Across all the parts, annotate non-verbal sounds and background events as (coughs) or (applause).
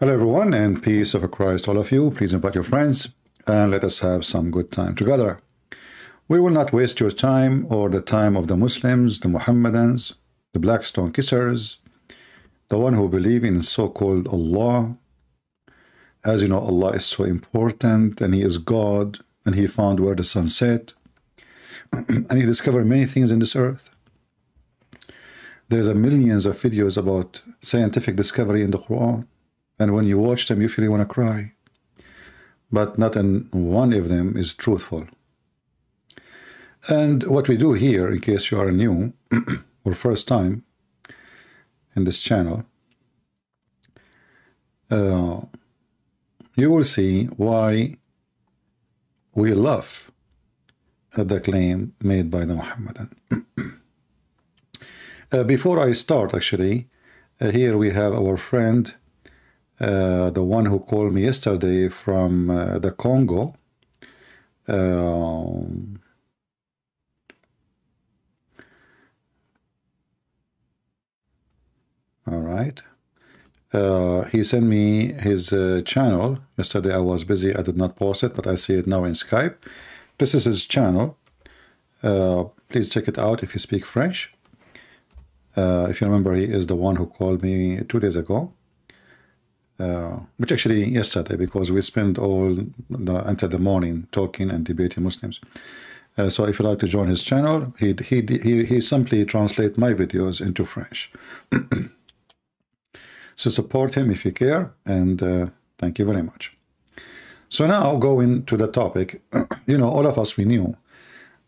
Hello, everyone, and peace of Christ, all of you. Please invite your friends and let us have some good time together. We will not waste your time or the time of the Muslims, the Mohammedans, the black stone kissers, the one who believe in so-called Allah. As you know, Allah is so important and He is God and He found where the sun set (clears throat) and He discovered many things in this earth. There's a millions of videos about scientific discovery in the Quran and when you watch them, you feel you want to cry. But not in one of them is truthful. And what we do here, in case you are new (clears throat) or first time in this channel, uh, you will see why we laugh at the claim made by the Muhammadan. (clears throat) uh, before I start, actually, uh, here we have our friend uh, the one who called me yesterday from uh, the Congo. Um, all right. Uh, he sent me his uh, channel. Yesterday I was busy. I did not post it, but I see it now in Skype. This is his channel. Uh, please check it out if you speak French. If you remember, he is the one who called me two days ago uh, which actually yesterday because we spent all the until the morning talking and debating Muslims. Uh, so if you like to join his channel, he he he, he simply translate my videos into French. (clears throat) so support him if you care, and uh, thank you very much. So now going to the topic, (clears throat) you know, all of us we knew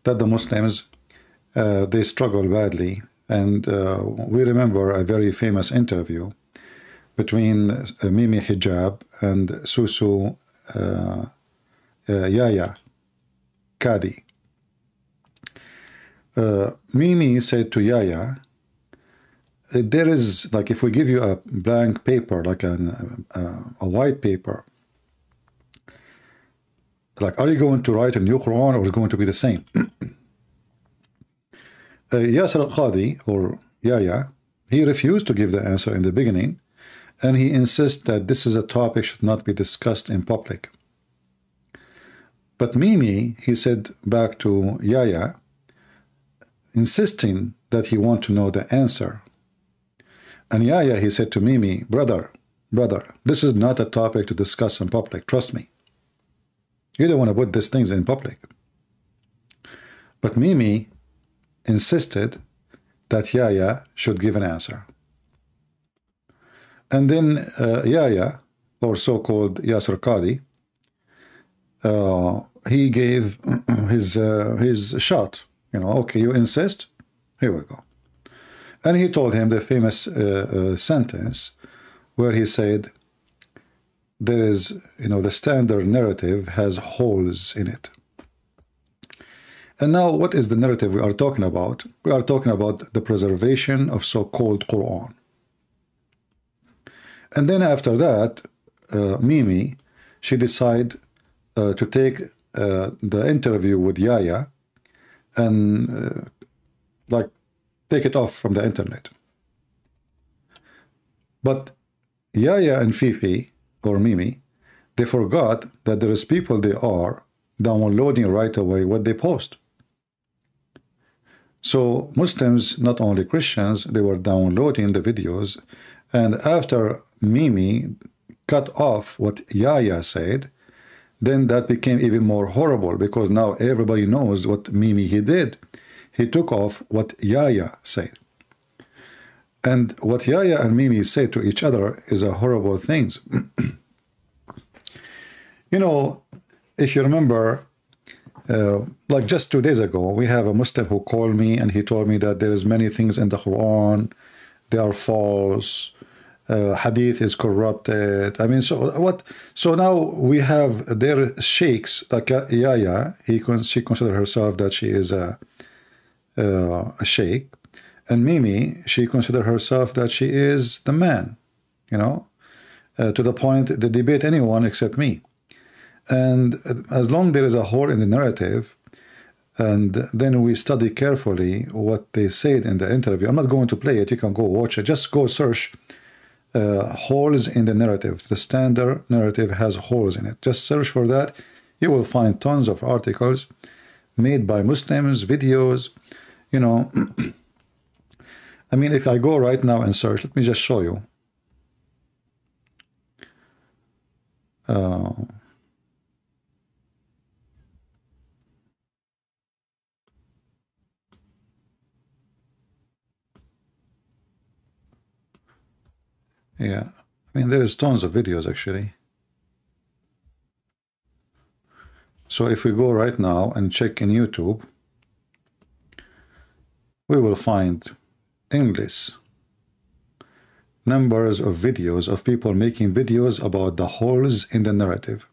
that the Muslims uh, they struggle badly, and uh, we remember a very famous interview between uh, Mimi Hijab and Susu uh, uh, Yaya Kadi. Uh, Mimi said to Yaya, there is, like, if we give you a blank paper, like an, a white paper, like, are you going to write a new Quran or is it going to be the same? (clears throat) uh, Yasser al-Qadi, or Yaya, he refused to give the answer in the beginning, and he insists that this is a topic should not be discussed in public. But Mimi, he said back to Yaya, insisting that he want to know the answer. And Yaya, he said to Mimi, brother, brother, this is not a topic to discuss in public, trust me. You don't want to put these things in public. But Mimi insisted that Yaya should give an answer. And then uh, Yaya, or so-called Yasser Qadi, uh, he gave (clears throat) his uh, his shot. You know, okay, you insist? Here we go. And he told him the famous uh, uh, sentence where he said, there is, you know, the standard narrative has holes in it. And now, what is the narrative we are talking about? We are talking about the preservation of so-called Quran. And then after that, uh, Mimi, she decided uh, to take uh, the interview with Yaya and uh, like take it off from the internet. But Yaya and Fifi, or Mimi, they forgot that there is people they are downloading right away what they post. So Muslims, not only Christians, they were downloading the videos. And after Mimi cut off what Yaya said, then that became even more horrible because now everybody knows what Mimi he did. He took off what Yaya said. And what Yaya and Mimi say to each other is a horrible things. (clears throat) you know, if you remember, uh, like just two days ago, we have a Muslim who called me and he told me that there is many things in the Quran, they are false, uh, hadith is corrupted. I mean, so what? So now we have their sheikhs like Yaya. He she considers herself that she is a uh, a sheikh, and Mimi she considers herself that she is the man. You know, uh, to the point they debate anyone except me. And as long there is a hole in the narrative, and then we study carefully what they said in the interview. I'm not going to play it. You can go watch it. Just go search uh, holes in the narrative. The standard narrative has holes in it. Just search for that. You will find tons of articles made by Muslims, videos, you know. (clears throat) I mean, if I go right now and search, let me just show you. Uh, Yeah, I mean, there's tons of videos actually. So if we go right now and check in YouTube, we will find endless numbers of videos of people making videos about the holes in the narrative.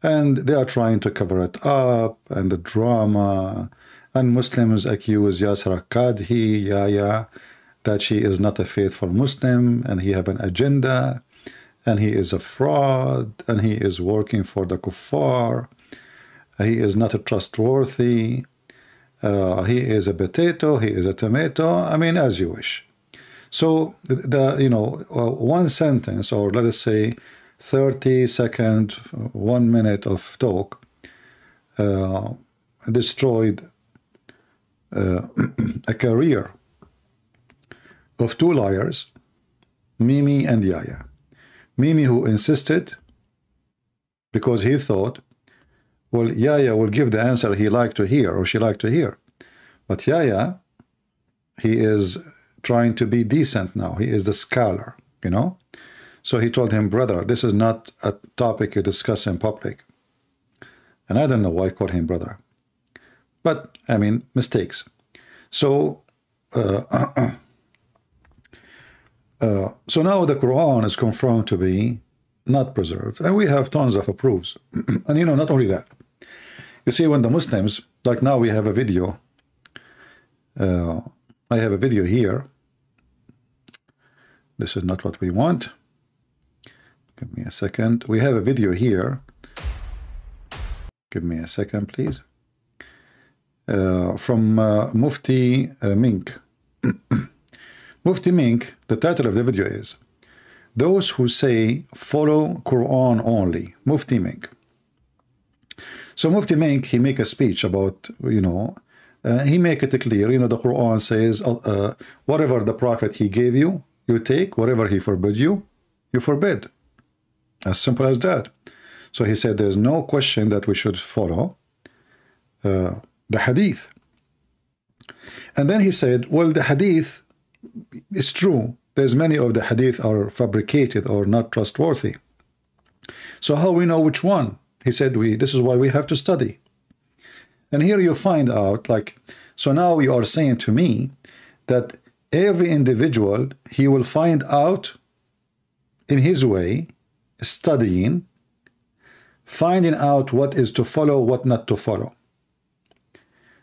And they are trying to cover it up and the drama. And Muslims accuse Yasra Qadhi, Yahya, that she is not a faithful Muslim and he have an agenda and he is a fraud and he is working for the kuffar. He is not a trustworthy. Uh, he is a potato. He is a tomato. I mean, as you wish. So the, you know uh, one sentence or let us say 30 second, one minute of talk uh, destroyed uh, (clears throat) a career of two liars, Mimi and Yaya. Mimi who insisted because he thought, well, Yaya will give the answer he liked to hear or she liked to hear. But Yaya, he is trying to be decent now. He is the scholar, you know? So he told him, brother, this is not a topic you discuss in public. And I don't know why I call him brother. But, I mean, mistakes. So, uh, (clears throat) Uh, so now the Quran is confirmed to be not preserved, and we have tons of proofs. (clears throat) and you know, not only that. You see, when the Muslims, like now we have a video, uh, I have a video here. This is not what we want. Give me a second. We have a video here. Give me a second, please. Uh, from uh, Mufti uh, Menk. (clears throat) Mufti Menk, the title of the video is Those Who Say Follow Quran Only, Mufti Menk. So Mufti Menk, he make a speech about, you know, uh, he make it clear, you know, the Quran says, uh, uh, whatever the Prophet he gave you, you take, whatever he forbid you, you forbid. As simple as that. So he said there's no question that we should follow uh, the hadith. And then he said, well, the hadith it's true. There's many of the hadith are fabricated or not trustworthy. So how we know which one? He said, we. This is why we have to study. And here you find out, like, so now you are saying to me that every individual, he will find out in his way, studying, finding out what is to follow, what not to follow.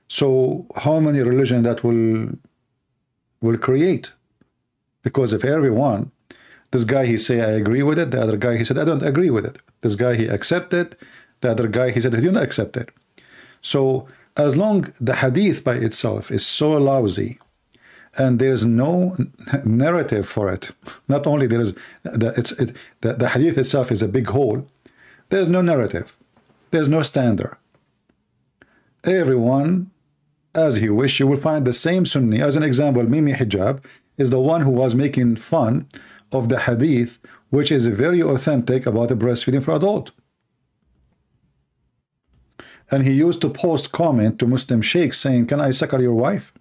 So how many religion that will will create. Because if everyone, this guy he say I agree with it, the other guy he said I don't agree with it. This guy he accepted, the other guy he said he didn't accept it. So as long the hadith by itself is so lousy and there's no (laughs) narrative for it, not only there is the, it's it, the, the hadith itself is a big hole, there's no narrative, there's no standard. Everyone as you wish, you will find the same Sunni. As an example, Mimi Hijab is the one who was making fun of the hadith, which is very authentic about breastfeeding for adult. And he used to post comment to Muslim sheikhs saying, can I suckle your wife?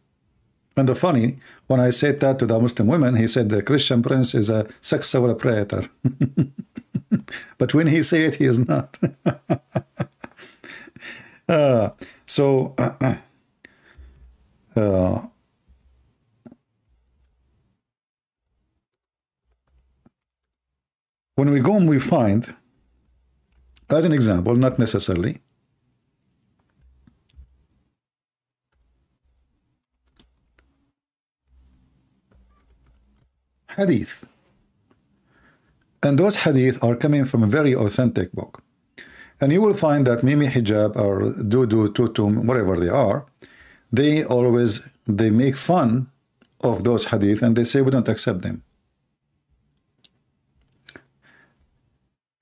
And the funny, when I said that to the Muslim women, he said the Christian prince is a sexual predator. (laughs) but when he said it, he is not. (laughs) uh, so... (clears throat) Uh, when we go and we find, as an example, not necessarily, hadith. And those hadith are coming from a very authentic book. And you will find that Mimi Hijab or Dudu, Tutum, whatever they are, they always they make fun of those hadith and they say we don't accept them.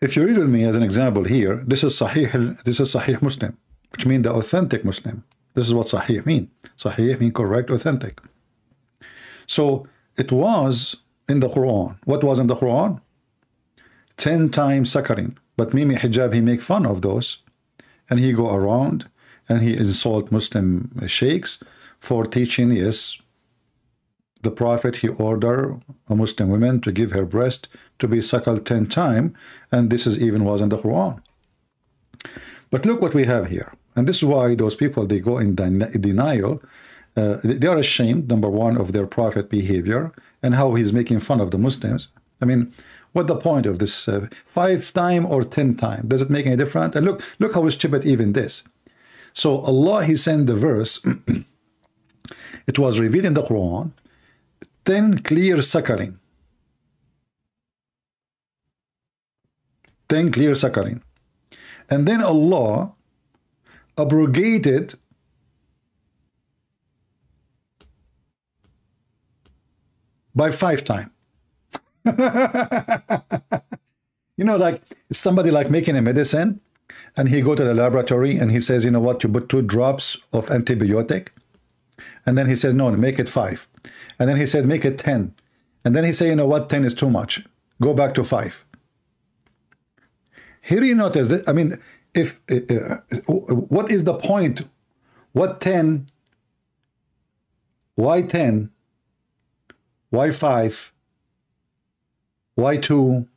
If you read with me as an example here, this is Sahih this is Sahih Muslim, which means the authentic Muslim. This is what Sahih mean. Sahih mean correct, authentic. So it was in the Quran. What was in the Quran? Ten times sakarin. But Mimi Hijab he make fun of those, and he go around and he insult Muslim sheikhs for teaching, yes, the Prophet, he ordered a Muslim woman to give her breast to be suckled 10 times. And this is even was in the Quran. But look what we have here. And this is why those people, they go in denial. Uh, they are ashamed, number one, of their prophet behavior and how he's making fun of the Muslims. I mean, what the point of this uh, five time or ten time? Does it make any difference? And look, look how stupid even this. So Allah, He sent the verse. (clears throat) it was revealed in the Quran. Ten clear suckling. Ten clear suckling. And then Allah abrogated by five times. (laughs) you know, like somebody like making a medicine and he go to the laboratory and he says, you know what, you put two drops of antibiotic. And then he says, no, make it five. And then he said, make it 10. And then he said, you know what, 10 is too much. Go back to five. Here you notice that, I mean, if uh, what is the point? What 10? Why 10? Why 5? Why 2?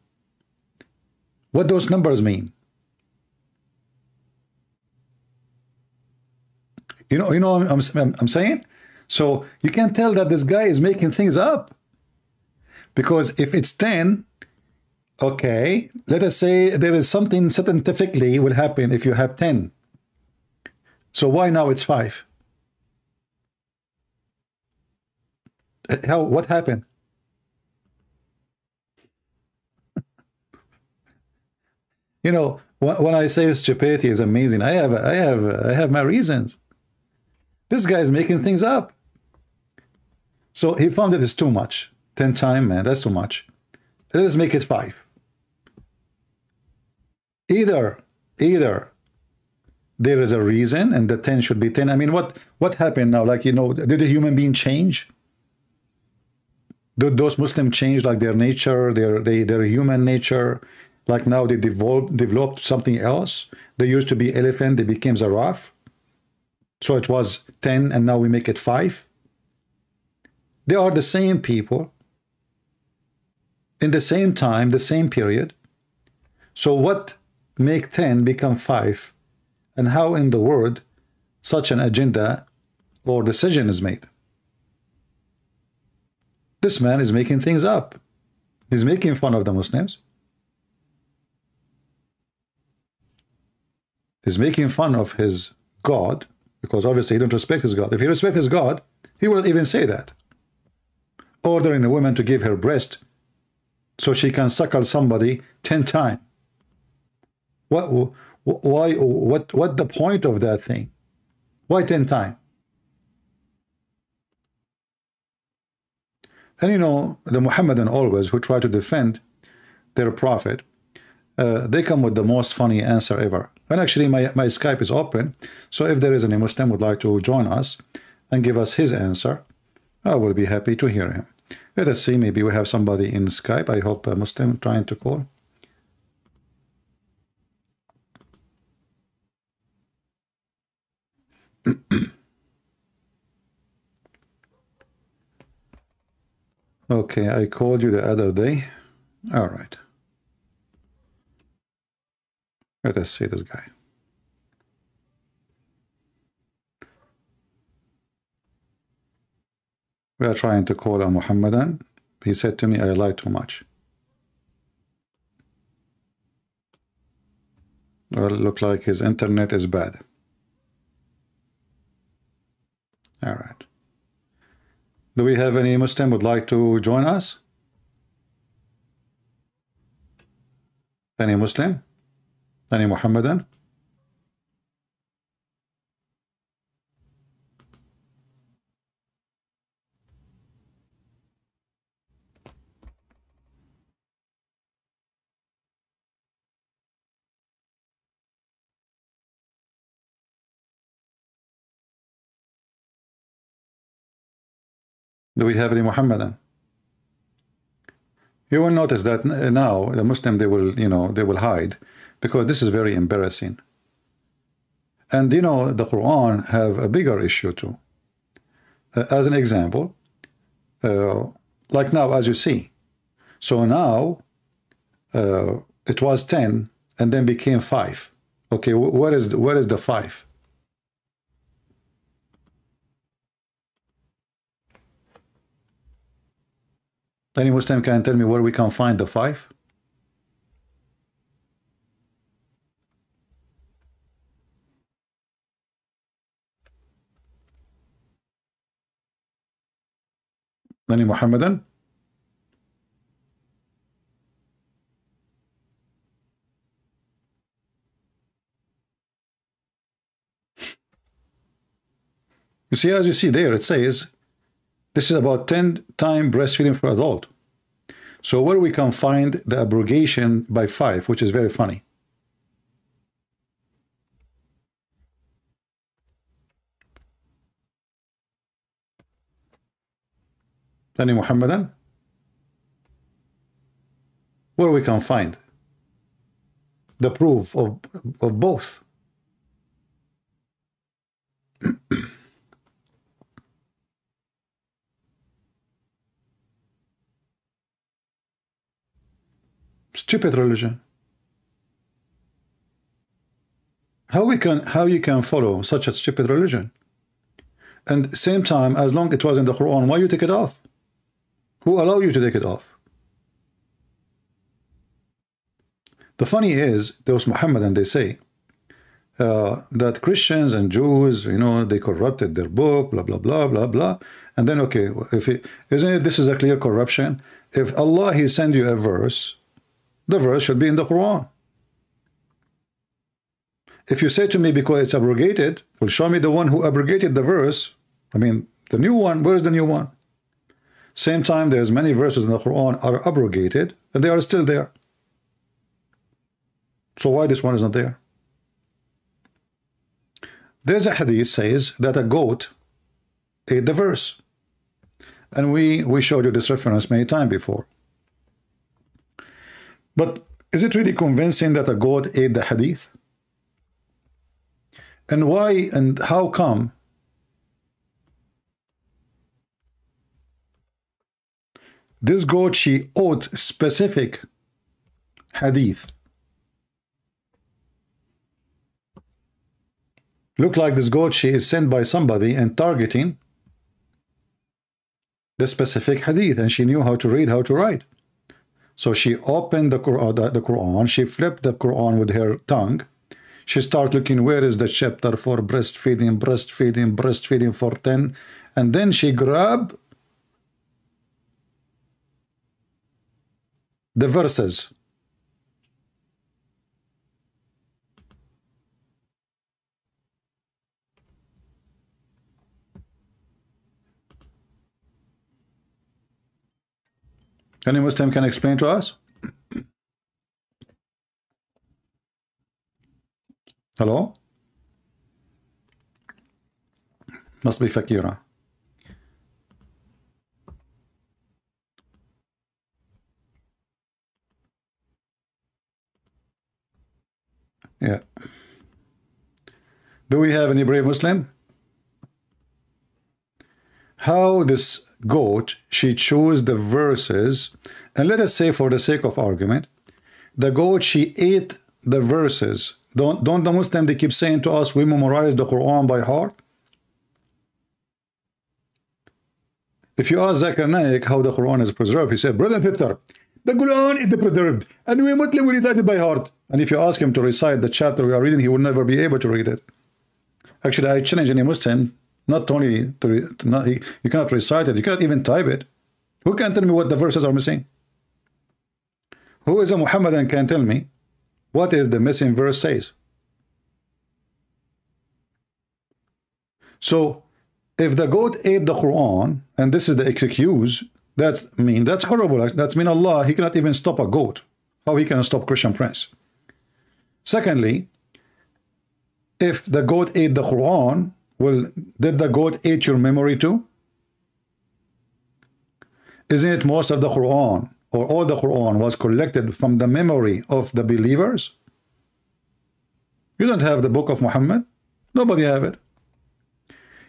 What those numbers mean? You know, you know I'm, I'm, I'm saying? So you can tell that this guy is making things up. Because if it's 10, Okay, let us say there is something scientifically will happen if you have 10. So why now it's 5? Uh, how, what happened? (laughs) you know, when I say stupidity is amazing, I have, I have, I have my reasons. This guy is making things up. So he found that it is too much. 10 times, man, that's too much. Let's make it 5. Either, either there is a reason and the 10 should be 10. I mean, what what happened now? Like, you know, did the human being change? Did those Muslims change like their nature, their they, their human nature? Like now they developed, developed something else. They used to be elephant, they became giraffe. So it was 10 and now we make it 5. They are the same people in the same time, the same period. So what make 10 become 5 and how in the world such an agenda or decision is made. This man is making things up. He's making fun of the Muslims. He's making fun of his God, because obviously he don't respect his God. If he respect his God, he would even say that. Ordering a woman to give her breast so she can suckle somebody 10 times. What, why, what, what the point of that thing? Why 10 times? And you know, the Muhammadan always who try to defend their prophet, uh, they come with the most funny answer ever. And actually, my, my Skype is open. So if there is any Muslim would like to join us and give us his answer, I will be happy to hear him. Let us see, maybe we have somebody in Skype. I hope a Muslim trying to call. (coughs) okay, I called you the other day. All right. Let us see this guy. We are trying to call a Muhammadan. He said to me, I lie too much. Well, look like his internet is bad. All right. Do we have any Muslim would like to join us? Any Muslim? Do we have any Muhammadan? You will notice that now the Muslim they will you know they will hide because this is very embarrassing. And you know the Quran have a bigger issue too. Uh, as an example, uh, like now as you see, so now uh, it was 10 and then became 5. Okay, where is is what is the 5? Any Muslim can tell me where we can find the 5? Any Muhammadan? You see, as you see there, it says this is about 10 time breastfeeding for adult. So where we can find the abrogation by 5, which is very funny. Any Muhammadan? Where we can find the proof of, of both. (coughs) stupid religion. How we can how you can follow such a stupid religion? And same time, as long it was in the Quran, why you take it off? Who allow you to take it off? The funny is, those Muhammadan, they say uh, that Christians and Jews, you know, they corrupted their book, blah, blah, blah, blah, blah. And then, okay, if it, isn't it, this is a clear corruption? If Allah, He send you a verse, the verse should be in the Quran. If you say to me, because it's abrogated, well, show me the one who abrogated the verse. I mean, the new one, where's the new one? Same time, there's many verses in the Quran are abrogated, and they are still there. So why this one is not there? There's a hadith says that a goat ate the verse. And we, we showed you this reference many times before. But is it really convincing that a goat ate the hadith? And why and how come this goat she specific hadith Look like this goat she is sent by somebody and targeting the specific hadith and she knew how to read, how to write. So she opened the Quran, the, the Quran, she flipped the Quran with her tongue. She started looking where is the chapter for breastfeeding, breastfeeding, breastfeeding for 10. And then she grabbed the verses Any Muslim can explain to us? Hello? Must be Fakira. Yeah. Do we have any brave Muslim? How this goat, she chose the verses, and let us say for the sake of argument, the goat, she ate the verses. Don't, don't the Muslim, they keep saying to us, we memorize the Quran by heart? If you ask Zakir Naik how the Quran is preserved, he said, Brother Peter, the Quran is the preserved, and we Muslim we recite it by heart. And if you ask him to recite the chapter we are reading, he will never be able to read it. Actually, I challenge any Muslim not only to, to not, you cannot recite it, you cannot even type it. Who can tell me what the verses are missing? Who is a Muhammadan can tell me what is the missing verse says? So if the goat ate the Quran and this is the excuse, that's I mean that's horrible. That's mean Allah he cannot even stop a goat. How he can stop Christian prince? Secondly, if the goat ate the Quran, well, did the goat eat your memory too? Isn't it most of the Quran or all the Quran was collected from the memory of the believers? You don't have the book of Muhammad. Nobody have it.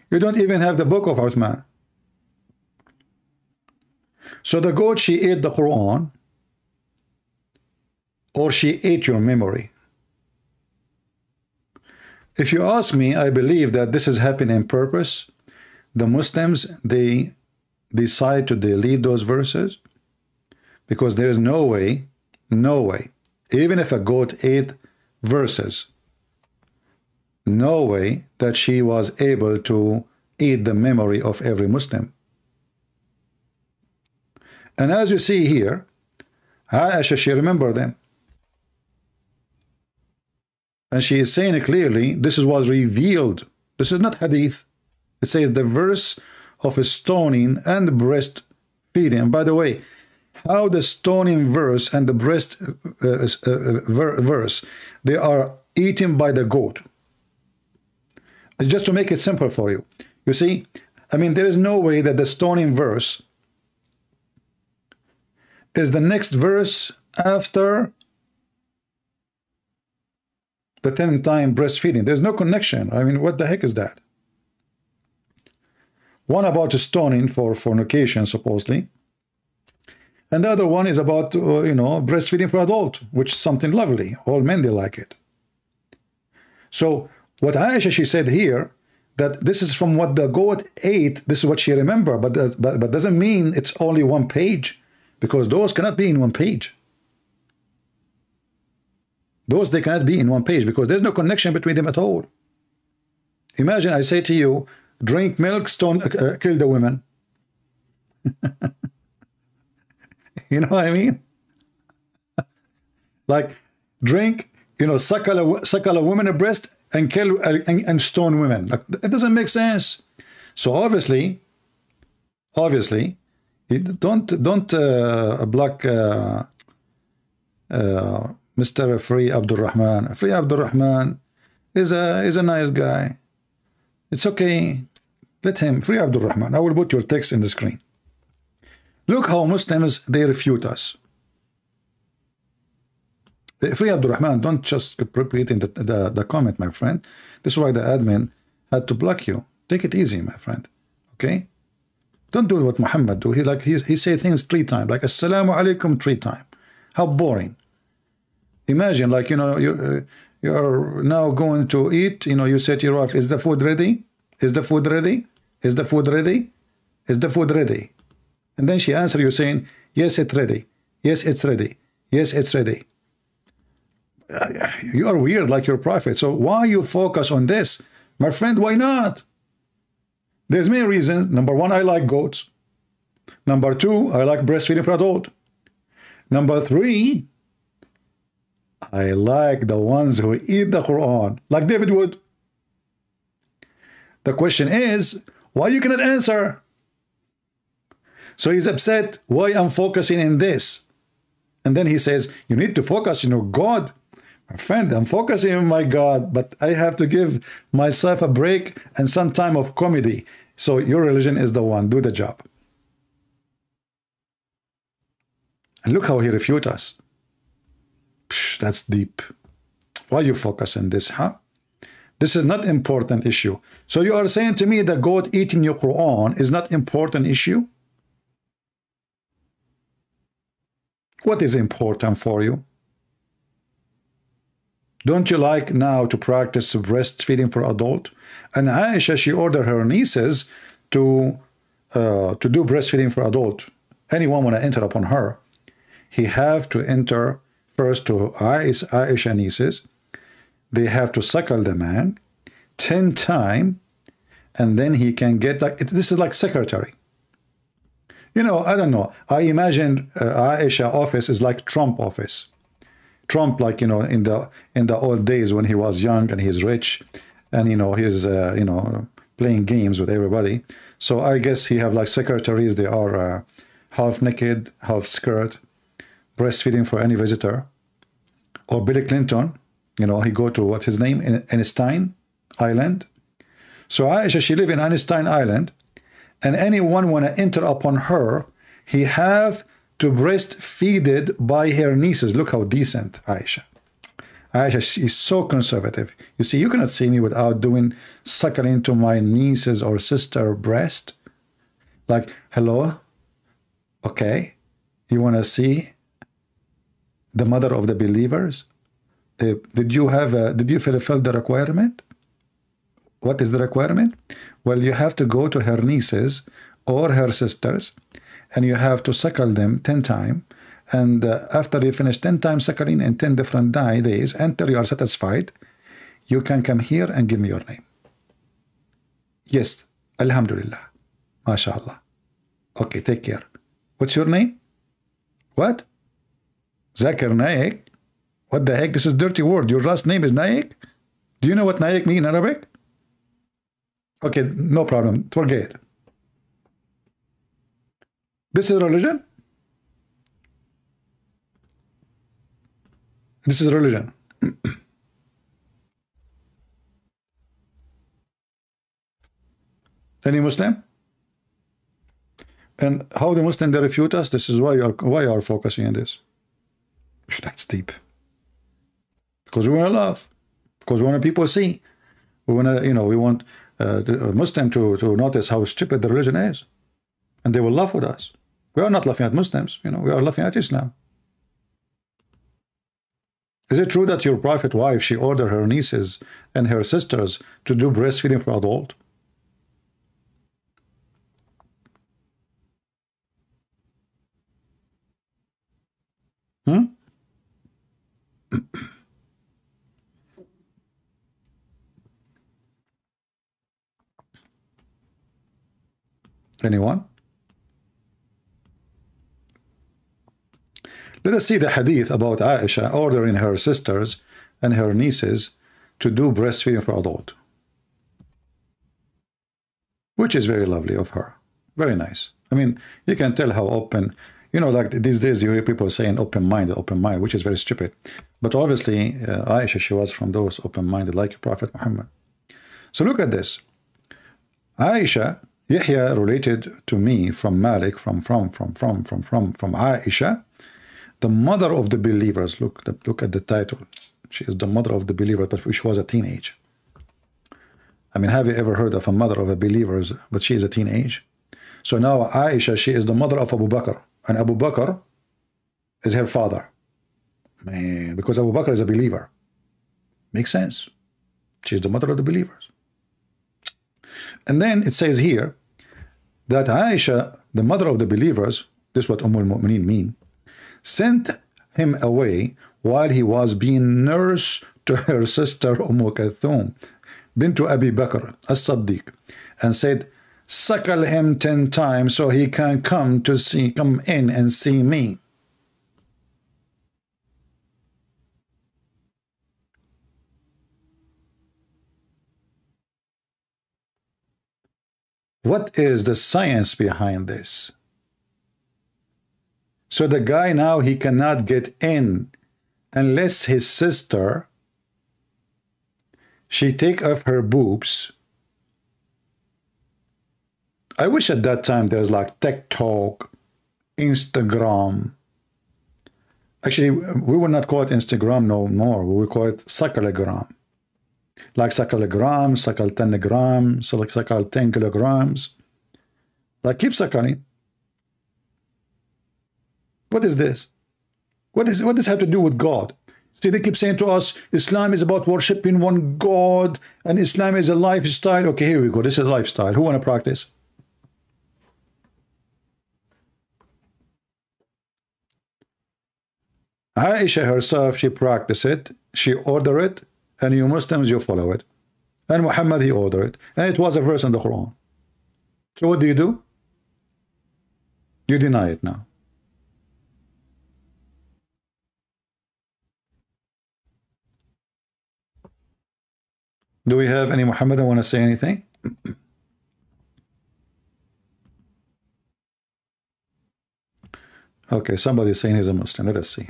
You don't even have the book of Uthman. So the goat, she ate the Quran or she ate your memory. If you ask me, I believe that this is happening in purpose. The Muslims, they decide to delete those verses because there is no way, no way, even if a goat ate verses, no way that she was able to eat the memory of every Muslim. And as you see here, Aisha, she remembered them. And she is saying it clearly, this is was revealed. This is not hadith. It says the verse of stoning and breast feeding. And by the way, how the stoning verse and the breast uh, uh, uh verse, they are eaten by the goat. Just to make it simple for you. You see, I mean, there is no way that the stoning verse is the next verse after the 10 time breastfeeding. There's no connection. I mean, what the heck is that? One about stoning for fornication, supposedly. And the other one is about, uh, you know, breastfeeding for adult, which is something lovely. All men, they like it. So what Aisha, she said here, that this is from what the goat ate, this is what she remember, but, but, but doesn't mean it's only one page, because those cannot be in one page. Those they cannot be in one page because there's no connection between them at all. Imagine I say to you, drink milk, stone, uh, uh kill the women. (laughs) you know what I mean? (laughs) like drink, you know, suckle a, a woman a breast and kill uh, and, and stone women. Like, it doesn't make sense. So obviously, obviously, don't don't uh, block uh, uh, Mr. Free Abdul Rahman. Free Abdul Rahman is a is a nice guy. It's okay. Let him free Abdul Rahman. I will put your text in the screen. Look how Muslims they refute us. Free Abdul Rahman, don't just repeat in the, the, the comment, my friend. This is why the admin had to block you. Take it easy, my friend. Okay? Don't do what Muhammad do. He like he, he say things three times, like Assalamu alaikum three times. How boring. Imagine, like, you know, you, uh, you're now going to eat, you know, you say to your wife, is the food ready? Is the food ready? Is the food ready? Is the food ready? And then she answer you saying, yes, it's ready. Yes, it's ready. Yes, it's ready. Uh, you are weird like your prophet. So why you focus on this? My friend, why not? There's many reasons. Number one, I like goats. Number two, I like breastfeeding for adult. Number three, I like the ones who eat the Quran, like David Wood. The question is, why you cannot answer? So he's upset why I'm focusing in this. And then he says, you need to focus on your God. My friend, I'm focusing on my God, but I have to give myself a break and some time of comedy. So your religion is the one. Do the job. And look how he refutes us. Psh, that's deep. Why you focus on this, huh? This is not important issue. So you are saying to me that God eating your Quran is not important issue? What is important for you? Don't you like now to practice breastfeeding for adult? And Aisha, she ordered her nieces to uh, to do breastfeeding for adult. Anyone want to enter upon her, he have to enter first to Aisha nieces. They have to suckle the man 10 times and then he can get like this is like secretary. You know, I don't know. I imagine uh, Aisha office is like Trump office. Trump, like you know, in the in the old days when he was young and he's rich, and you know he's uh, you know playing games with everybody. So I guess he have like secretaries. They are uh, half naked, half skirt, breastfeeding for any visitor or Billy Clinton, you know, he go to what his name, in Epstein Island. So Aisha, she live in Epstein Island, and anyone want to enter upon her, he have to breastfeeded by her nieces. Look how decent Aisha. Aisha is so conservative. You see, you cannot see me without doing suckling to my nieces or sister breast. Like, hello? Okay. You want to see the mother of the believers? Uh, did you have a, did you fulfill the requirement? What is the requirement? Well, you have to go to her nieces or her sisters and you have to suckle them 10 times and uh, after you finish 10 times suckling in 10 different days until you are satisfied. You can come here and give me your name. Yes alhamdulillah. Mashallah. Okay take care. What's your name? What? Zakir naik? What the heck? This is dirty word. Your last name is naik? Do you know what naik mean in arabic? Okay no problem. Forget this is religion This is religion. (clears throat) Any Muslim? And how the Muslim they refute us? This is why you are why you are focusing on this. That's deep. Because we want to love. Because we want people to see. We want to, you know, we want uh, the Muslim to, to notice how stupid the religion is. And they will laugh with us. We are not laughing at Muslims, you know, we are laughing at Islam. Is it true that your prophet wife, she ordered her nieces and her sisters to do breastfeeding for adult? Hmm? (coughs) Anyone? Let us see the hadith about Aisha ordering her sisters and her nieces to do breastfeeding for adult. Which is very lovely of her. Very nice. I mean, you can tell how open, you know, like these days you hear people saying open-minded, open mind, which is very stupid. But obviously, uh, Aisha, she was from those open-minded, like Prophet Muhammad. So look at this. Aisha, Yahya related to me from Malik, from, from, from, from, from, from, from Aisha, the mother of the believers. Look, look at the title. She is the mother of the believers, but she was a teenage. I mean, have you ever heard of a mother of a believers, but she is a teenage? So now Aisha, she is the mother of Abu Bakr, and Abu Bakr is her father. Man, because Abu Bakr is a believer. Makes sense. She's the mother of the believers. And then it says here that Aisha, the mother of the believers, this is what Umm al-Mu'mineen mean, sent him away while he was being nursed to her sister Umm Kulthum bint Abi Bakr as-Siddiq and said, suckle him ten times so he can come to see come in and see me. What is the science behind this? So the guy now, he cannot get in unless his sister, she take off her boobs. I wish at that time there's like TikTok, Instagram. Actually, we would not call it Instagram no more. We would call it cyclogram. Like cyclogram, cycle 10 grams, cycle 10 kilograms. Like keep suckling. What is this? What is what does have to do with God? See, they keep saying to us, Islam is about worshiping one God, and Islam is a lifestyle. Okay, here we go. This is a lifestyle. Who want to practice? Aisha herself, she practiced it, she ordered it, and you Muslims, you follow it. And Muhammad, he ordered it. And it was a verse in the Quran. So what do you do? You deny it now. Do we have any Muhammadan want to say anything? okay, somebody's saying he's a Muslim. Let us see.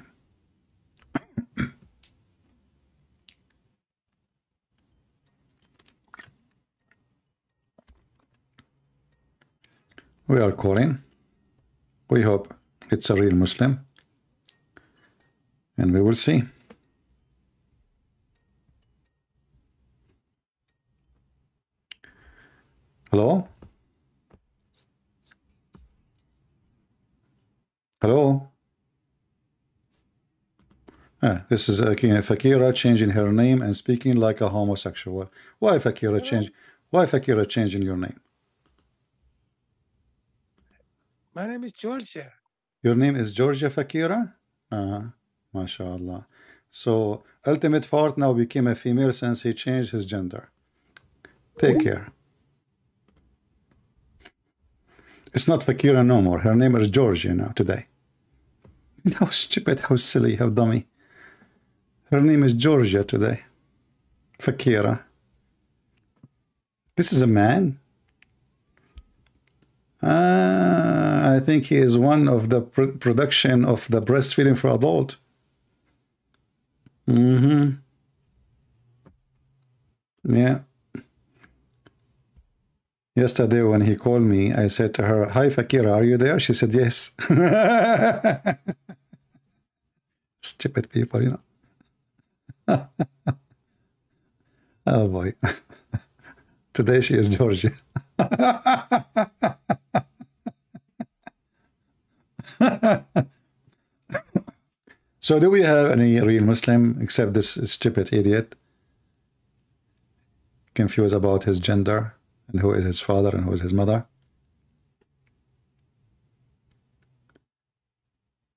we are calling. we hope it's a real Muslim. And we will see. Hello? Hello? Ah, this is again Fakira changing her name and speaking like a homosexual. Why Fakira change? Why Fakira changing your name? My name is Georgia. Your name is Georgia Fakira? Uh, mashallah. So Ultimate Fart now became a female since he changed his gender. Take care. It's not Fakira no more. Her name is Georgia now today. (laughs) How stupid, how silly, how dummy. Her name is Georgia today. Fakira. This is a man? Ah, I think he is one of the pr production of the breastfeeding for adult. Mm-hmm. Yeah. Yesterday when he called me, I said to her, Hi Fakira, are you there? She said, Yes. (laughs) Stupid people, you know. (laughs) oh boy. (laughs) Today she is Georgia. so do we have any real Muslim except this stupid idiot confused about his gender and who is his father and who is his mother?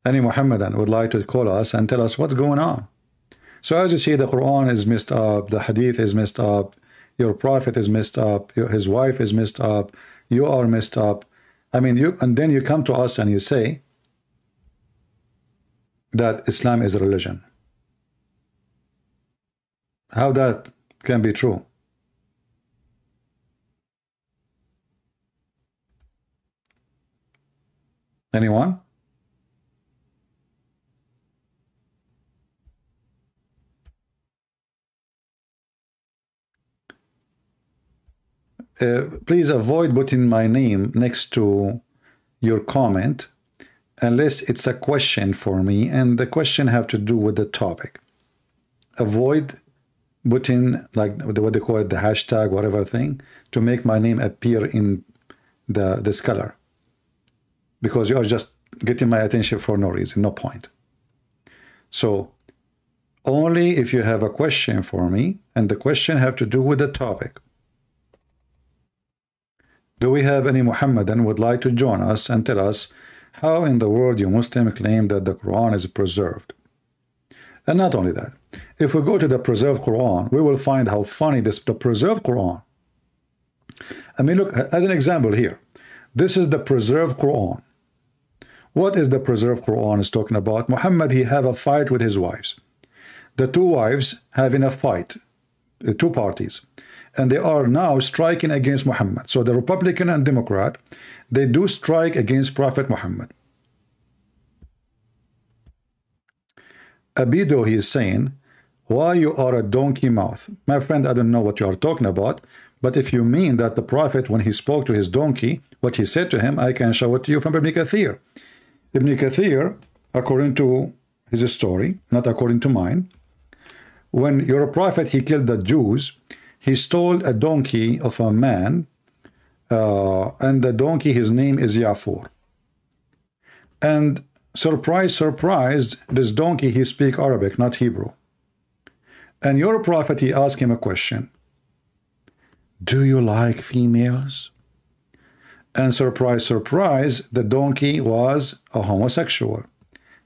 Any Muhammadan would like to call us and tell us what's going on. So as you see, the Quran is messed up, the Hadith is messed up, your prophet is messed up, his wife is messed up, you are messed up. I mean, you and then you come to us and you say that Islam is a religion. How that can be true? Anyone? Uh, please avoid putting my name next to your comment unless it's a question for me and the question have to do with the topic avoid putting like what they call it the hashtag whatever thing to make my name appear in the this color because you are just getting my attention for no reason no point so only if you have a question for me and the question have to do with the topic do we have any Muhammadan would like to join us and tell us how in the world you Muslim claim that the Quran is preserved? And not only that, if we go to the preserved Quran, we will find how funny this the preserved Quran. I mean, look, as an example here, this is the preserved Quran. What is the preserved Quran is talking about? Muhammad, he have a fight with his wives. The two wives having a fight, the two parties and they are now striking against Muhammad. So the Republican and Democrat, they do strike against Prophet Muhammad. Abido, he is saying, why you are a donkey mouth? My friend, I don't know what you are talking about, but if you mean that the Prophet, when he spoke to his donkey, what he said to him, I can show it to you from Ibn Kathir. Ibn Kathir, according to his story, not according to mine, when your prophet, he killed the Jews, he stole a donkey of a man, uh, and the donkey, his name is Yafur. And surprise, surprise, this donkey, he speak Arabic, not Hebrew. And your prophet, he asked him a question. Do you like females? And surprise, surprise, the donkey was a homosexual.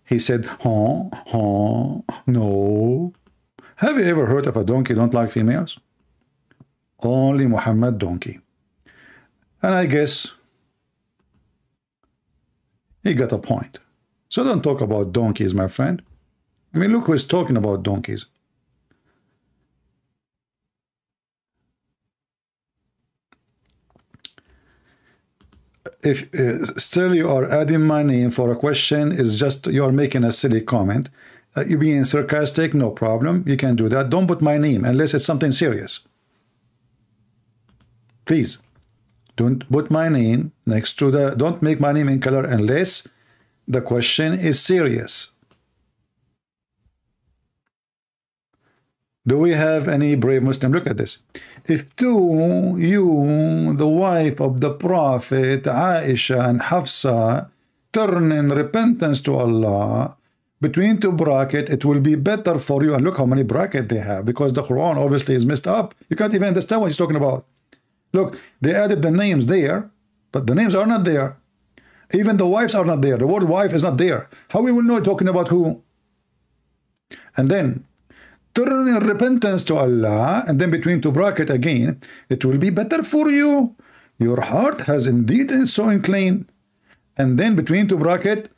He said, huh, huh, no. Have you ever heard of a donkey don't like females? only Muhammad donkey. And I guess he got a point. So don't talk about donkeys, my friend. I mean, look who's talking about donkeys. If uh, still you are adding my name for a question, is just you are making a silly comment. Uh, you being sarcastic, no problem. You can do that. Don't put my name unless it's something serious. Please don't put my name next to the don't make my name in color unless the question is serious. Do we have any brave Muslim? Look at this. If to you, the wife of the Prophet, Aisha and Hafsa, turn in repentance to Allah, between two bracket, it will be better for you. And look how many bracket they have, because the Quran obviously is messed up. You can't even understand what he's talking about. Look, they added the names there, but the names are not there. Even the wives are not there. The word wife is not there. How we will know talking about who? And then turn in repentance to Allah, and then between two bracket again, it will be better for you. Your heart has indeed so inclined. And then between two bracket,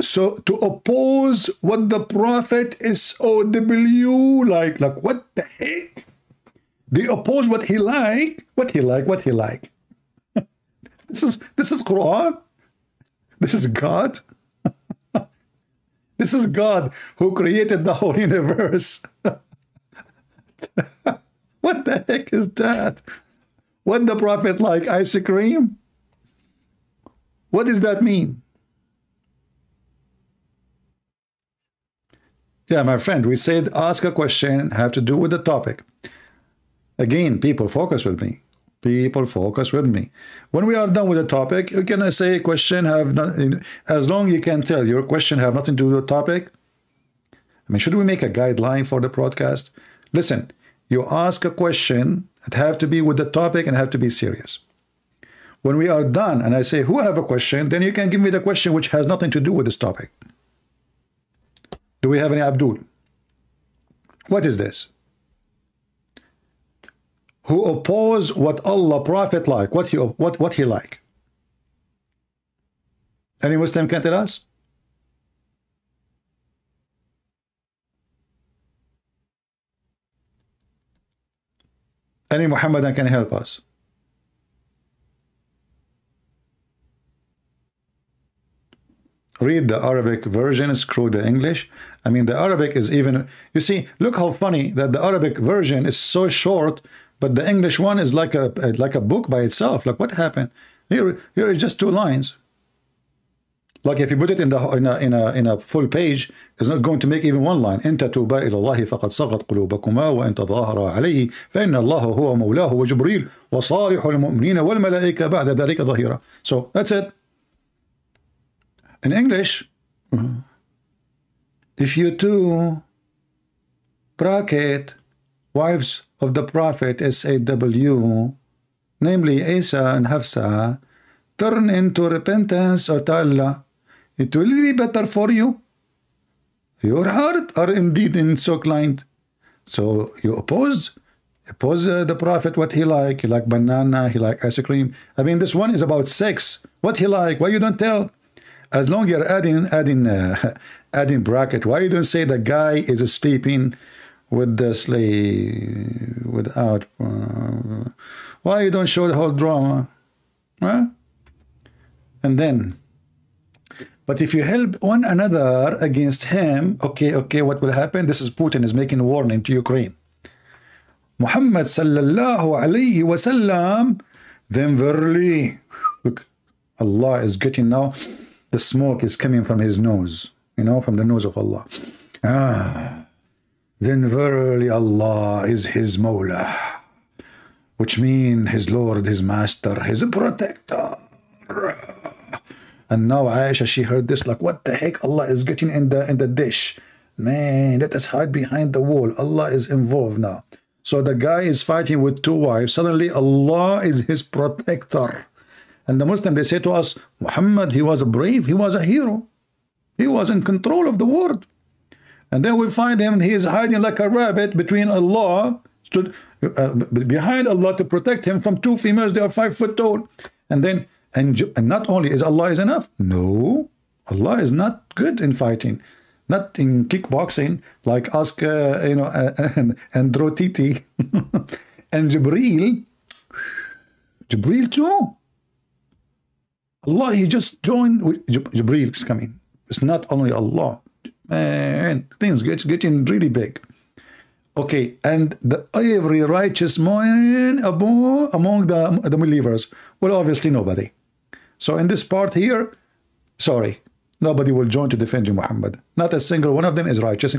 so to oppose what the Prophet is OW like, like what the heck? They oppose what he like, what he like, what he like. (laughs) this is this is Quran. This is God. This is God who created the whole universe. (laughs) what the heck is that? What the prophet like ice cream? What does that mean? Yeah, my friend, we said ask a question, have to do with the topic. Again, people focus with me people focus with me. When we are done with the topic you can say question have not, as long you can tell your question have nothing to do with the topic. I mean should we make a guideline for the broadcast? Listen you ask a question it have to be with the topic and have to be serious. When we are done and I say who have a question? then you can give me the question which has nothing to do with this topic. Do we have any Abdul? What is this who oppose what Allah Prophet like, what he what what he like. Any Muslim can tell us? Any Muhammadan can help us? read the Arabic version, screw the English. I mean, the Arabic is even, you see, look how funny that the Arabic version is so short but the English one is like a like a book by itself. Like what happened? Here, here is just two lines. Like if you put it in the in a in a in a full page, it's not going to make even one line. إن تتوبا إلى الله فقد صغت قلوبكما وإن تظاهرا عليه فإن الله هو مولاه وجبريل وصالح المؤمنين والملائكة بعد ذلك ظهيرا. So that's it. In English, if you two bracket wives of the Prophet SAW, namely Aisha and Hafsa, turn into repentance or to Allah, it will be better for you. Your heart are indeed in so inclined. So you oppose oppose uh, the prophet what he like. He like banana he like ice cream. I mean this one is about sex. What he like why you don't tell? As long you're adding adding uh, (laughs) adding bracket why you don't say the guy is sleeping with the slave without uh, why you don't show the whole drama huh? and then but if you help one another against him okay okay what will happen? This is Putin is making a warning to Ukraine. Muhammad sallallahu alayhi wasallam then verily look Allah is getting now the smoke is coming from his nose you know from the nose of Allah. Ah then verily Allah is his Mawla, which means his Lord, his Master, his protector. And now Aisha, she heard this like, what the heck? Allah is getting in the in the dish. Man, let us hide behind the wall. Allah is involved now. So the guy is fighting with two wives. Suddenly Allah is his protector. And the Muslim, they say to us, Muhammad, he was a brave, he was a hero. He was in control of the world. And then we find him, he is hiding like a rabbit between Allah, stood uh, behind Allah to protect him from two females, they are five foot tall. And then, and, and not only is Allah is enough, no, Allah is not good in fighting. Not in kickboxing, like ask, uh, you know, uh, and, and Drotiti. (laughs) and Jibreel, Jibreel too. Allah, he just joined, Jibreel is coming. It's not only Allah and things get getting really big. Okay, and the every righteous man among, the, the believers, well, obviously nobody. So in this part here, sorry, Nobody will join to defend you, Muhammad. Not a single one of them is righteous,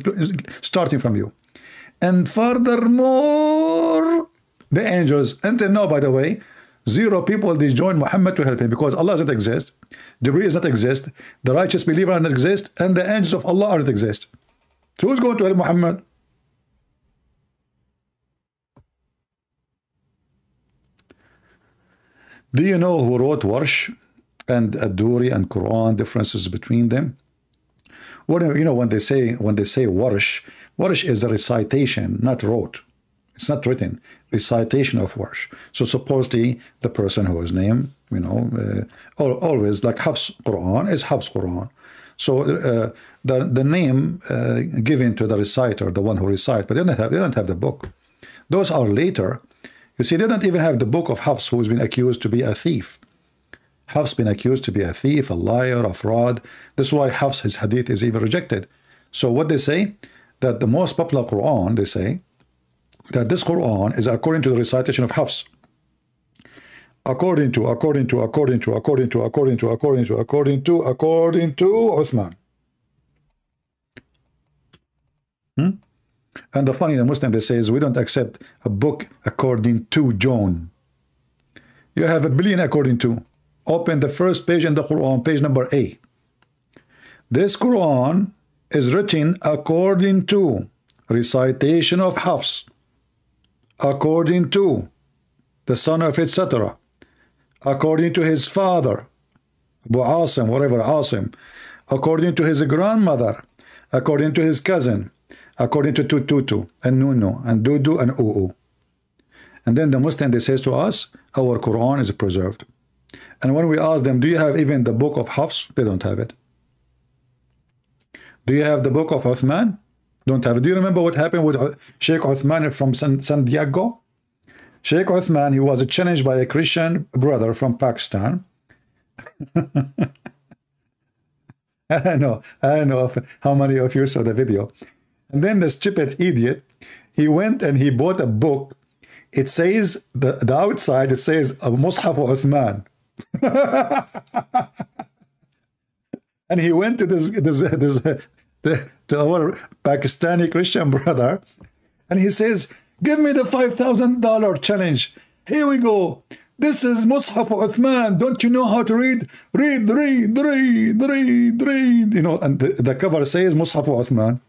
starting from you. And furthermore, the angels, until now, by the way, zero people they join Muhammad to help him because Allah doesn't exist, Jibreel does not exist, the righteous believer doesn't exist, and the angels of Allah don't exist. So who's going to help Muhammad? Do you know who wrote Warsh and Aduri and Quran, differences between them? What you know when they say when they say Warsh, Warsh is a recitation, not wrote. It's not written. Recitation of Warsh. So supposedly the person who is named, you know, uh, always like Hafs Quran is Hafs Quran. So uh, the the name uh, given to the reciter, the one who recites, but they don't have they don't have the book. Those are later you see, they don't even have the book of Hafs, who's been accused to be a thief. Hafs been accused to be a thief, a liar, a fraud. This is why Hafs, his hadith, is even rejected. So what they say, that the most popular Quran, they say, that this Quran is according to the recitation of Hafs. According to, according to, according to, according to, according to, according to, according to, according to Uthman. Hmm? And the funny, the Muslim, they says, we don't accept a book according to John. You have a billion according to. Open the first page in the Quran, page number A. This Quran is written according to recitation of Hafs, according to the son of etc., according to his father, Abu whatever Asim, according to his grandmother, according to his cousin, according to Tututu and Nunu and Dudu and Uu. And then the Muslim, they says to us, our Quran is preserved. And when we ask them, do you have even the book of Hafs? They don't have it. Do you have the book of Uthman? Don't have. Do you remember what happened with uh, Sheikh Uthman from San, San Diego? Sheikh Uthman, he was challenged by a Christian brother from Pakistan. (laughs) I know, I know how many of you saw the video. And then the stupid idiot, he went and he bought a book. It says, the, the outside, it says, a Mus'haf Uthman. (laughs) and he went to this, this, this the, to our Pakistani Christian brother, and he says, give me the $5,000 challenge. Here we go. This is Mus'haf Uthman. Don't you know how to read? Read, read, read, read, read. You know, and the, the cover says Mus'haf Uthman.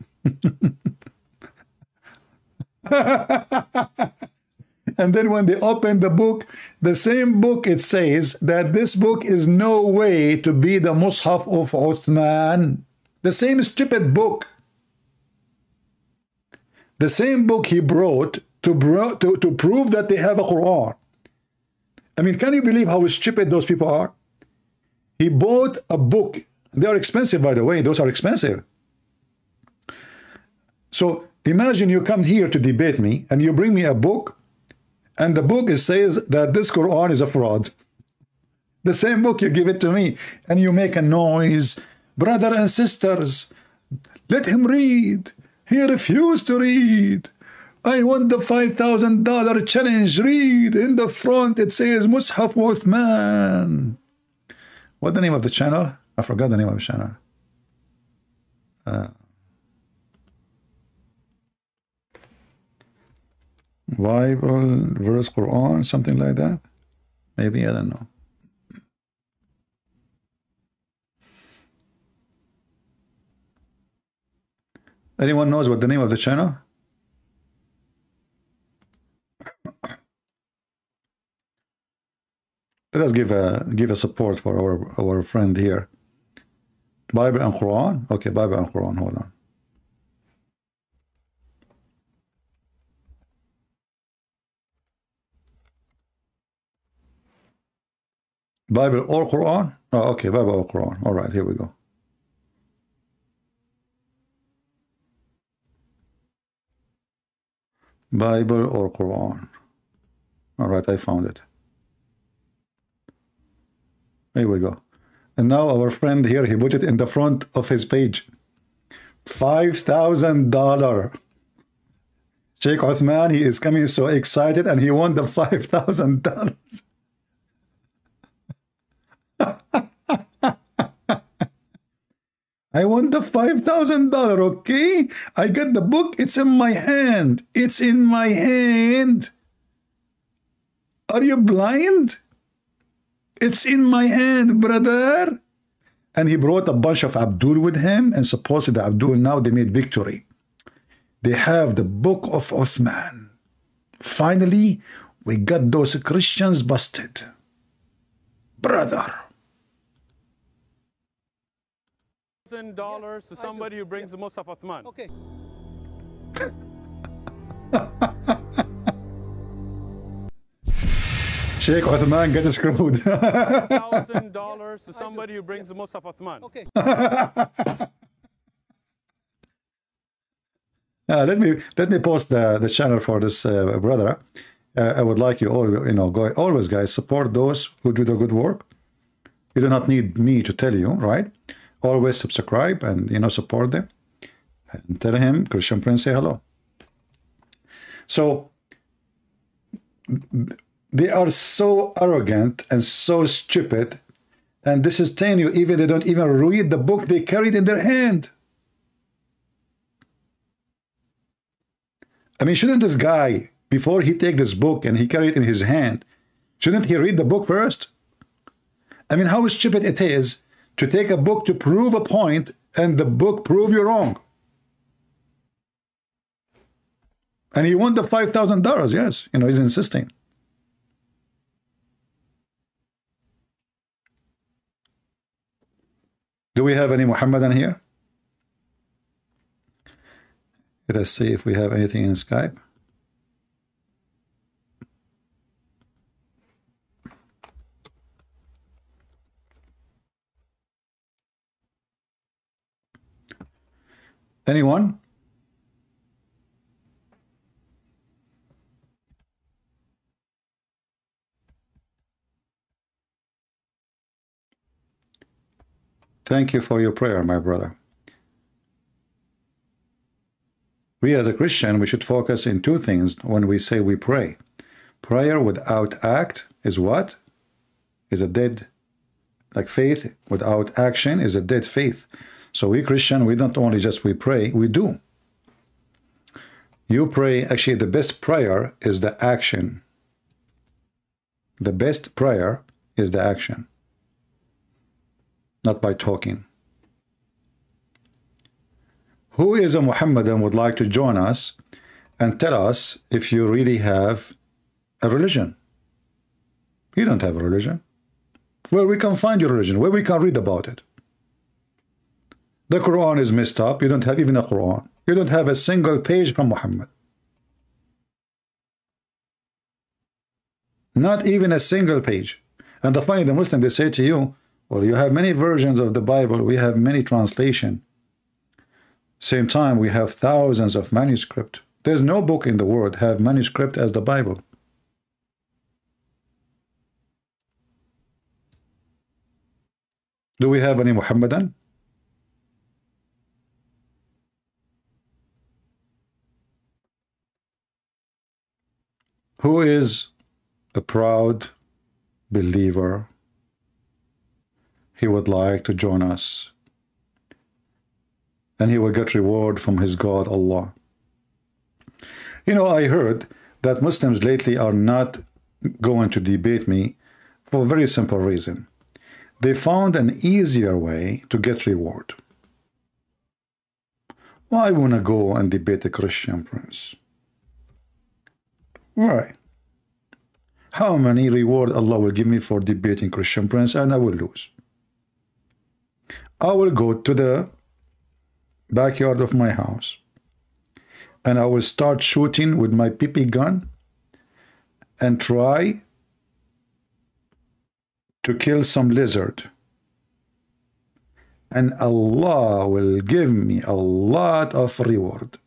(laughs) and then when they open the book, the same book, it says that this book is no way to be the Mus'haf of Uthman. The same stupid book. The same book he brought to, bro to, to prove that they have a Quran. I mean, can you believe how stupid those people are? He bought a book. They are expensive, by the way. Those are expensive. So imagine you come here to debate me and you bring me a book and the book says that this Quran is a fraud. The same book you give it to me and you make a noise. Brother and sisters, let him read. He refused to read. I want the $5,000 challenge. Read in the front. It says Mus'haf Uthman. What the name of the channel? I forgot the name of the channel. Uh, Bible verse Quran, something like that. Maybe, I don't know. Anyone knows what the name of the channel? Let us give a give a support for our our friend here. Bible and Quran. Okay, Bible and Quran. Hold on. Bible or Quran? Oh, okay, Bible or Quran. All right, here we go. Bible or Quran. All right, I found it. Here we go. And now our friend here, he put it in the front of his page. $5,000. Sheikh Uthman, he is coming so excited and he won the $5,000. I want the $5,000, okay? I got the book. It's in my hand. It's in my hand. Are you blind? It's in my hand, brother. And he brought a bunch of Abdul with him, and supposedly Abdul now they made victory. They have the book of Uthman. Finally, we got those Christians busted. Brother. Dollars to somebody who brings the Mus'haf Uthman. Okay. (laughs) Sheikh Uthman get screwed. thousand (laughs) dollars to somebody who brings the Mus'haf Uthman. Okay. (laughs) Uh, let me let me post the, the channel for this uh, brother. Uh, I would like you all, you know, go, always, guys, support those who do the good work. You do not need me to tell you, right? Always subscribe and you know support them, and tell him Christian Prince say hello. So they are so arrogant and so stupid, and this is telling you even they don't even read the book they carried in their hand. I mean, shouldn't this guy, before he take this book and he carry it in his hand, shouldn't he read the book first? I mean, how stupid it is to take a book to prove a point and the book prove you wrong. And he won the $5,000, yes. You know, he's insisting. Do we have any Muhammadan here? Let us see if we have anything in Skype. Anyone? Thank you for your prayer, my brother. We as a Christian, we should focus in two things when we say we pray. Prayer without act is what? Is a dead, like faith without action is a dead faith. So we Christian, we don't only just we pray, we do. You pray, actually the best prayer is the action. The best prayer is the action. Not by talking. Who is a Muhammadan would like to join us and tell us if you really have a religion? You don't have a religion. Where we can find your religion, where we can read about it. The Quran is messed up. You don't have even a Quran. You don't have a single page from Muhammad. Not even a single page. And the funny, the Muslim, they say to you, well, you have many versions of the Bible. We have many translation. Same time, we have thousands of manuscript. There's no book in the world have manuscript as the Bible. Do we have any Muhammadan? Who is a proud believer? He would like to join us and he will get reward from his God Allah. You know, I heard that Muslims lately are not going to debate me for a very simple reason. They found an easier way to get reward. Why wanna go and debate a Christian prince? Why? How many reward Allah will give me for debating Christian prince and I will lose? I will go to the backyard of my house and I will start shooting with my PP gun and try to kill some lizard. And Allah will give me a lot of reward.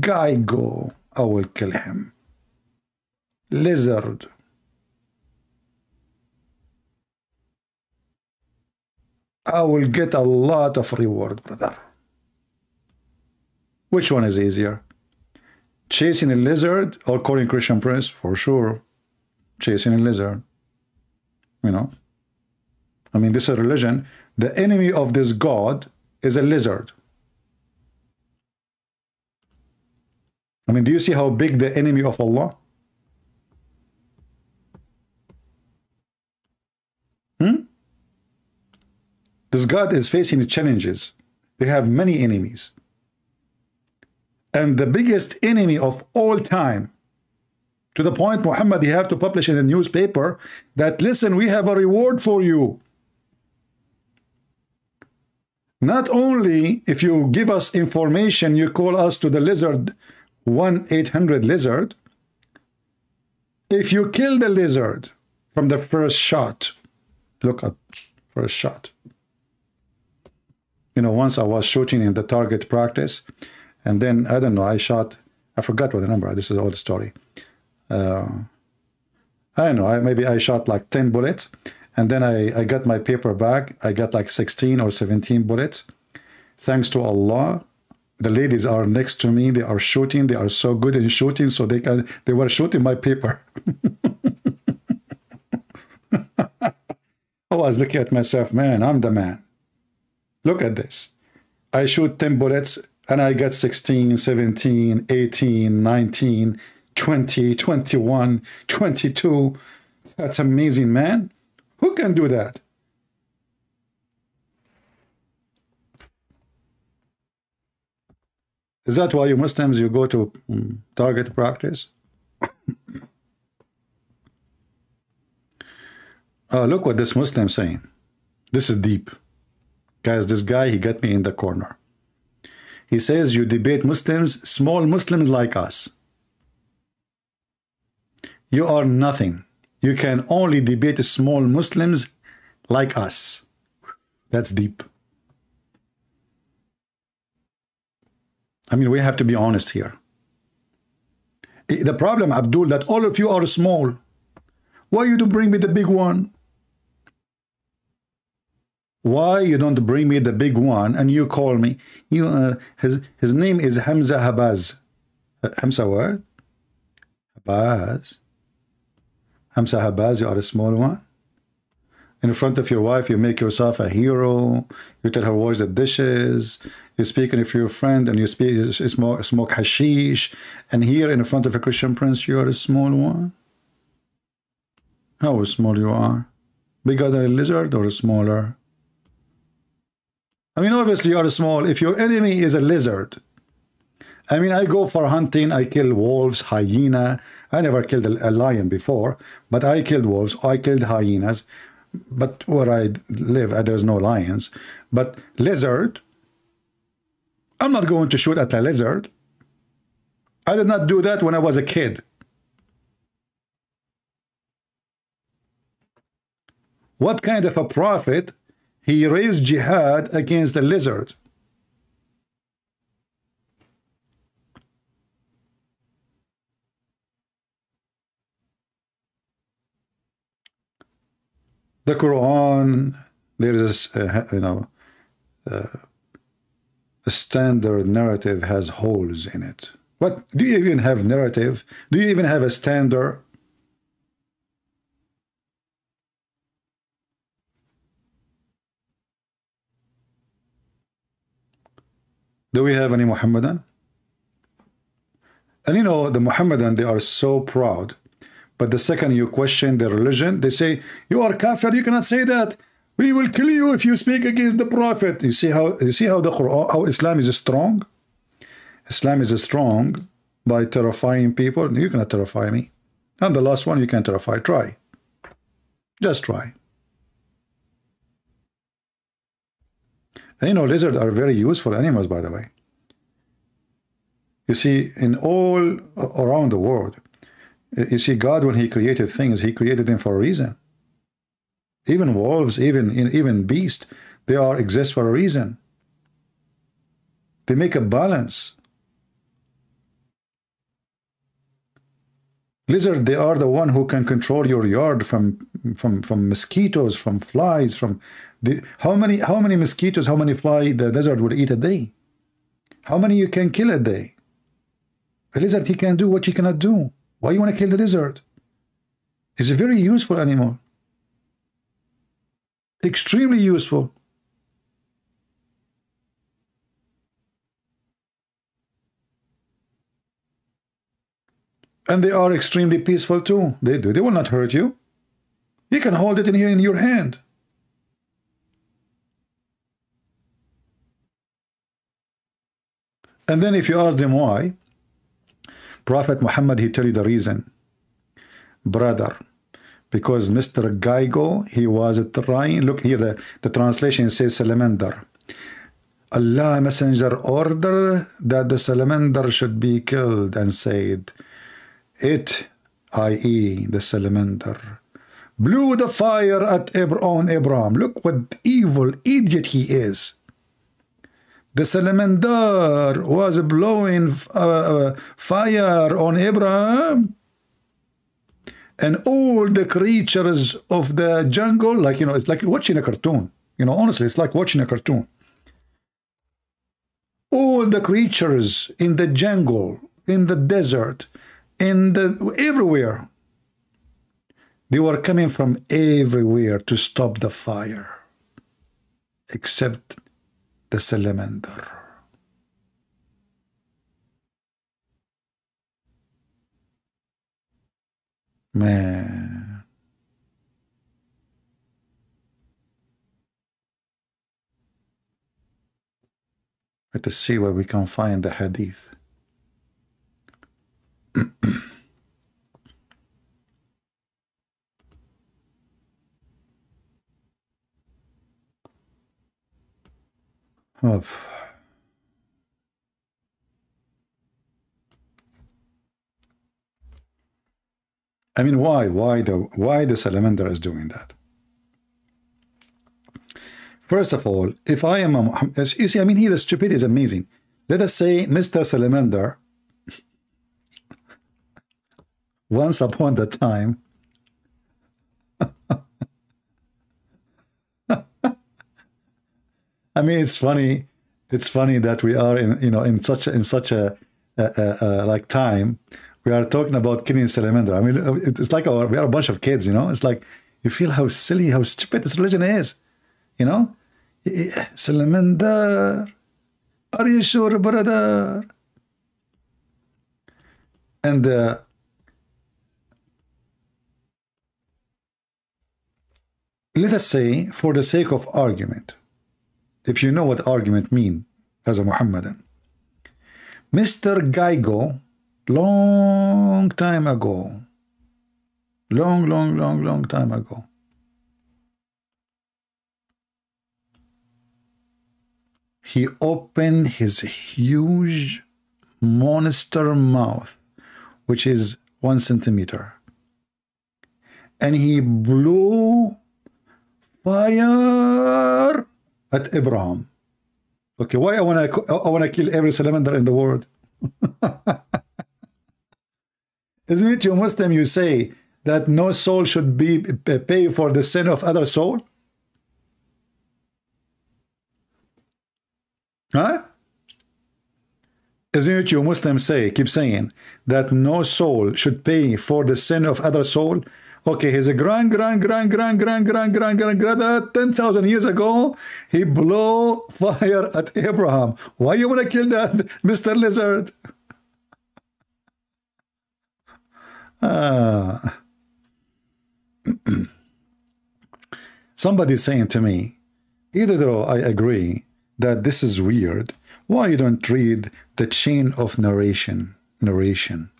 Guy go, I will kill him. Lizard. I will get a lot of reward, brother. Which one is easier? Chasing a lizard or calling Christian Prince? For sure. Chasing a lizard. You know? I mean, this is a religion. The enemy of this God is a lizard. I mean, do you see how big the enemy of Allah? Hmm? This God is facing challenges. They have many enemies. And the biggest enemy of all time, to the point Muhammad, he have to publish in the newspaper that, listen, we have a reward for you. Not only if you give us information, you call us to the lizard 1-800 lizard. If you kill the lizard from the first shot, look at first shot. You know, once I was shooting in the target practice, and then, I don't know, I shot, I forgot what the number, this is all the story. Uh, I don't know, I, maybe I shot like 10 bullets, and then I, I got my paper bag. I got like 16 or 17 bullets. Thanks to Allah, the ladies are next to me. They are shooting. They are so good in shooting, so they can. They were shooting my paper. (laughs) I was looking at myself, man. I'm the man. Look at this. I shoot 10 bullets and I get 16, 17, 18, 19, 20, 21, 22. That's amazing, man. Who can do that? Is that why you Muslims, you go to um, target practice? oh, (laughs) look what this Muslim saying. This is deep. Guys, this guy, he got me in the corner. He says you debate Muslims, small Muslims like us. You are nothing. You can only debate small Muslims like us. That's deep. I mean, we have to be honest here. The problem, Abdul, that all of you are small. Why you don't bring me the big one? Why you don't bring me the big one and you call me? You, uh, his his name is Hamza Habaz. Uh, Hamza what? Habaz. Hamza Habaz, you are a small one. In front of your wife, you make yourself a hero. You tell her wash the dishes. You're speaking of your friend and you speak you smoke, smoke hashish. And here in front of a Christian prince, you are a small one. How small you are? Bigger than a lizard or smaller? I mean, obviously you are small. If your enemy is a lizard, I mean, I go for hunting. I kill wolves, hyena. I never killed a, lion before, but I killed wolves. I killed hyenas. But where I live, uh, there's no lions. But lizard, I'm not going to shoot at a lizard. I did not do that when I was a kid. What kind of a prophet he raised jihad against a lizard? the Quran, there is a, you know, uh, a standard narrative has holes in it. What do you even have narrative? Do you even have a standard? Do we have any Muhammadan? And you know, the Muhammadan, they are so proud but the second you question their religion, they say, you are kafir, you cannot say that. We will kill you if you speak against the Prophet. You see how you see how the Quran, how Islam is strong? Islam is strong by terrifying people. You cannot terrify me. And the last one you can terrify. Try. Just try. And you know, lizards are very useful animals, by the way. You see, in all around the world, you see, God, when He created things, He created them for a reason. Even wolves, even even beasts, they are exist for a reason. They make a balance. Lizard, they are the one who can control your yard from from from mosquitoes, from flies, from how many how many mosquitoes, how many fly the lizard would eat a day? How many you can kill a day? A lizard he can do what you cannot do. Why you want to kill the lizard? He's a very useful animal. Extremely useful. And they are extremely peaceful too. They do. They will not hurt you. You can hold it in here in your hand. And then if you ask them why, Prophet Muhammad, he tell you the reason. Brother, because Mr. Gecko, he was trying, look here, the, the translation says salamander. Allah messenger order that the salamander should be killed and said, it, i.e. the salamander, blew the fire at Abraham. Look what evil idiot he is. The salamander was blowing uh, uh, fire on Abraham. And all the creatures of the jungle, like, you know, it's like watching a cartoon. You know, honestly, it's like watching a cartoon. All the creatures in the jungle, in the desert, in the everywhere, they were coming from everywhere to stop the fire, except the salamander. Man. Let us see where we can find the hadith. (clears throat) Oh. I mean, why? Why the why the salamander is doing that? First of all, if I am a you see, I mean, here the stupidity is amazing. Let us say Mr. Salamander, (laughs) once upon a time, I mean, it's funny. It's funny that we are in, you know, in such a, in such a, a, a, a like time. We are talking about killing salamander. I mean, it's like our, we are a bunch of kids. You know, it's like you feel how silly, how stupid this religion is. You know, salamander. Are you sure, brother? And uh, let us say, for the sake of argument, if you know what argument mean as a Muhammadan. Mr. Gecko, long time ago, long, long, long, long time ago, he opened his huge monster mouth, which is one centimeter, and he blew fire at Abraham. Okay, why I wanna I wanna kill every salamander in the world? (laughs) Isn't it you Muslim? You say that no soul should be pay for the sin of other soul. Huh? Isn't it you Muslims say, keep saying, that no soul should pay for the sin of other soul? Okay, he's a grand, grand, grand, grand, grand, grand, grand, grand, grand, 10,000 years ago, he blew fire at Abraham. Why you want to kill that, Mr. Lizard? Ah. Somebody saying to me, either though I agree that this is weird, why you don't read the chain of narration? Narration.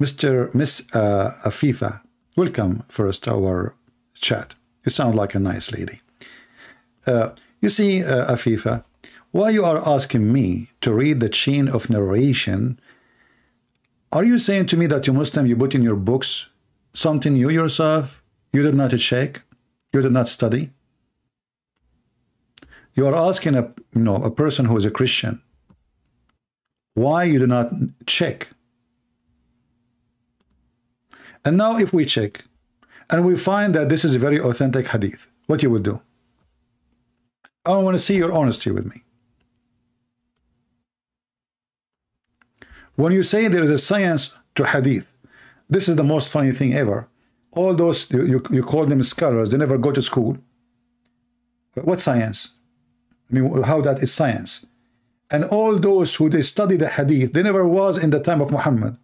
Mr. Miss uh, Afifa, Welcome first our chat. You sound like a nice lady. Uh, you see, uh, Afifa, why you are asking me to read the chain of narration, are you saying to me that you Muslim, you put in your books something you yourself, you did not check, you did not study? You are asking a, you know, a person who is a Christian, why you do not check and now if we check and we find that this is a very authentic hadith, what you would do? I want to see your honesty with me. When you say there is a science to hadith, this is the most funny thing ever. All those, you, you call them scholars, they never go to school. What science? I mean, how that is science. And all those who they study the hadith, they never was in the time of Muhammad.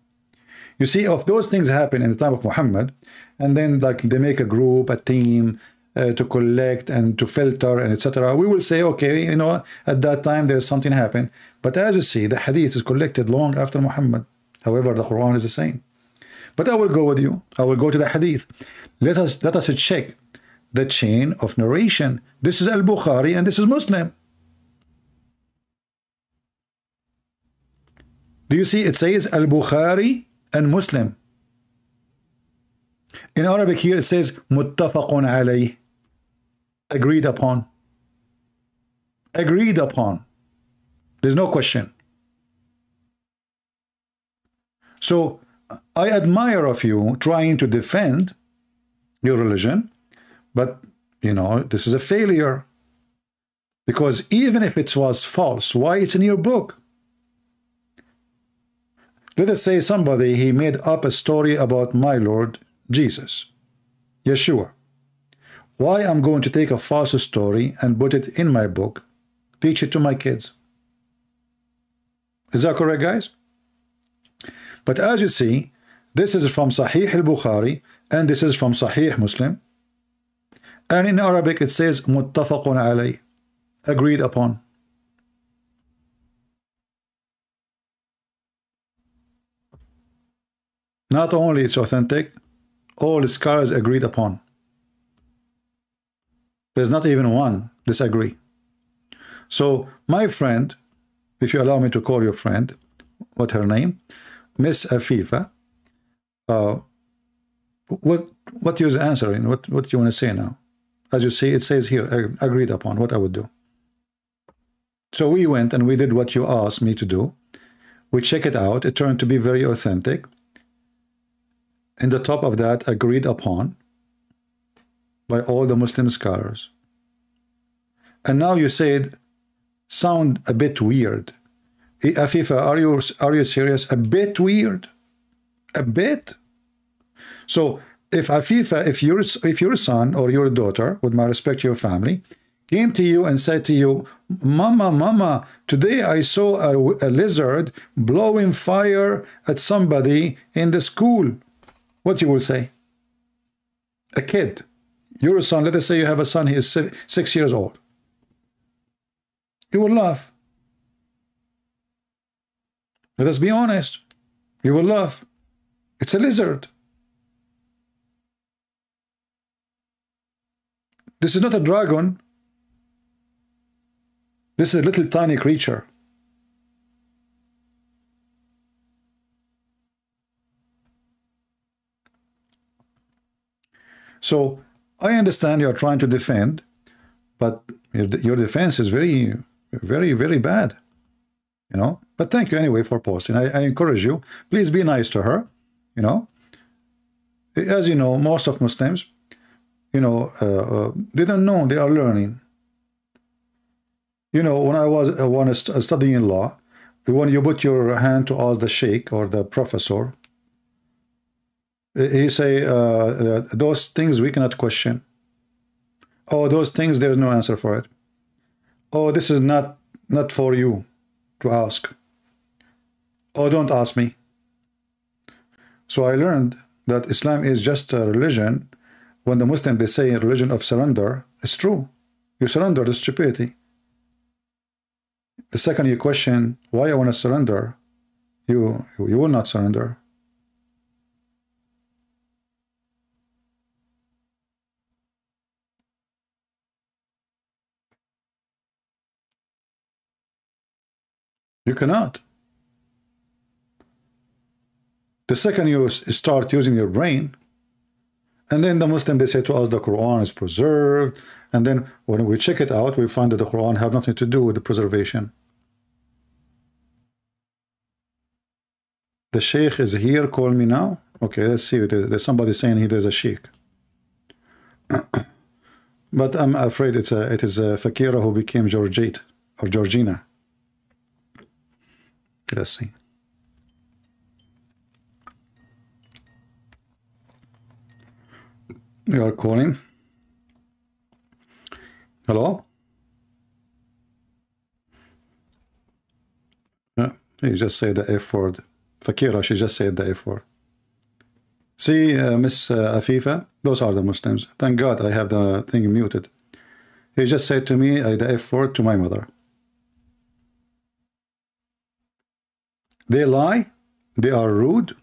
You see, if those things happen in the time of Muhammad, and then like they make a group, a team uh, to collect and to filter and etc., we will say, okay, you know, at that time there's something happened. But as you see, the hadith is collected long after Muhammad. However, the Quran is the same. But I will go with you. I will go to the hadith. Let us let us check the chain of narration. This is Al-Bukhari and this is Muslim. Do you see it says Al-Bukhari and Muslim? In Arabic here it says muttafaqun alayh. Agreed upon. Agreed upon. There's no question. So I admire of you trying to defend your religion, but you know, this is a failure. Because even if it was false, why it's in your book? Let us say somebody, he made up a story about my Lord Jesus, Yeshua. Why I'm going to take a false story and put it in my book, teach it to my kids. Is that correct, guys? But as you see, this is from Sahih al-Bukhari and this is from Sahih Muslim. And in Arabic it says alay, agreed upon. Not only it's authentic, all scholars agreed upon. There's not even one disagree. So my friend, if you allow me to call your friend, what her name? Miss Afifa. Uh, what what you're answering? What what do you want to say now? As you see, it says here, agreed upon what I would do. So we went and we did what you asked me to do. We check it out. It turned to be very authentic in the top of that agreed upon by all the Muslim scholars. And now you said, sound a bit weird. Eh, Afifa, are you are you serious? A bit weird? A bit? So if Afifa, if your if your son or your daughter, with my respect to your family, came to you and said to you, Mama, Mama, today I saw a, a lizard blowing fire at somebody in the school what you will say? A kid, your son, let us say you have a son, he is six years old. You will laugh. Let us be honest. You will laugh. It's a lizard. This is not a dragon. This is a little tiny creature. So I understand you are trying to defend, but your defense is very, very, very bad. You know, but thank you anyway for posting. I, I encourage you. Please be nice to her. You know, as you know, most of Muslims, you know, uh, uh, they don't know. They are learning. You know, when I was uh, when studying in law, when you put your hand to ask the sheikh or the professor he say uh, uh, those things we cannot question. Oh those things there's no answer for it. Oh this is not not for you to ask. Oh don't ask me. So I learned that Islam is just a religion. When the Muslim they say religion of surrender it's true. You surrender to stupidity. The second you question why I want to surrender you you will not surrender You cannot. The second you start using your brain, and then the Muslim, they say to us the Quran is preserved, and then when we check it out, we find that the Quran have nothing to do with the preservation. The Sheikh is here, call me now. Okay, let's see. There's somebody saying here there's a Sheikh. (coughs) but I'm afraid it's a, it is a Fakira who became Georgette or Georgina. You are calling. Hello? Yeah, he just said the F word. Fakira, she just said the F word. See, uh, Miss uh, Afifa, those are the Muslims. Thank God I have the thing muted. He just said to me uh, the F word to my mother. They lie, they are rude,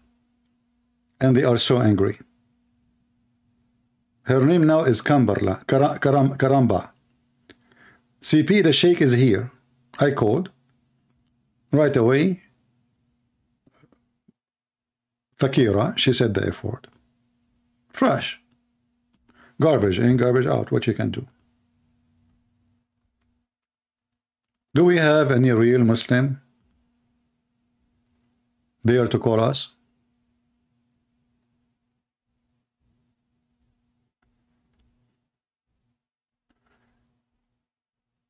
and they are so angry. Her name now is Kambarla, Karam, Karamba. CP, the Sheikh is here. I called. Right away, Fakira, she said the F word. Trash. Garbage in, garbage out, what you can do. Do we have any real Muslim there to call us?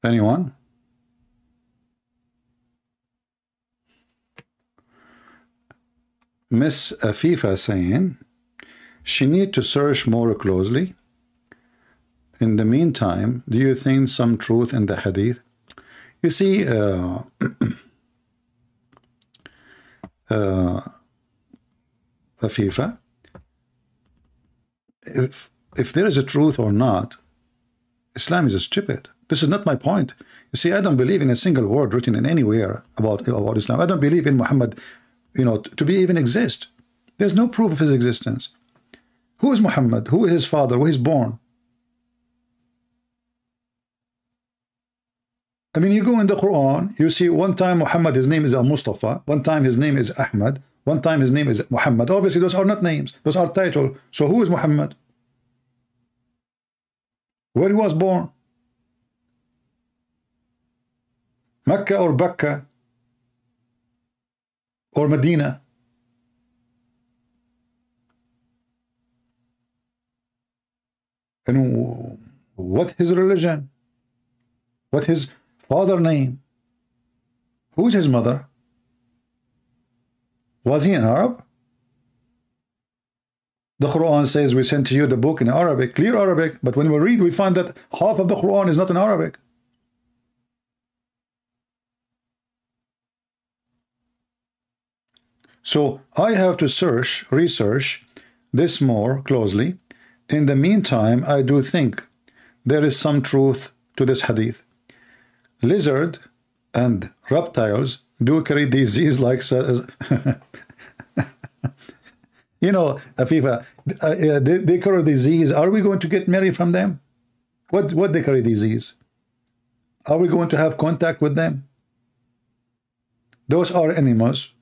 Anyone? Miss Afifa saying she need to search more closely. In the meantime, do you think some truth in the hadith? You see, uh, (clears throat) uh, Afifa, if if there is a truth or not, Islam is stupid. This is not my point. You see, I don't believe in a single word written in anywhere about, about Islam. I don't believe in Muhammad, you know, to be even exist. There's no proof of his existence. Who is Muhammad? Who is his father? Where he's born? I mean, you go in the Quran, you see one time Muhammad, his name is Al-Mustafa, one time his name is Ahmad, one time his name is Muhammad. Obviously, those are not names, those are titles. So who is Muhammad? Where he was born? Mecca or Becca or Medina. And what his religion? What his father name? Who's his mother? Was he an Arab? The Quran says we sent to you the book in Arabic, clear Arabic, but when we read, we find that half of the Quran is not in Arabic. So I have to search, research this more closely. In the meantime, I do think there is some truth to this hadith. Lizard and reptiles do carry disease like (laughs) you know, Afifa, uh, they, they carry disease. Are we going to get married from them? What what they carry disease? Are we going to have contact with them? Those are animals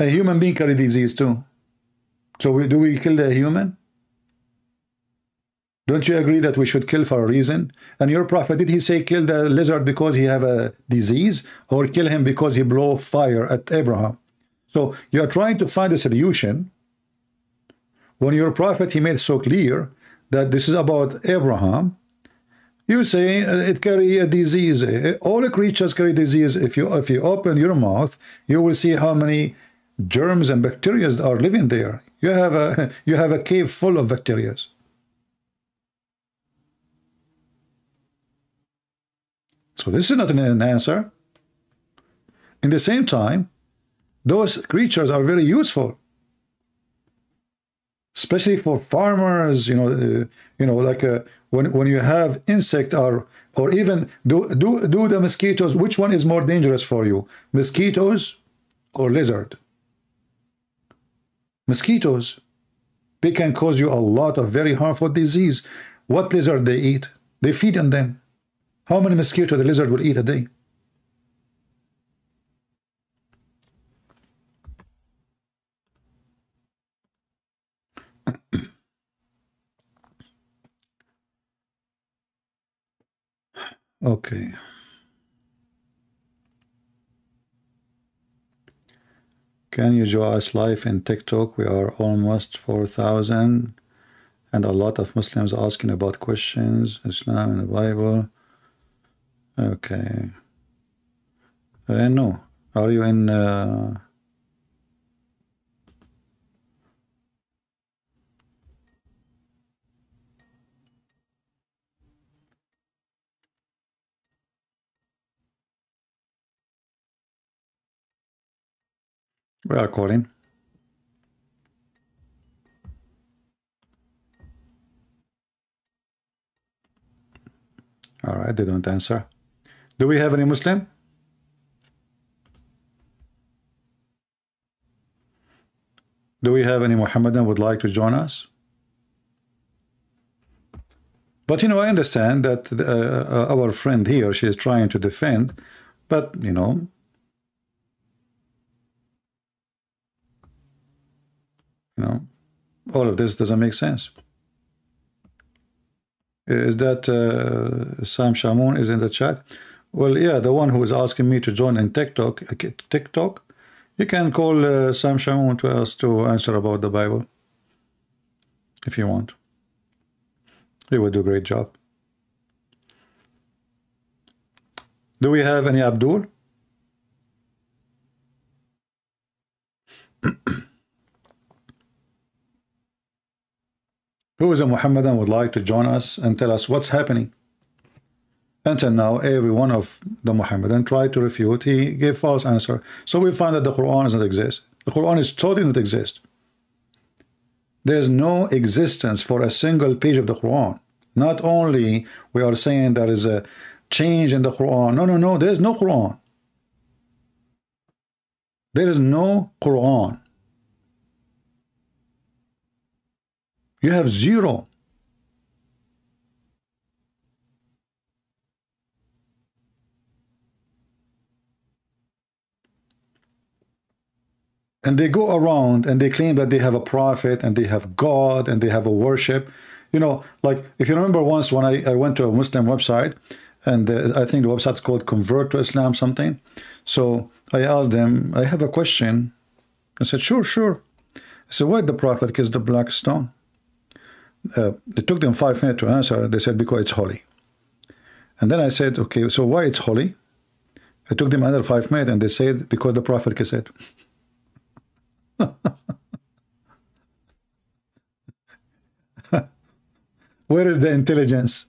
a human being carry disease too. So we, do we kill the human? Don't you agree that we should kill for a reason? And your prophet, did he say kill the lizard because he have a disease or kill him because he blow fire at Abraham? So you are trying to find a solution when your prophet, he made so clear that this is about Abraham. You say uh, it carry a disease. All the creatures carry disease. If you if you open your mouth, you will see how many germs and bacteria are living there. You have a (laughs) you have a cave full of bacteria. So this is not an answer. In the same time, those creatures are very useful, especially for farmers. You know, uh, you know, like uh, when when you have insect or or even do do do the mosquitoes. Which one is more dangerous for you, mosquitoes or lizard? Mosquitoes, they can cause you a lot of very harmful disease. What lizard they eat? They feed on them. How many mosquito the lizard will eat a day? (coughs) okay. Can you join us live in TikTok? We are almost 4,000 and a lot of Muslims asking about questions, Islam and the Bible. Okay. Uh. Are you in... Uh... We are calling. All right, they don't answer. Do we have any Muslim? Do we have any Muhammadan would like to join us? But you know, I understand that uh, our friend here, she is trying to defend, but you know, you know, all of this doesn't make sense. Is that uh, Sam Shamoun is in the chat? Well, yeah, the one who is asking me to join in TikTok, TikTok, you can call uh, Sam Shamoun to us to answer about the Bible if you want. He would do a great job. Do we have any Abdul? (coughs) Who is a Muhammadan would like to join us and tell us what's happening? Until now, every one of the Muhammadan tried to refute. He gave false answer. So we find that the Quran doesn't exist. The Quran is totally not exist. There is no existence for a single page of the Quran. Not only we are saying there is a change in the Quran. No, no, no. There is no Quran. There is no Quran. You have zero. And they go around and they claim that they have a prophet and they have God and they have a worship. You know, like if you remember once when I, I went to a Muslim website and uh, I think the website's called Convert to Islam something. So I asked them, I have a question. I said, sure, sure. I said, why the prophet kiss the black stone? Uh, it took them five minutes to answer. They said, because it's holy. And then I said, okay, so why it's holy? It took them another five minutes and they said, because the prophet kissed it. (laughs) (laughs) Where is the intelligence?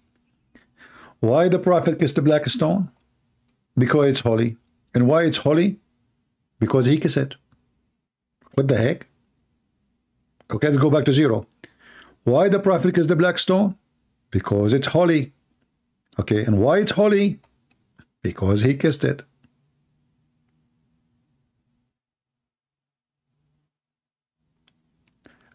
Why the prophet kissed the black stone? Because it's holy. And why it's holy? Because he kissed it. What the heck? Okay, let's go back to zero. Why the prophet kissed the black stone? Because it's holy. Okay, and why it's holy? Because he kissed it.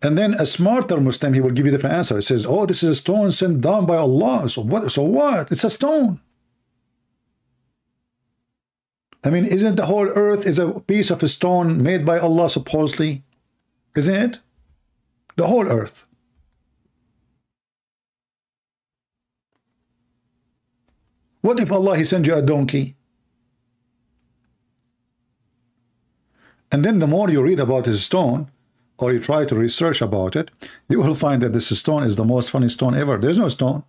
And then a smarter Muslim, he will give you different answer. He says, oh, this is a stone sent down by Allah. So what? So what? It's a stone. I mean, isn't the whole earth is a piece of a stone made by Allah supposedly? Isn't it? The whole earth. What if Allah, he sent you a donkey? And then the more you read about his stone, or you try to research about it, you will find that this stone is the most funny stone ever. There's no stone.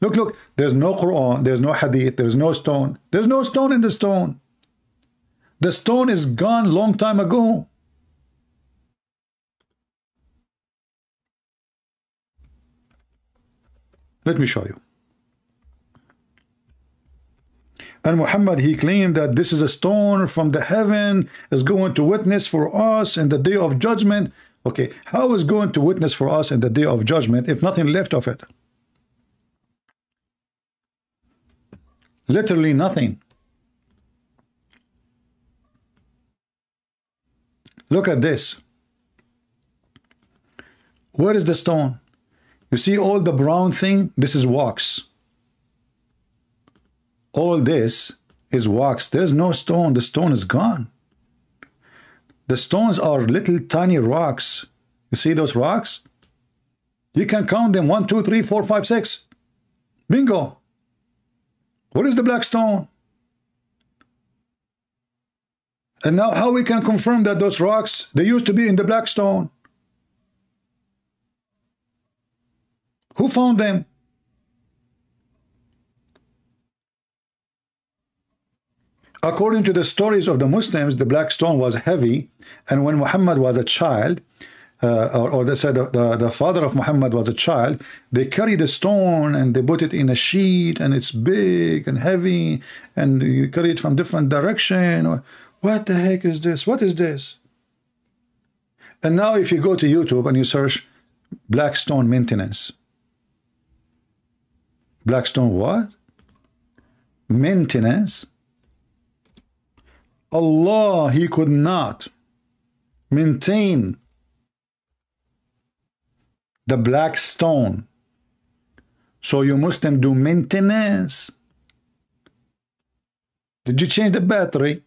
Look, look, there's no Quran, there's no Hadith, there's no stone. There's no stone in the stone. The stone is gone long time ago. Let me show you. And Muhammad, he claimed that this is a stone from the heaven, is going to witness for us in the day of judgment. Okay, how is going to witness for us in the day of judgment if nothing left of it? Literally nothing. Look at this. Where is the stone? You see all the brown thing? This is wax all this is wax. There's no stone. The stone is gone. The stones are little tiny rocks. You see those rocks? You can count them. One, two, three, four, five, six. Bingo. What is the black stone? And now how we can confirm that those rocks, they used to be in the black stone? Who found them? According to the stories of the Muslims, the black stone was heavy, and when Muhammad was a child, uh, or, or, they said the, the, the, father of Muhammad was a child, they carried the stone and they put it in a sheet, and it's big and heavy, and you carry it from different direction. What the heck is this? What is this? And now if you go to YouTube and you search black stone maintenance, black stone what? maintenance, Allah, He could not maintain the black stone. So you Muslim do maintenance. Did you change the battery?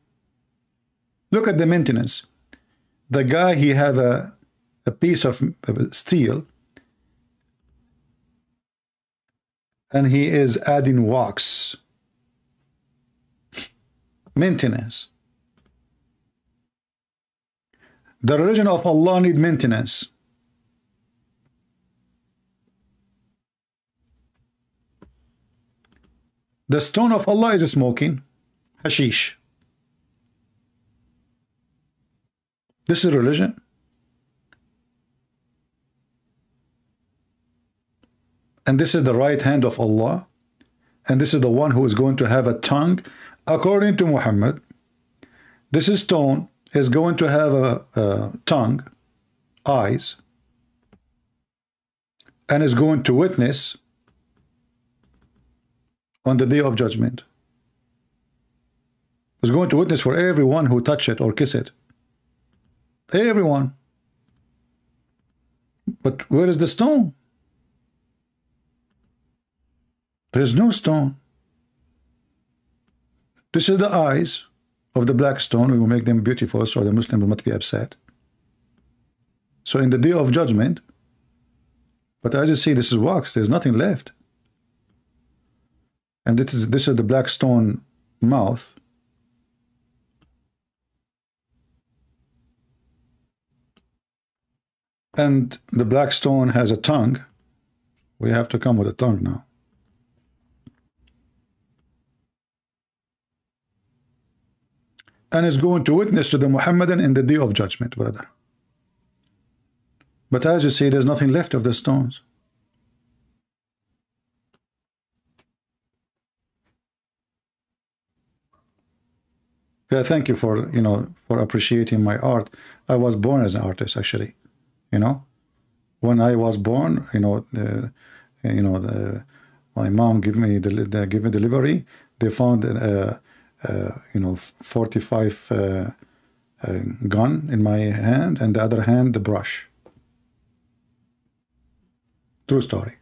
Look at the maintenance. The guy, he have a, a piece of steel and he is adding wax. (laughs) Maintenance. The religion of Allah need maintenance. The stone of Allah is smoking. Hashish. This is religion. And this is the right hand of Allah. And this is the one who is going to have a tongue. According to Muhammad, this is stone is going to have a, a tongue, eyes, and is going to witness on the day of judgment. Is going to witness for everyone who touch it or kiss it. Everyone. But where is the stone? There is no stone. This is the eyes of the black stone. We will make them beautiful so the Muslim will not be upset. So in the day of judgment, but as you see, this is wax. There's nothing left. And this is this is the black stone mouth. And the black stone has a tongue. We have to come with a tongue now. And is going to witness to the Muhammadan in the day of judgment, brother. But as you see, there's nothing left of the stones. Yeah, thank you for, you know, for appreciating my art. I was born as an artist, actually, you know. When I was born, you know, the, you know, the, my mom gave me the, the give me delivery. They found uh, uh, you know, 45 uh, uh, gun in my hand, and the other hand, the brush. True story.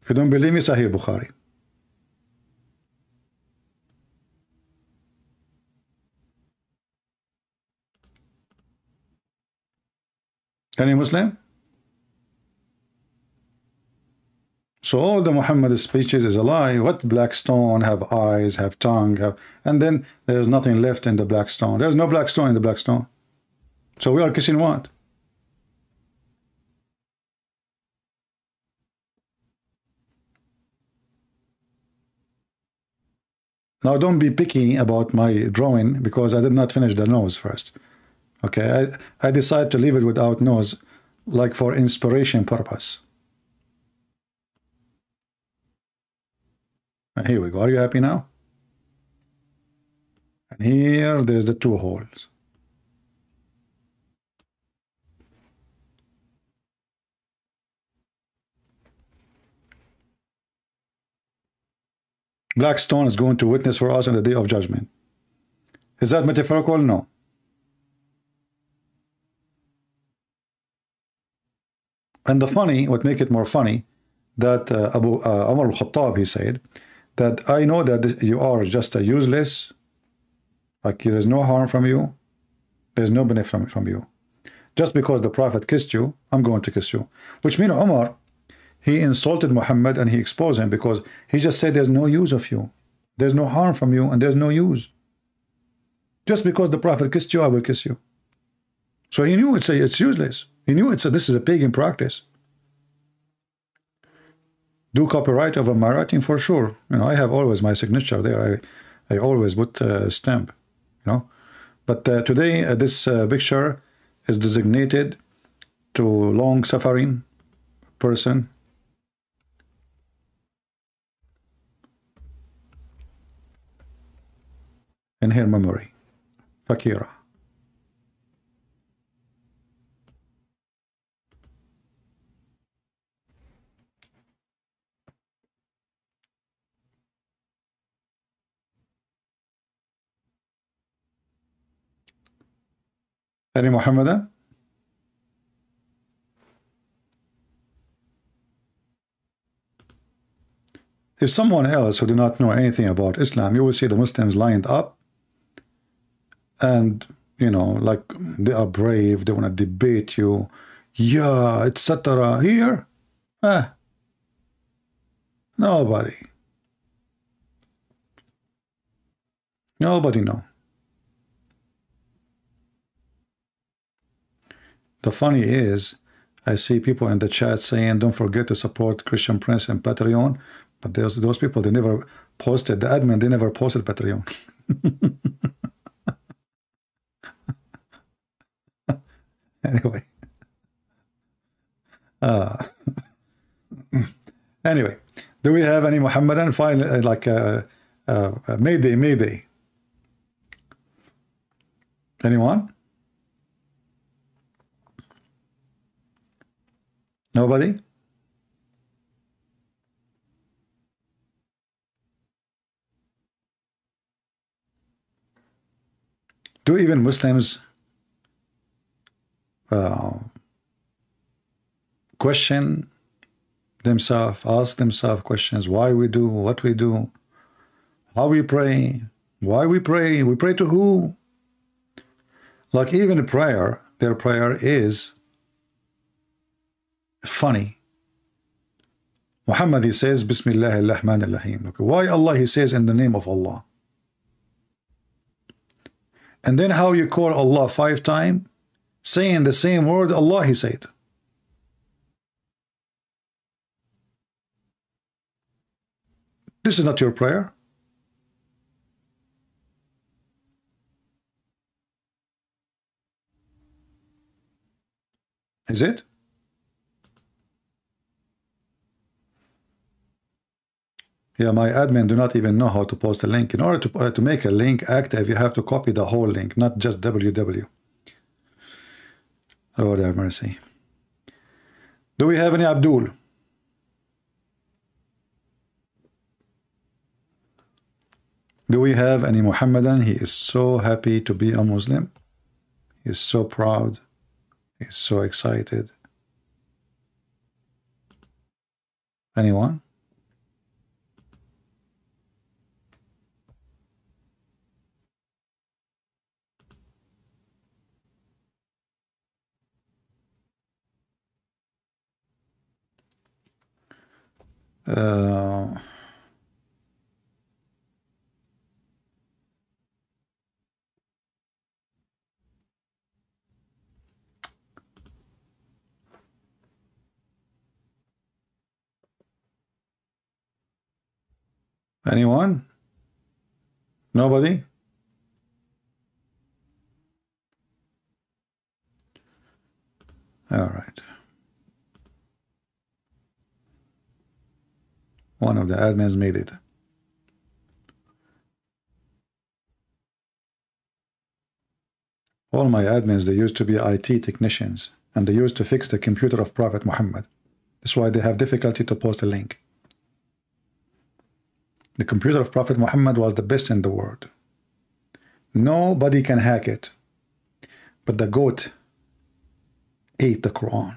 If you don't believe me, Sahih Bukhari. Any Muslim? So all the Muhammad speeches is a lie. What black stone have eyes, have tongue, have, and then there's nothing left in the black stone. There's no black stone in the black stone. So we are kissing what? Now don't be picky about my drawing because I did not finish the nose first. Okay, I, I decided to leave it without nose like for inspiration purpose. Here we go. Are you happy now? And here there's the two holes. Black stone is going to witness for us on the day of judgment. Is that metaphorical? No. And the funny, what make it more funny, that uh, Abu uh, Umar al-Khattab, he said, that I know that you are just a useless, like there is no harm from you, there's no benefit from, from you. Just because the Prophet kissed you, I'm going to kiss you. Which means Umar, he insulted Muhammad and he exposed him because he just said there's no use of you. There's no harm from you and there's no use. Just because the Prophet kissed you, I will kiss you. So he knew it's a, it's useless. He knew it's a, this is a pagan practice do copyright over my writing for sure. You know, I have always my signature there. I, I always put a stamp, you know. But uh, today, uh, this uh, picture is designated to long-suffering person. In her memory, Fakira. Any Muhammadan? If someone else who do not know anything about Islam, you will see the Muslims lined up and, you know, like they are brave, they want to debate you, yeah, etc. Here, eh, nobody. Nobody know. The funny is, I see people in the chat saying, don't forget to support Christian Prince and Patreon. But those those people they never posted the admin they never posted Patreon. (laughs) anyway. Uh, (laughs) anyway, do we have any Muhammadan file uh, like uh, uh, Mayday, Mayday? Anyone? Nobody? do even Muslims uh, question themselves, ask themselves questions why we do what we do, how we pray, why we pray, we pray to who? Like even prayer, their prayer is funny. Muhammad he says Bismillah ar-Rahman ar-Rahim. Why Allah he says in the name of Allah? And then how you call Allah five times, saying the same word Allah he said. This is not your prayer. Is it? Yeah, my admin do not even know how to post a link. In order to, uh, to make a link active, you have to copy the whole link, not just www. Lord have mercy. Do we have any Abdul? Do we have any Muhammadan? He is so happy to be a Muslim. He is so proud. He is so excited. Anyone? Uh, anyone? Nobody? All right. One of the admins made it. All my admins, they used to be IT technicians, and they used to fix the computer of Prophet Muhammad. That's why they have difficulty to post a link. The computer of Prophet Muhammad was the best in the world. Nobody can hack it. But the goat ate the Quran.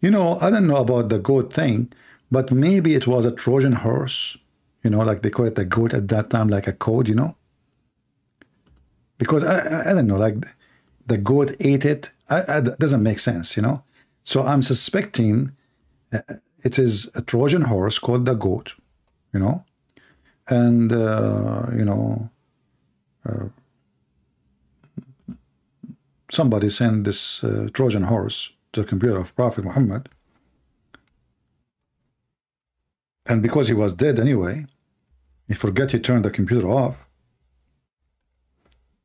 You know, I don't know about the goat thing, but maybe it was a Trojan horse, you know, like they call it the goat at that time, like a code, you know. Because I, I, I don't know, like the goat ate it. I, I, doesn't make sense, you know. So I'm suspecting uh, it is a Trojan horse called the goat, you know, and uh, you know, uh, somebody sent this uh, Trojan horse to the computer of Prophet Muhammad And because he was dead anyway, he forget he turned the computer off.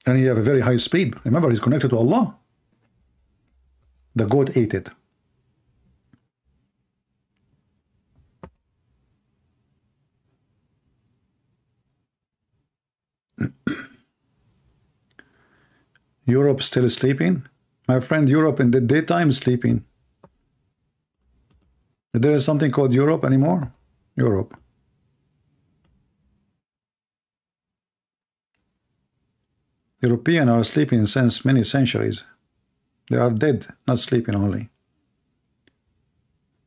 And he have a very high speed. Remember, he's connected to Allah. The goat ate it. (coughs) Europe still sleeping? My friend, Europe in the daytime sleeping. There is something called Europe anymore? Europeans are sleeping since many centuries. They are dead, not sleeping only.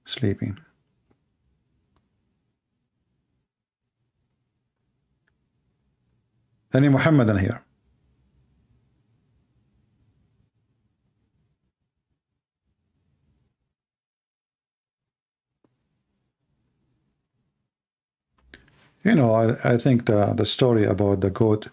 Sleeping. Any Muhammadan here? You know, I, I think the, the story about the goat,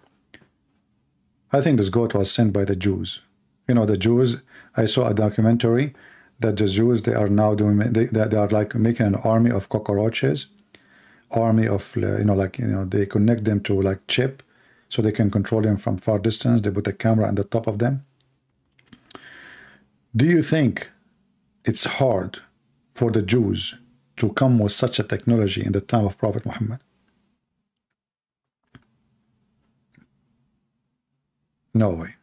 I think this goat was sent by the Jews. You know, the Jews, I saw a documentary that the Jews, they are now doing, they, they are like making an army of cockroaches, army of, uh, you know, like, you know, they connect them to like chip so they can control them from far distance. They put a camera on the top of them. Do you think it's hard for the Jews to come with such a technology in the time of Prophet Muhammad? No way.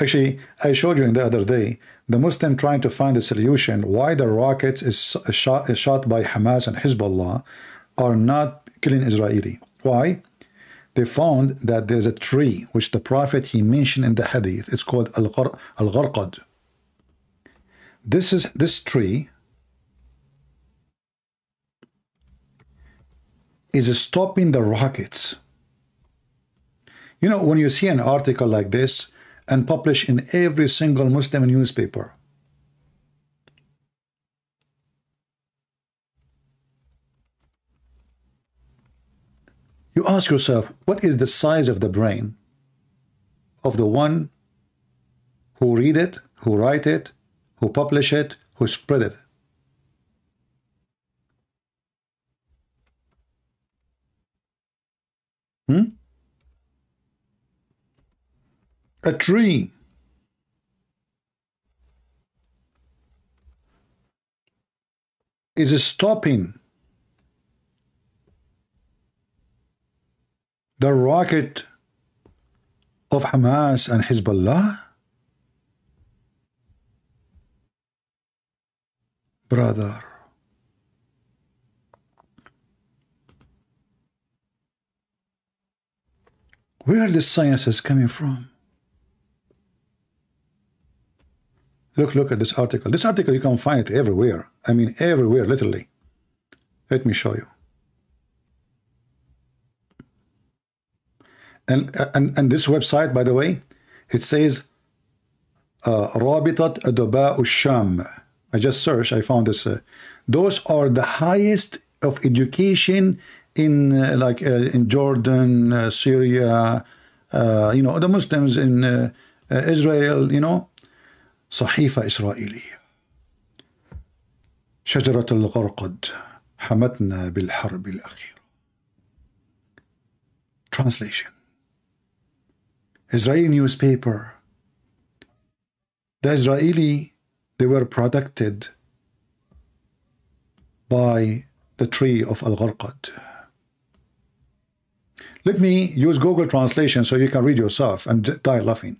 Actually, I showed you in the other day, the Muslim trying to find a solution why the rockets is shot, is shot by Hamas and Hezbollah are not killing Israeli. Why? They found that there's a tree which the Prophet he mentioned in the Hadith. It's called Al-Gharqad. This is this tree is stopping the rockets you know, when you see an article like this and published in every single Muslim newspaper, you ask yourself, what is the size of the brain of the one who read it, who write it, who publish it, who spread it? Hmm? A tree. Is stopping the rocket of Hamas and Hezbollah? Brother, where the science is coming from? Look, look at this article. This article, you can find it everywhere. I mean, everywhere, literally. Let me show you. And, and, and this website, by the way, it says uh, رابطة أدباء الشام. I just searched, I found this. Uh, those are the highest of education in uh, like uh, in Jordan, uh, Syria, uh, you know, the Muslims in uh, uh, Israel, you know, صحيفة إسرائيلية شجرة الغرقد حمتنا بالحرب الأخيرة Translation Israeli newspaper The Israeli they were protected by the tree of Al-Gharqad. Let me use Google translation so you can read yourself and die laughing.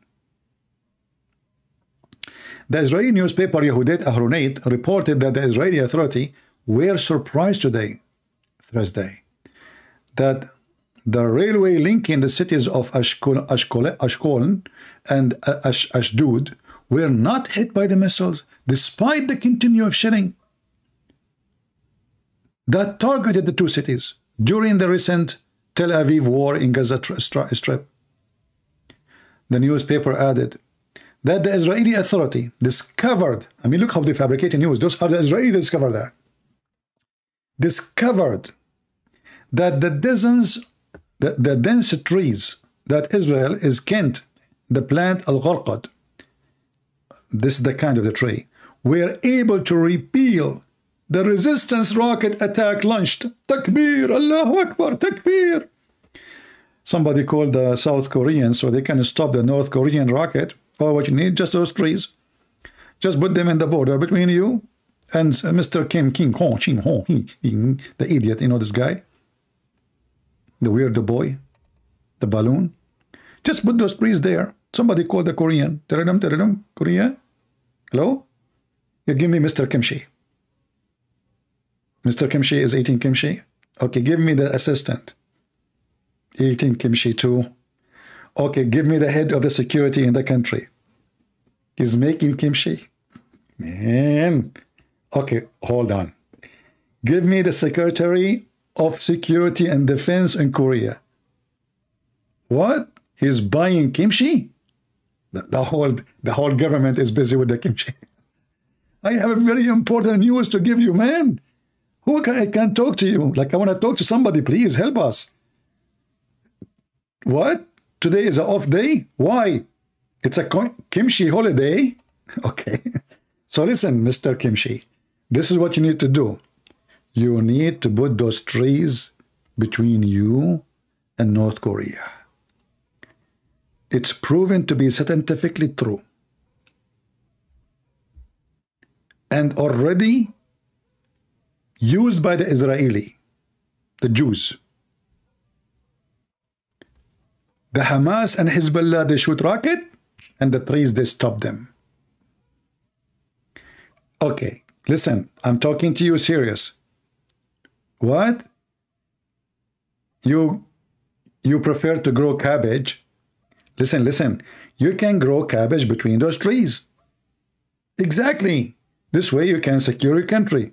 The Israeli newspaper Yehudet Ahronit reported that the Israeli authority were surprised today, Thursday, that the railway linking the cities of Ashkol, Ashkol, and uh, Ash, Ashdod were not hit by the missiles despite the continued shelling that targeted the two cities during the recent Tel Aviv war in Gaza Strip. The newspaper added, that the Israeli authority discovered, I mean, look how they fabricated news. Those are the Israeli that discovered that. Discovered that the dozens, the, the dense trees that Israel is kent, the plant al-Gharqad, this is the kind of the tree, were able to repel the resistance rocket attack launched. Takbir, Allahu Akbar, Takbir. Somebody called the South Koreans so they can stop the North Korean rocket all what you need, just those trees. Just put them in the border between you and uh, Mr. Kim King Hong Ching Hong, the idiot, you know this guy, the weirdo boy, the balloon. Just put those trees there. Somebody call the Korean. Teradum, teradum, Korea. Hello? You give me Mr. Kimchi. Mr. Kimchi is eating kimchi. Okay, give me the assistant. Eating kimchi too. Okay, give me the head of the security in the country. He's making kimchi. Man. Okay, hold on. Give me the secretary of security and defense in Korea. What? He's buying kimchi? The, the whole the whole government is busy with the kimchi. I have a very important news to give you, man. Who can I can talk to you? Like I want to talk to somebody. Please help us. What? Today is an off day? Why? It's a kimchi holiday? (laughs) Okay. So listen, Mr. Kimchi. This is what you need to do. You need to put those trees between you and North Korea. It's proven to be scientifically true. And already used by the Israeli, the Jews. The Hamas and Hezbollah, they shoot rocket, and the trees, they stop them. Okay, listen, I'm talking to you serious. What? You you prefer to grow cabbage? Listen, listen. You can grow cabbage between those trees. Exactly. This way you can secure your country.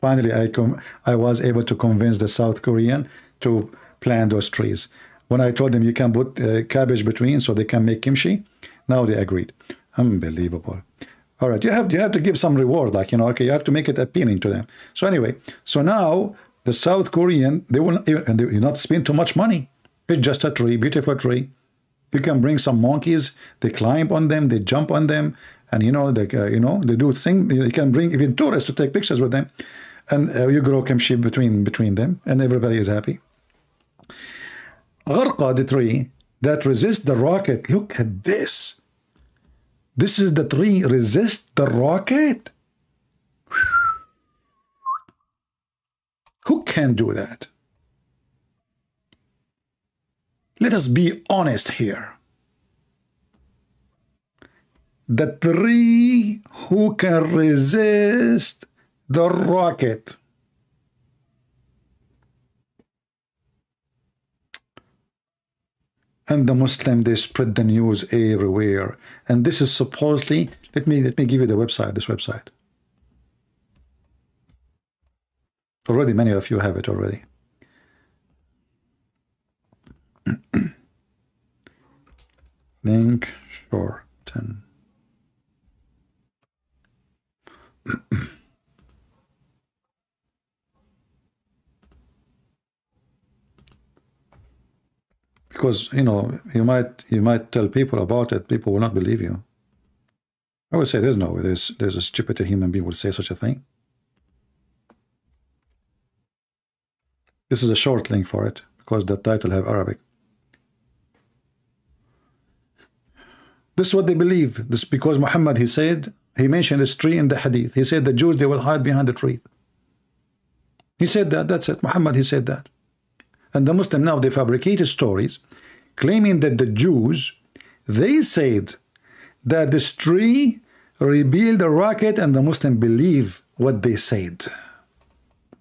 Finally, I com I was able to convince the South Korean to plant those trees. When I told them you can put uh, cabbage between so they can make kimchi, now they agreed. Unbelievable. All right, you have you have to give some reward, like you know, okay, you have to make it appealing to them. So anyway, so now the South Korean they will and they will not spend too much money. It's just a tree, beautiful tree. You can bring some monkeys. They climb on them, they jump on them, and you know they uh, you know they do things. You can bring even tourists to take pictures with them, and uh, you grow kimchi between between them, and everybody is happy. Gharqad, the tree that resists the rocket. Look at this. This is the tree resist the rocket? Who can do that? Let us be honest here. The tree who can resist the rocket. And the Muslim they spread the news everywhere. And this is supposedly let me let me give you the website this website. Already many of you have it already. (clears throat) Link shorten (clears throat) because you know you might you might tell people about it people will not believe you. I would say there's no way. There's there's a stupid human being would say such a thing. This is a short link for it because the title have arabic. This is what they believe. This because muhammad he said he mentioned this tree in the hadith. He said the jews they will hide behind the tree. He said that that's it. Muhammad he said that and the Muslim now they fabricated stories claiming that the Jews they said that this tree revealed a rocket and the Muslim believe what they said.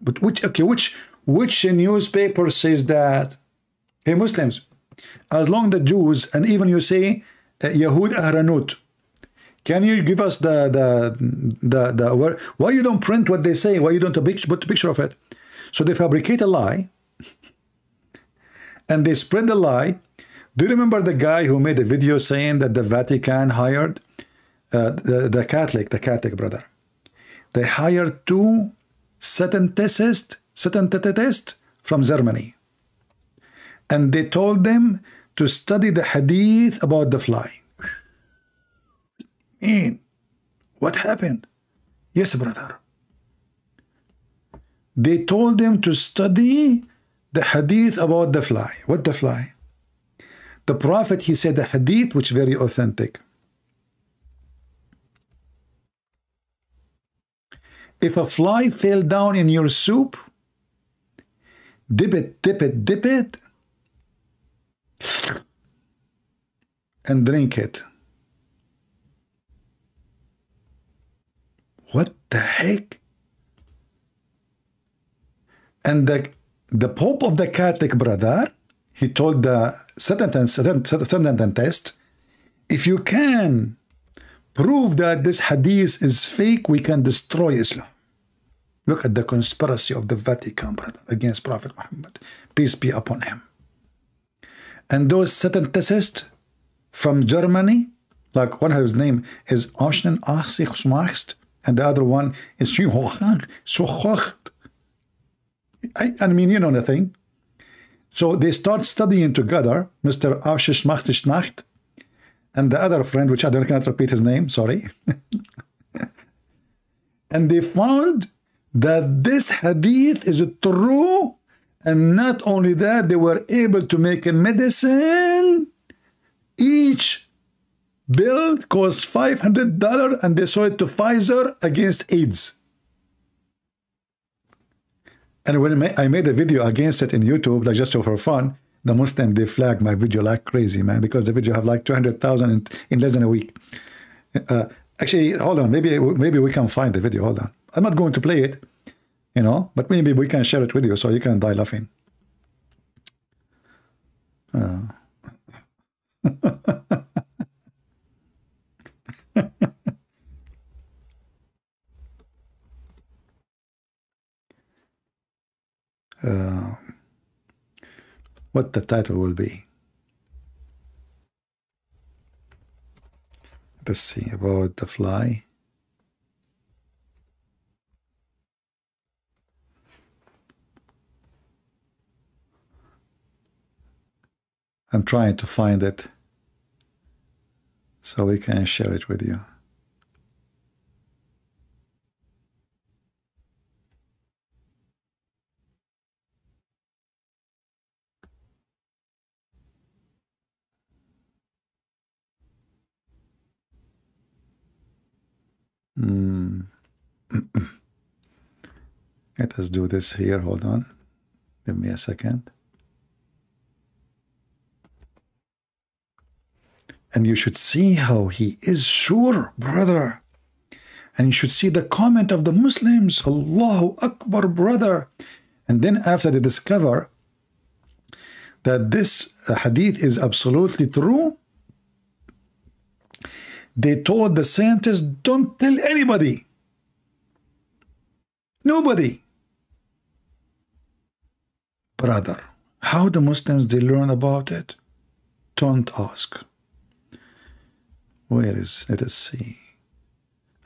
But which okay, which which newspaper says that? Hey Muslims, as long the Jews and even you say uh, Yahud Ahranut, can you give us the the the the where, why you don't print what they say? Why you don't put a picture of it? So they fabricate a lie and they spread the lie. Do you remember the guy who made a video saying that the Vatican hired uh, the, the Catholic, the Catholic brother? They hired two scientists from Germany. And they told them to study the hadith about the fly. Man, what happened? Yes, brother. They told them to study the hadith about the fly. What the fly? The Prophet, he said a hadith which very authentic. If a fly fell down in your soup, dip it, dip it, dip it, and drink it. What the heck? And the the Pope of the Catholic brother, he told the test, if you can prove that this hadith is fake, we can destroy Islam. Look at the conspiracy of the Vatican, brother, against Prophet Muhammad. Peace be upon him. And those sentences from Germany, like one of his name is Oshnen Achsich and the other one is I, I mean, you know nothing. So they start studying together, Mr. Avshish Nacht and the other friend, which I don't cannot repeat his name, sorry. (laughs) and they found that this hadith is true, and not only that, they were able to make a medicine. Each bill cost $500 and they sold it to Pfizer against AIDS. And when I made a video against it in YouTube, like just for fun, the Muslim they flagged my video like crazy, man, because the video have like 200,000 in, in less than a week. Uh, actually, hold on, maybe maybe we can find the video. Hold on, I'm not going to play it, you know, but maybe we can share it with you so you can die laughing. Uh. (laughs) uh, what the title will be. Let's see about the fly. I'm trying to find it so we can share it with you. Mm. (clears throat) Let us do this here. Hold on. Give me a second. And you should see how he is sure, brother. And you should see the comment of the Muslims. Allahu Akbar, brother. And then after they discover that this hadith is absolutely true, they told the scientists, don't tell anybody. Nobody. Brother, how the Muslims they learn about it? Don't ask. Where is, let us see.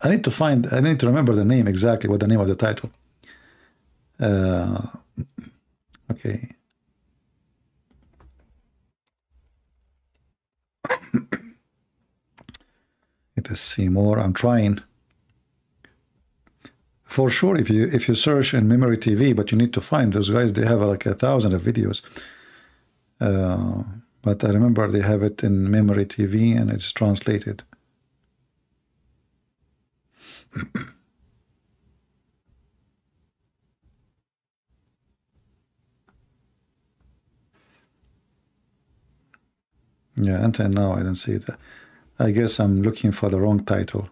I need to find, I need to remember the name exactly, what the name of the title. Uh, okay. Us see more. I'm trying. For sure, if you if you search in MEMRI TV, but you need to find those guys. They have like a thousand of videos. Uh, but I remember they have it in MEMRI TV and it's translated. (coughs) yeah, until now I don't see it. I guess I'm looking for the wrong title.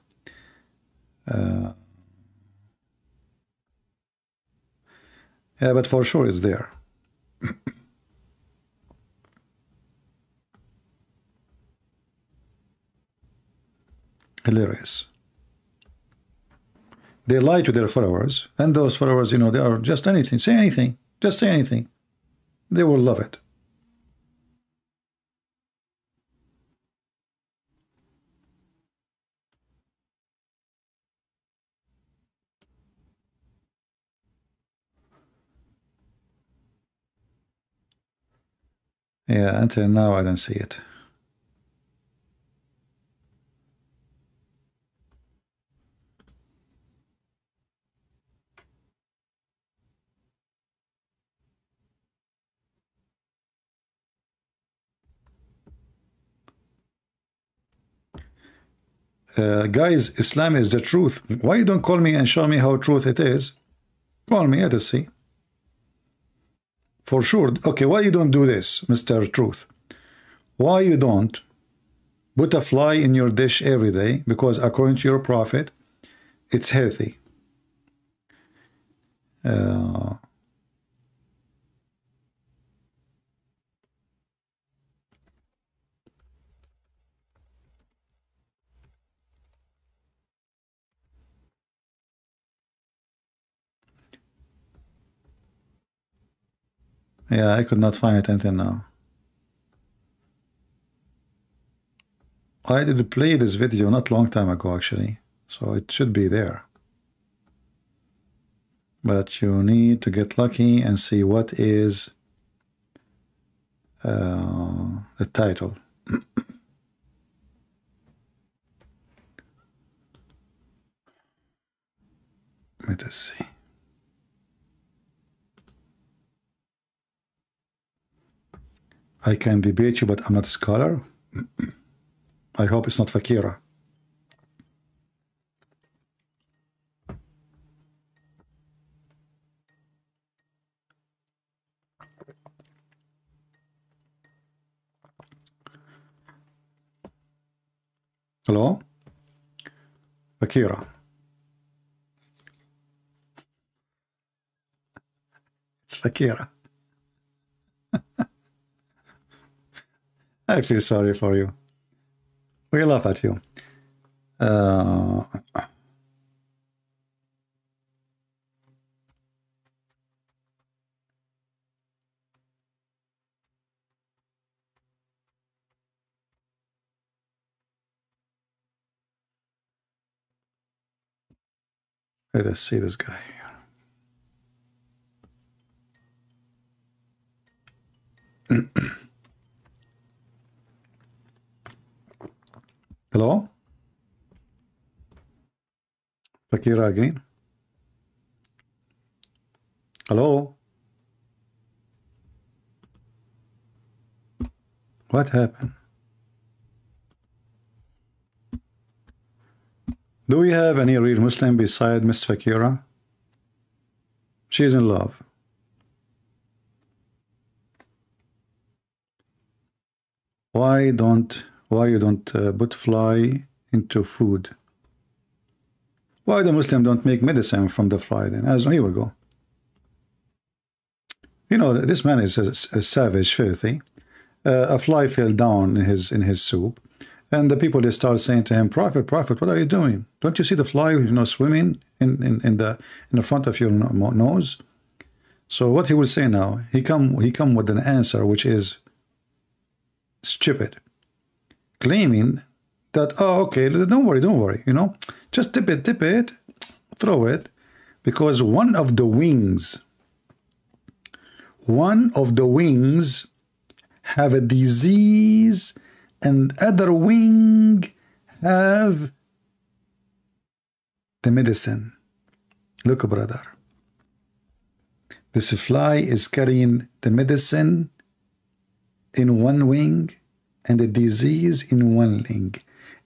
Uh, yeah, but for sure it's there. (coughs) Hilarious. They lie to their followers, and those followers, you know, they are just anything. Say anything. Just say anything. They will love it. Yeah, until now I don't see it. Uh, guys, Islam is the truth. Why you don't call me and show me how truth it is? Call me, let us see. For sure. Okay, why you don't do this, Mr. Truth? Why you don't put a fly in your dish every day? Because according to your prophet, it's healthy. Uh, Yeah, I could not find it until now. I did play this video not long time ago actually, so it should be there. But you need to get lucky and see what is uh, the title. (coughs) Let us see. I can debate you, but I'm not a scholar. I hope it's not Fakira. Hello? Fakira. It's Fakira. I feel sorry for you. We laugh at you. Uh, let us see this guy. (clears throat) Hello? Fakira again? Hello? What happened? Do we have any real Muslim beside Miss Fakira? She's in love. Why don't why you don't uh, put fly into food? Why the Muslim don't make medicine from the fly then? As here we go. You know, this man is a, a savage, filthy. Uh, a fly fell down in his in his soup, and the people they start saying to him, "Prophet, prophet, what are you doing? Don't you see the fly, you know, swimming in in, in the in the front of your nose?" So what he will say now? He come he come with an answer which is stupid claiming that, oh, okay, don't worry, don't worry, you know, just dip it, dip it, throw it, because one of the wings, one of the wings have a disease and other wing have the medicine. Look, brother. This fly is carrying the medicine in one wing and the disease in one link.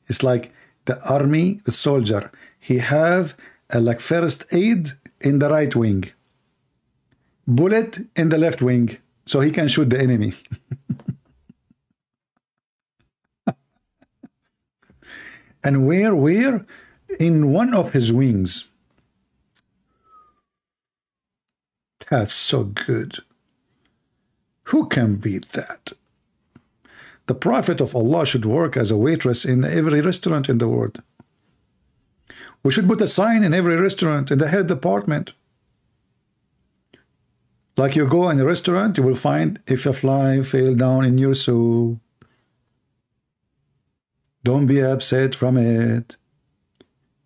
It's like the army, the soldier, he have a like first aid in the right wing, bullet in the left wing, so he can shoot the enemy. (laughs) and where, where? In one of his wings. That's so good. Who can beat that? The Prophet of Allah should work as a waitress in every restaurant in the world. We should put a sign in every restaurant in the head department. Like you go in a restaurant, you will find if a fly fell down in your soup. Don't be upset from it.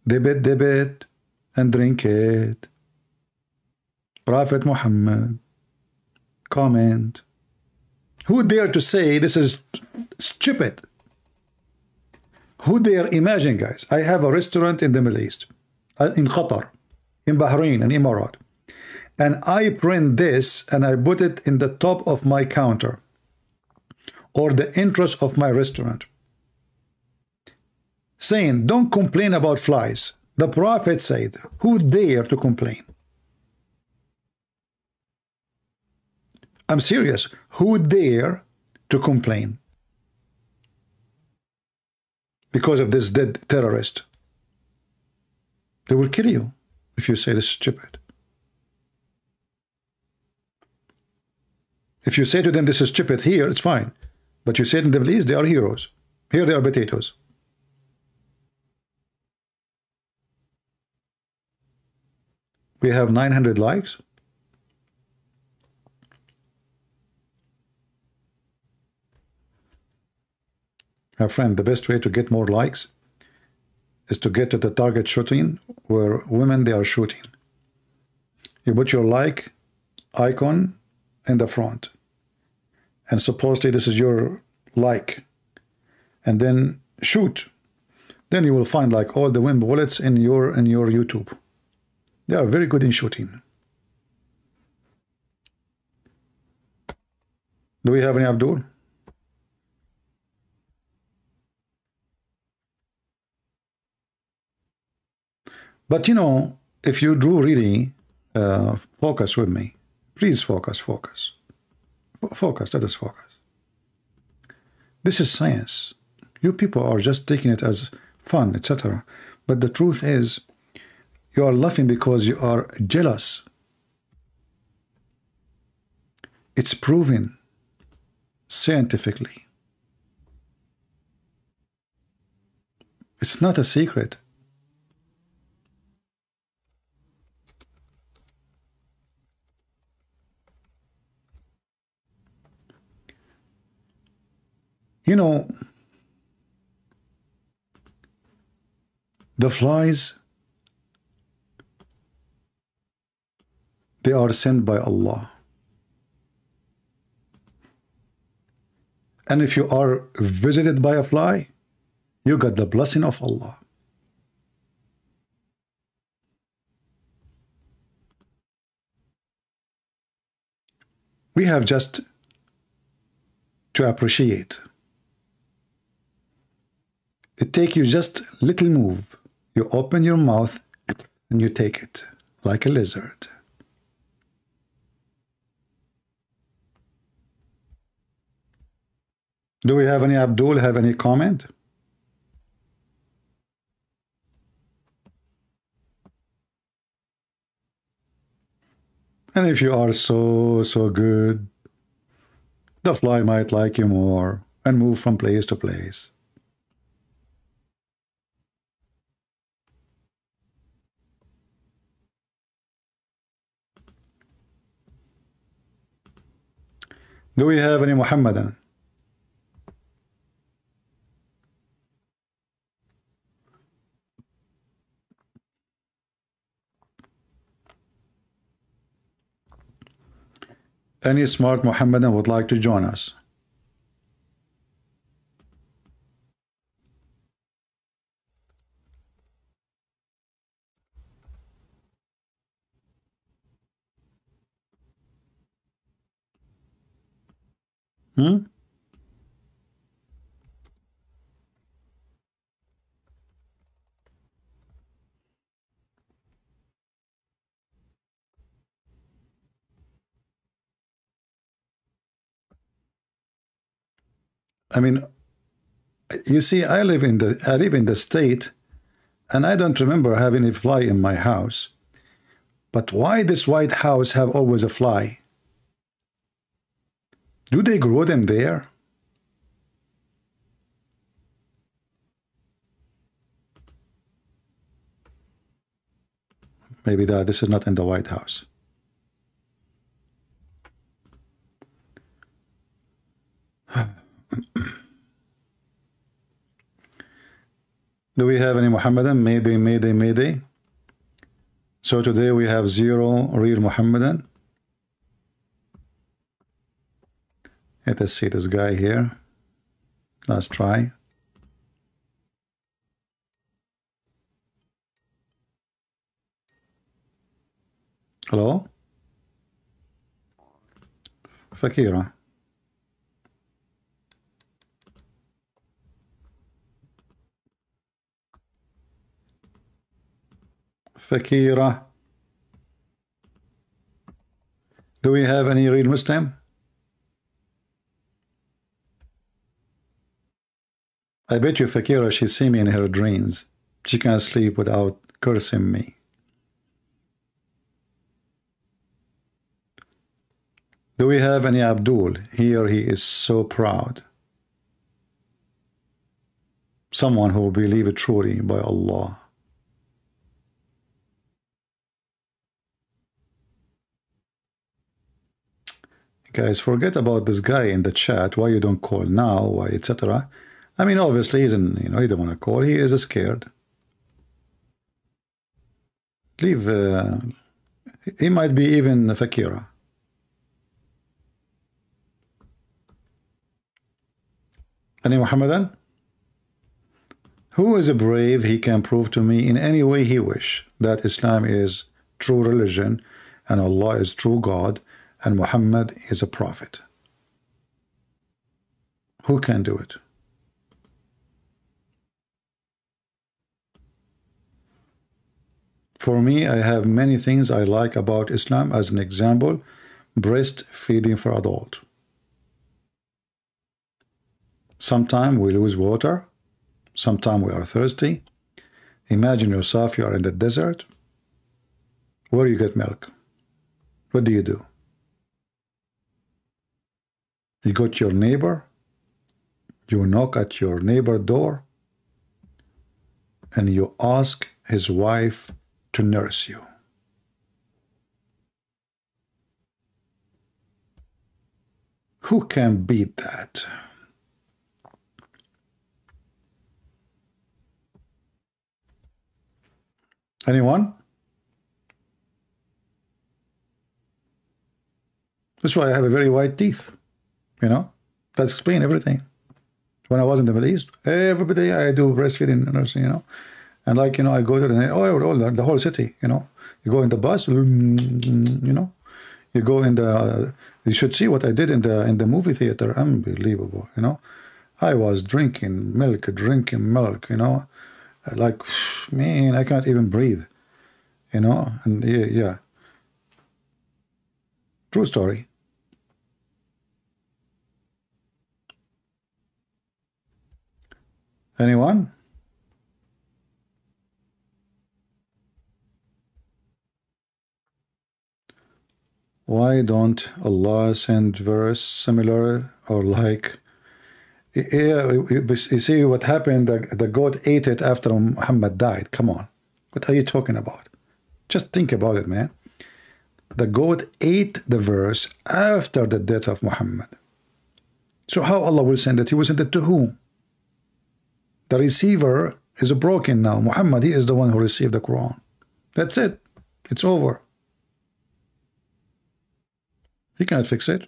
Dip it, dip it, and drink it. Prophet Muhammad. Comment. Who dare to say this is stupid? Who dare imagine, guys? I have a restaurant in the Middle East, uh, in Qatar, in Bahrain, and Emirat. And I print this and I put it in the top of my counter or the entrance of my restaurant. Saying, don't complain about flies. The Prophet said, who dare to complain? I'm serious. Who dare to complain? Because of this dead terrorist. They will kill you if you say this is stupid. If you say to them this is stupid here, it's fine. But you say to them, please, they are heroes. Here they are potatoes. We have 900 likes. My friend, the best way to get more likes is to get to the target shooting where women they are shooting. You put your like icon in the front. And supposedly this is your like. And then shoot. Then you will find like all the wind bullets in your in your YouTube. They are very good in shooting. Do we have any Abdul? But you know, if you do really uh, focus with me, please focus, focus, focus, let us focus. This is science. You people are just taking it as fun, etc. But the truth is, you are laughing because you are jealous. It's proven scientifically. It's not a secret. You know, the flies, they are sent by Allah. And if you are visited by a fly, you got the blessing of Allah. We have just to appreciate. It take you just little move. You open your mouth and you take it like a lizard. Do we have any Abdul have any comment? And if you are so, so good, the fly might like you more and move from place to place. Do we have any Muhammadan? Any smart Muhammadan would like to join us? Hmm? I mean, you see, I live in the I live in the state, and I don't remember having a fly in my house. But why this White House have always a fly? Do they grow them there? Maybe that this is not in the White House. (sighs) Do we have any Muhammadan? Mayday, Mayday, Mayday. So today we have zero real Muhammadan. Let us see this guy here. Let's try. Hello? Fakira. Fakira. Do we have any real Muslim? I bet you Fakira, she see me in her dreams. She can't sleep without cursing me. Do we have any Abdul? Here he is so proud. Someone who will believe it truly by Allah. Guys, forget about this guy in the chat, why you don't call now, why, etc. I mean, obviously, he's in, you know, he don't want to call. He is scared. Leave. Uh, he might be even Fakira. Any Muhammadan? Who is a brave? He can prove to me in any way he wish that Islam is true religion and Allah is true God and Muhammad is a prophet. Who can do it? For me, I have many things I like about Islam. As an example, breastfeeding for adult. Sometimes we lose water. Sometimes we are thirsty. Imagine yourself, you are in the desert. Where do you get milk? What do you do? You go to your neighbor, you knock at your neighbor door, and you ask his wife to nurse you. Who can beat that? Anyone? That's why I have a very white teeth. You know, that explains everything. When I was in the Middle East, every day I do breastfeeding and nursing, you know. And like, you know, I go to the, oh, oh the, the whole city, you know. You go in the bus, you know. You go in the, you should see what I did in the in the movie theater. Unbelievable, you know. I was drinking milk, drinking milk, you know. Like, man, I can't even breathe, you know. And yeah, yeah. True story. Anyone? Why don't Allah send verse similar or like? Yeah, you see what happened. The, the goat ate it after Muhammad died. Come on, what are you talking about? Just think about it, man. The goat ate the verse after the death of Muhammad. So how Allah will send it? He will send it to whom? The receiver is broken now. Muhammad, he is the one who received the Quran. That's it. It's over. He cannot fix it.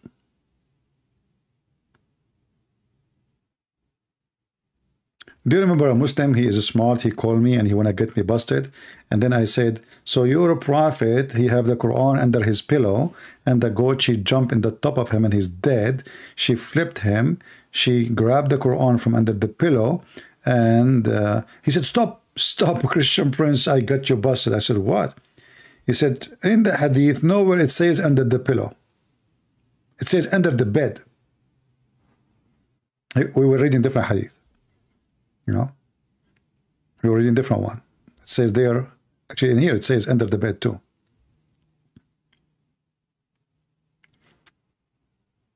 Do you remember a Muslim? He is smart. He called me and he wanna get me busted. And then I said, "So you're a prophet? He have the Quran under his pillow, and the goat she jumped in the top of him and he's dead. She flipped him. She grabbed the Quran from under the pillow, and uh, he said, Stop, stop, (laughs) Christian Prince, I got you busted. I said, What? He said, In the hadith, nowhere it says under the pillow. It says under the bed. We were reading different hadith. You know? We were reading different one. It says there, actually in here it says under the bed too.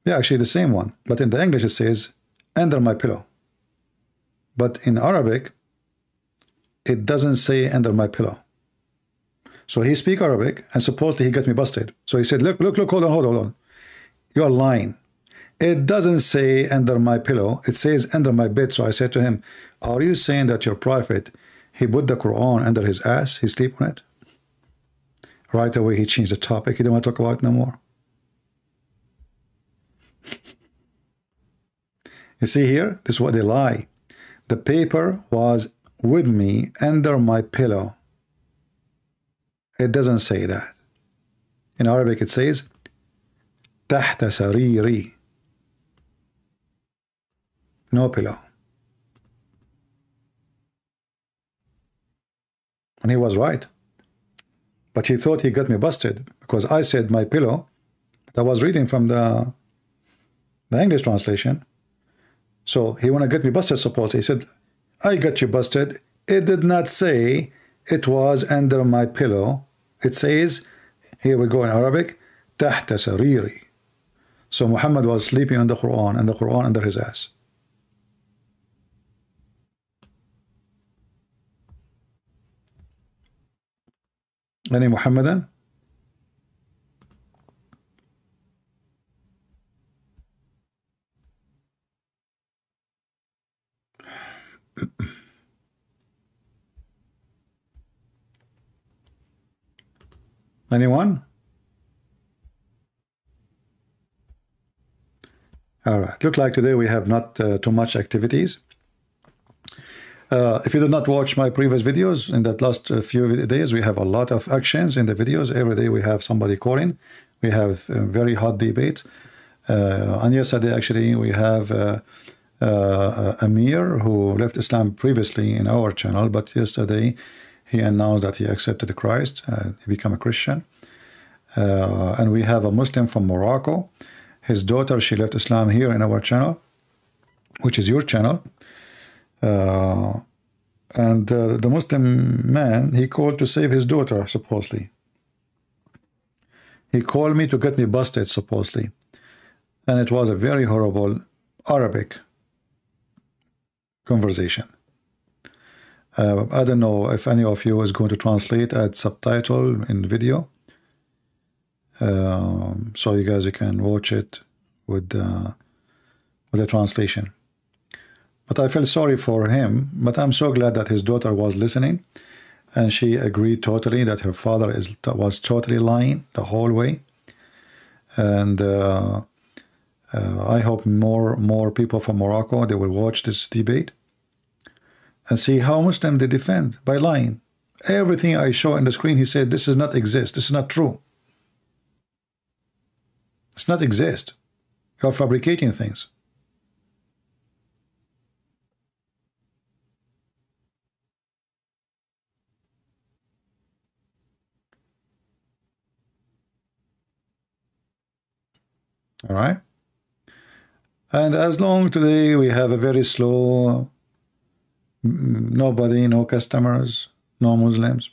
Yeah, actually the same one. But in the English it says under my pillow. But in Arabic, it doesn't say under my pillow. So he speak Arabic, and supposedly he got me busted. So he said, look, look, look, hold on, hold on, hold on. You're lying. It doesn't say under my pillow. It says under my bed. So I said to him, are you saying that your prophet, he put the Quran under his ass, he sleep on it? Right away, he changed the topic. He didn't want to talk about it no more. (laughs) you see here, this is what they lie. The paper was with me under my pillow. It doesn't say that. In Arabic it says تحت سريري. No pillow. And he was right. But he thought he got me busted because I said my pillow. I was reading from the the English translation. So he want to get me busted, suppose. He said, I got you busted. It did not say it was under my pillow. It says, here we go in Arabic, تحت سريري. so Muhammad was sleeping on the Quran and the Quran under his ass. Any Muhammadan? Anyone? All right. Look like today we have not uh, too much activities. Uh, if you did not watch my previous videos in that last uh, few days, we have a lot of actions in the videos. Every day we have somebody calling. We have uh, very hot debates. Uh, and yesterday, actually, we have uh, uh, Amir who left Islam previously in our channel, but yesterday he announced that he accepted Christ. he became a Christian. and we have a Muslim from Morocco. His daughter, she left Islam here in our channel, which is your channel. Uh, and uh, the Muslim man, he called to save his daughter, supposedly. He called me to get me busted, supposedly. And it was a very horrible Arabic conversation. Uh, I don't know if any of you is going to translate, add subtitle in video. Um, so you guys you can watch it with the, with the translation. But I felt sorry for him, but I'm so glad that his daughter was listening and she agreed totally that her father is was totally lying the whole way. And uh, uh, I hope more more people from Morocco they will watch this debate and see how Muslim they defend by lying. Everything I show in the screen, he said, this does not exist. This is not true. It's not exist. You are fabricating things. All right. And as long today we have a very slow, nobody, no customers, no Muslims.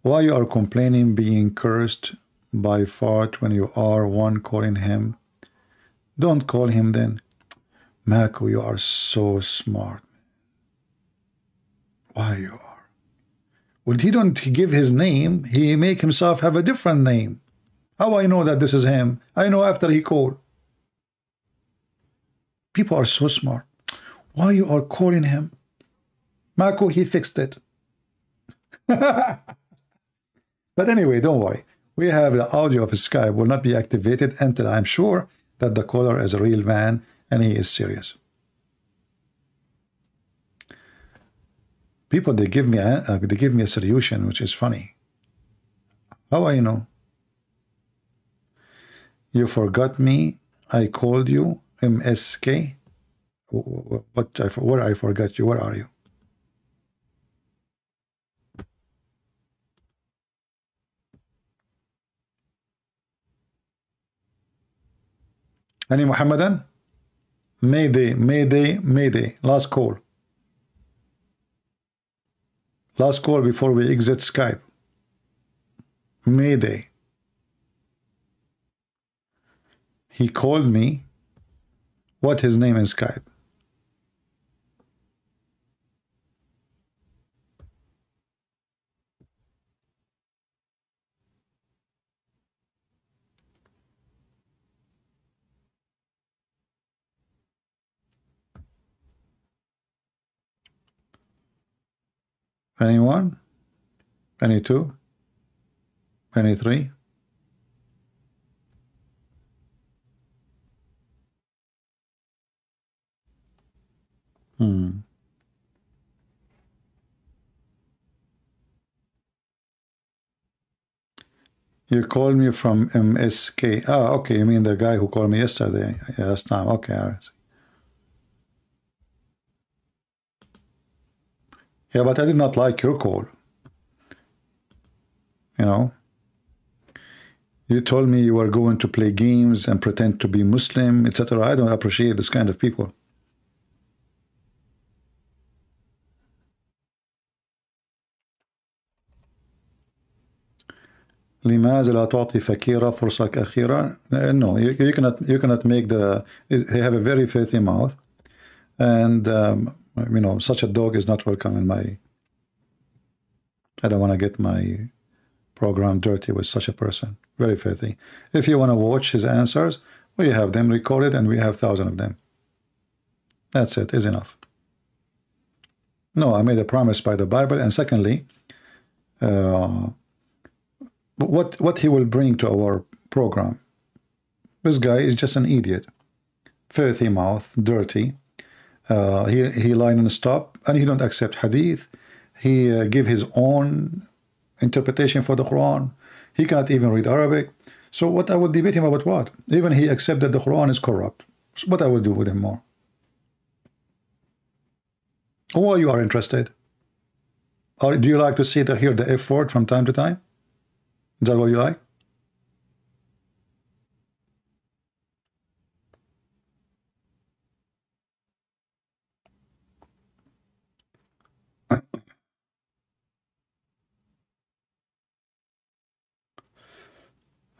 Why you are complaining being cursed by Fart when you are one calling him? Don't call him then. Mako, you are so smart. Why you are? Well, he don't give his name. He make himself have a different name. How I know that this is him? I know after he called. People are so smart. Why you are calling him? Marco, he fixed it. (laughs) but anyway, don't worry. We have the audio of Skype will not be activated until I'm sure that the caller is a real man and he is serious. People they give me a, uh, they give me a solution which is funny. How I know? You forgot me. I called you. MSK. What where I forgot you. Where are you? Any Muhammadan? Mayday, Mayday, Mayday. Last call. Last call before we exit Skype. Mayday. he called me what his name in Skype. Anyone? Any two? Any three? Hmm. You called me from MSK. Oh, okay. You mean the guy who called me yesterday? Last time. Okay. Yeah, but I did not like your call. You know? You told me you were going to play games and pretend to be Muslim, etc. I don't appreciate this kind of people. لماذا لا تعطي فكيرة فرصة أخيرة؟ No, you, you cannot you cannot make the he have a very filthy mouth, and um, you know such a dog is not welcome in my. I don't want to get my program dirty with such a person. Very filthy. If you want to watch his answers, we have them recorded, and we have thousands of them. That's it. Is enough. No, I made a promise by the Bible, and secondly. Uh, what, what he will bring to our program? This guy is just an idiot. Filthy mouth, dirty. Uh, he, he lie non-stop and he don't accept hadith. He uh, give his own interpretation for the Quran. He cannot even read Arabic. So what I will debate him about what? Even he accept that the Quran is corrupt. So what I will do with him more? Or you are interested? Or do you like to see the hear the F word from time to time? Is that what you like?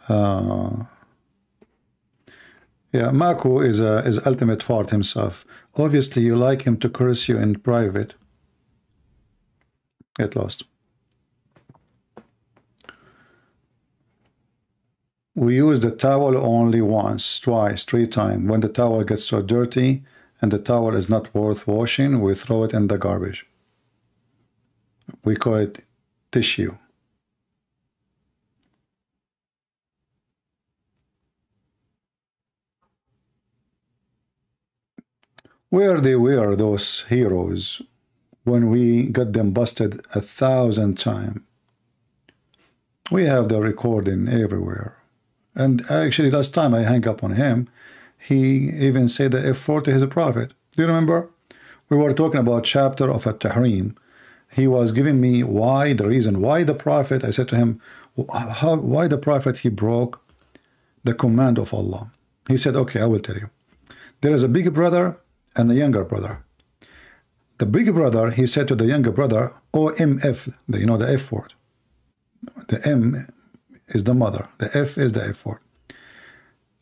Uh, yeah, Mako is a is ultimate fart himself. Obviously, you like him to curse you in private. Get lost. We use the towel only once, twice, three times. When the towel gets so dirty and the towel is not worth washing, we throw it in the garbage. We call it tissue. Where they were, those heroes, when we got them busted a thousand times. We have the recording everywhere. And actually, last time I hang up on him, he even said that F40 is a prophet. Do you remember? We were talking about chapter of At-Tahrim. He was giving me why, the reason why the prophet, I said to him, how, why the prophet, he broke the command of Allah. He said, okay, I will tell you. There is a big brother and a younger brother. The big brother, he said to the younger brother, OMF, you know, the F word. The M is the mother, the F is the F word.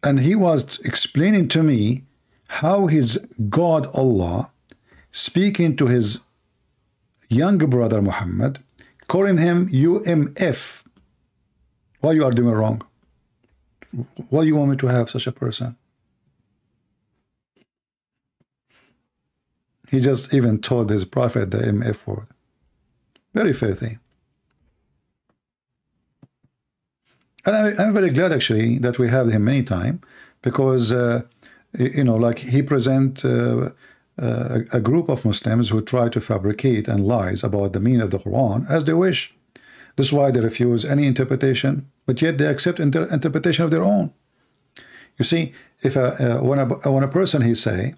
And he was explaining to me how his God Allah speaking to his younger brother Muhammad, calling him UMF. Why you are doing wrong? Why you want me to have such a person? He just even told his prophet the MF word. Very filthy. And I, am very glad actually that we have him many time because uh, you know like he present uh, uh, a group of Muslims who try to fabricate and lies about the meaning of the Quran as they wish. This is why they refuse any interpretation, but yet they accept inter interpretation of their own. You see, if a, uh, when a when a person he say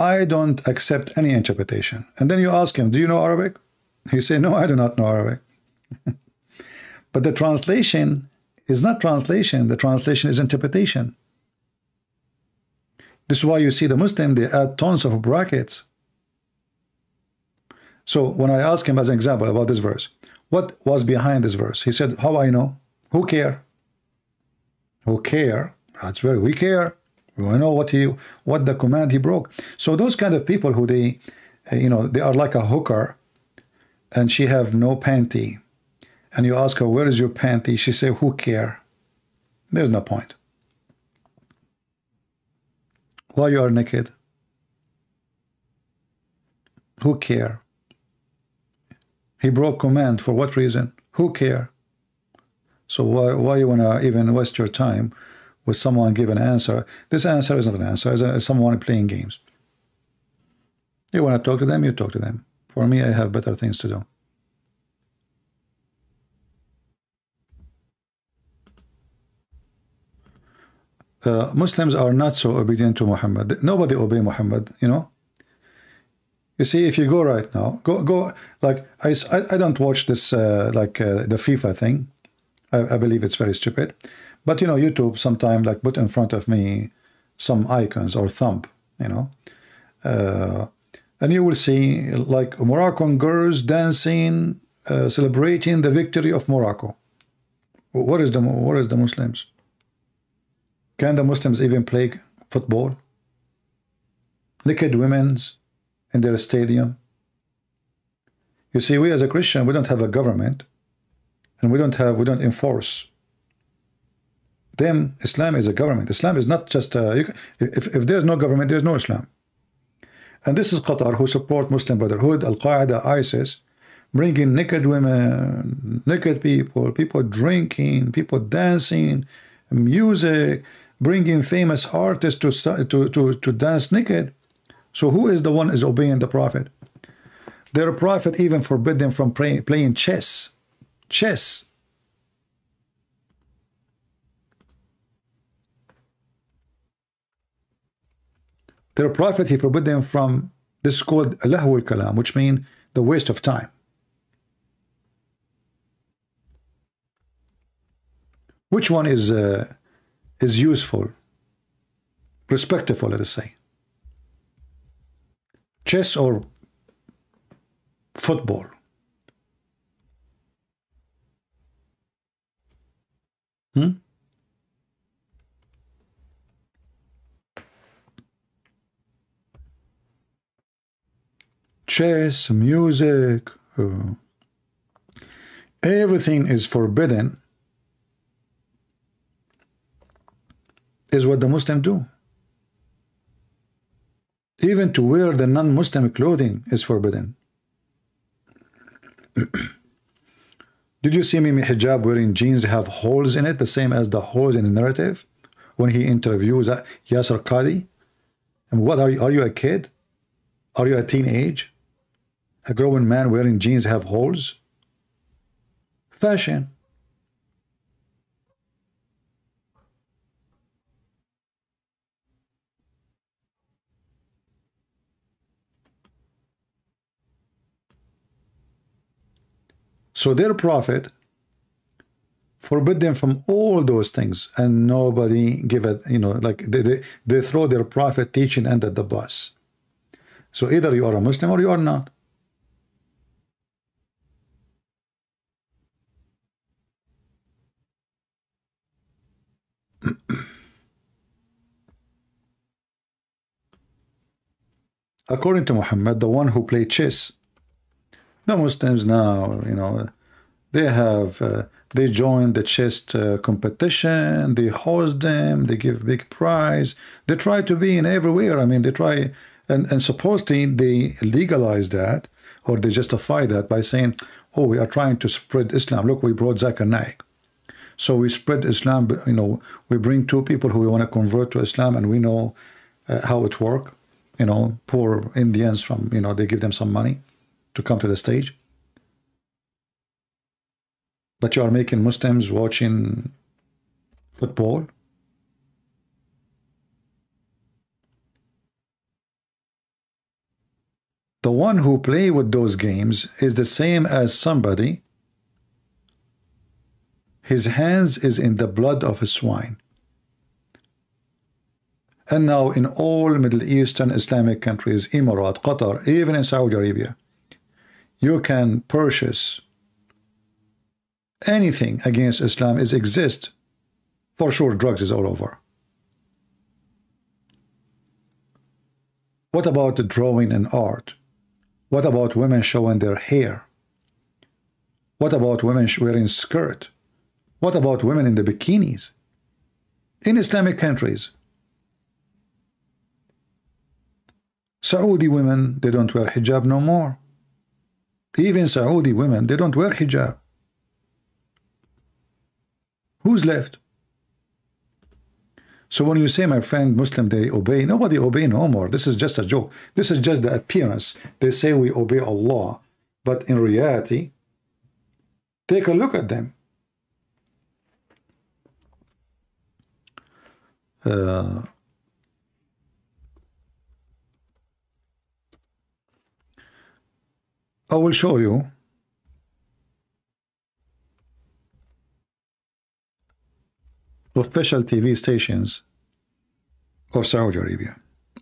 I don't accept any interpretation. And then you ask him, do you know Arabic? He say, no, I do not know Arabic. (laughs) but the translation is not translation. The translation is interpretation. This is why you see the Muslim, they add tons of brackets. So when I ask him as an example about this verse, what was behind this verse? He said, how I know? Who care? Who care? That's very, we care. We know what he what the command he broke. So those kind of people who they you know they are like a hooker and she have no panty. And you ask her where is your panty? She say who care? There's no point. Why you are naked? Who care? He broke command for what reason? Who care? So why why you want to even waste your time with someone give an answer. This answer is not an answer, it's, someone playing games. You want to talk to them, you talk to them. For me, I have better things to do. Uh, Muslims are not so obedient to Muhammad. Nobody obey Muhammad, you know. You see, if you go right now, go go like I I, don't watch this uh, like uh, the FIFA thing. I, I believe it's very stupid. But you know, YouTube sometimes like put in front of me some icons or thumb, you know, uh, and you will see like Moroccan girls dancing, uh, celebrating the victory of Morocco. What is the what is the Muslims? Can the Muslims even play football? Naked women's in their stadium. You see, we as a Christian, we don't have a government, and we don't have we don't enforce them, Islam is a government. Islam is not just, a, you, if, if there's no government, there's no Islam. And this is Qatar who support Muslim Brotherhood, Al-Qaeda, ISIS, bringing naked women, naked people, people drinking, people dancing, music, bringing famous artists to, to, to, to dance naked. So who is the one is obeying the prophet? Their prophet even forbid them from play, playing chess. Chess. Their prophet, he forbid them from, this is called lahul kalam, which means the waste of time. Which one is uh, is useful, respectful, let us say? Chess or football? Hmm? Chess, music, uh, everything is forbidden is what the Muslim do. Even to wear the non-Muslim clothing is forbidden. (clears throat) Did you see Mimi Hijab wearing jeans have holes in it, the same as the holes in the narrative? When he interviews Yasir Qadhi? And what are you, are you a kid? Are you a teenage? A grown man wearing jeans have holes? Fashion. So their prophet forbid them from all those things and nobody give it, you know, like they, they, they throw their prophet teaching under the bus. So either you are a Muslim or you are not. According to Muhammad, the one who played chess the Muslims now, you know, they have uh, they join the chess uh, competition, they host them, they give big prize, they try to be in everywhere. I mean, they try and and supposedly they legalize that or they justify that by saying, "Oh, we are trying to spread Islam. Look, we brought Zakir Naik." So we spread Islam. You know, we bring two people who we want to convert to Islam, and we know uh, how it work. You know, poor Indians from you know they give them some money to come to the stage. But you are making Muslims watching football. The one who play with those games is the same as somebody. His hands is in the blood of a swine. And now in all Middle Eastern Islamic countries, Emirat, Qatar, even in Saudi Arabia, you can purchase anything against Islam is exist for sure drugs is all over. What about the drawing and art? What about women showing their hair? What about women wearing skirt? What about women in the bikinis? In Islamic countries Saudi women they don't wear hijab no more even Saudi women, they don't wear hijab. Who's left? So when you say, my friend, Muslim, they obey, nobody obey no more. This is just a joke. This is just the appearance. They say we obey Allah. But in reality, take a look at them. Uh, I will show you Of special TV stations of Saudi Arabia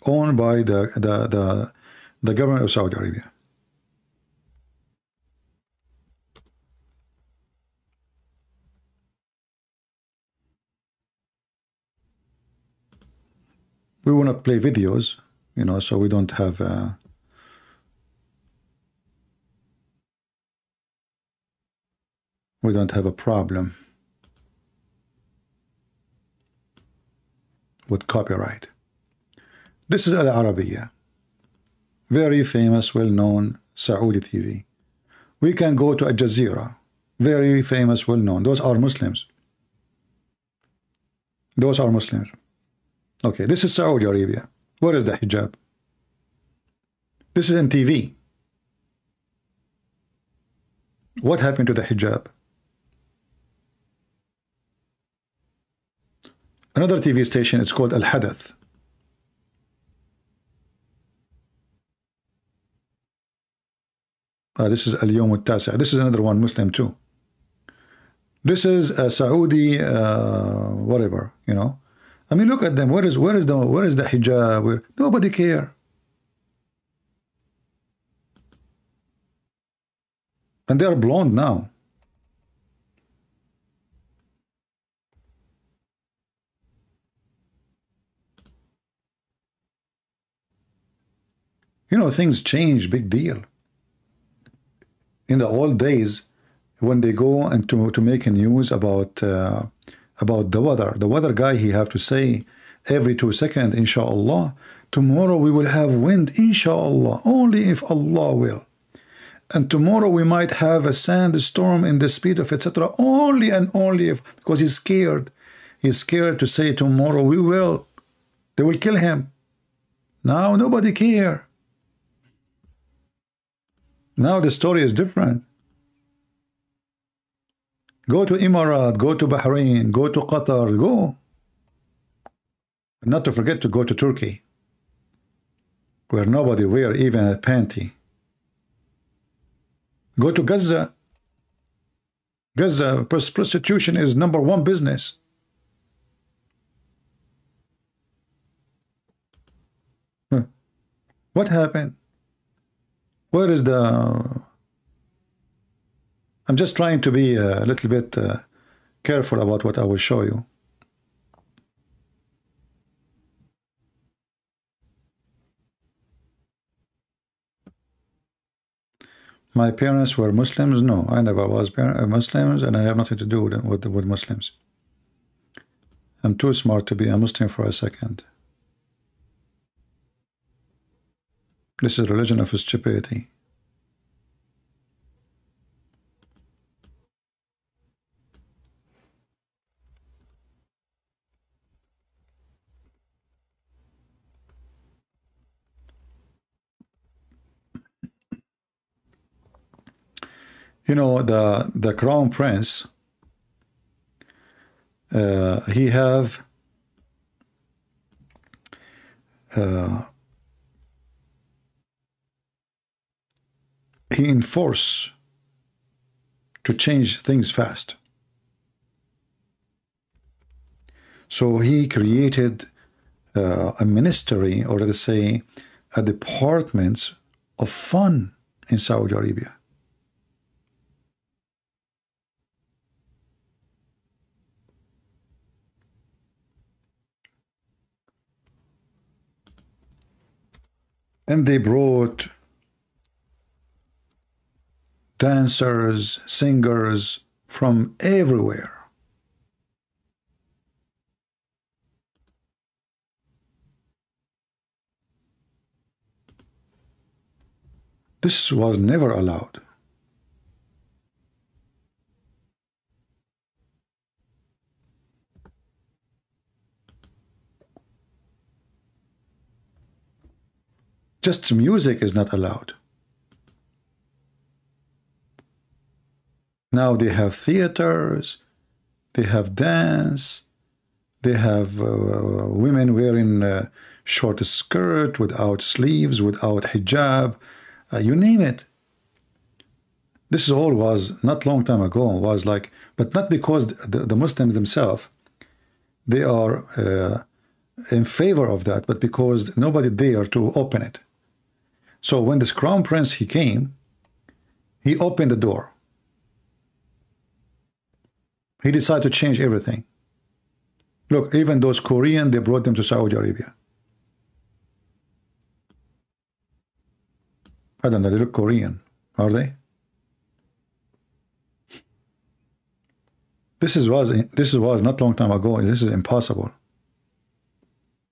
owned by the, the, the, the government of Saudi Arabia. We will not play videos, you know, so we don't have uh, we don't have a problem with copyright. This is Al Arabiya, very famous, well known Saudi TV, We can go to Al Jazeera, very famous, well known. Those are Muslims. Those are Muslims. Okay, this is Saudi Arabia. Where is the hijab? This is in TV. What happened to the hijab? Another TV station, it's called Al Hadath. Uh, this is Al Yom Tasa. This is another one, Muslim too. This is a Saudi, uh, whatever, you know. I mean, look at them. Where is where is the where is the hijab? Where, nobody care. And they are blonde now. You know, things change, big deal. In the old days, when they go and to, to make a news about uh, about the weather, the weather guy, he have to say every two seconds, inshallah, tomorrow we will have wind, inshallah, only if Allah will. And tomorrow we might have a sandstorm in the speed of etc. Only and only if, because he's scared. He's scared to say tomorrow we will. They will kill him. Now nobody care. Now the story is different. Go to Emirat, go to Bahrain, go to Qatar, go. Not to forget to go to Turkey, where nobody wear even a panty. Go to Gaza. Gaza, prostitution is number one business. What happened? Where is the... I'm just trying to be a little bit uh, careful about what I will show you. My parents were Muslims? No, I never was uh, Muslims and I have nothing to do with, with, with Muslims. I'm too smart to be a Muslim for a second. This is religion of stupidity. You know the the crown prince. Uh, he have uh, he enforce to change things fast. So he created uh, a ministry, or let's say, a department of fun in Saudi Arabia. And they brought dancers, singers from everywhere. This was never allowed. Just music is not allowed. Now they have theaters, they have dance, they have uh, women wearing short skirt without sleeves, without hijab, uh, you name it. This is all was not long time ago, was like, but not because the, the Muslims themselves, they are uh, in favor of that, but because nobody there to open it. So when this crown prince, he came, he opened the door he decided to change everything. Look, even those Korean, they brought them to Saudi Arabia. I don't know, they look Korean, are they? This is was this was not long time ago. This is impossible.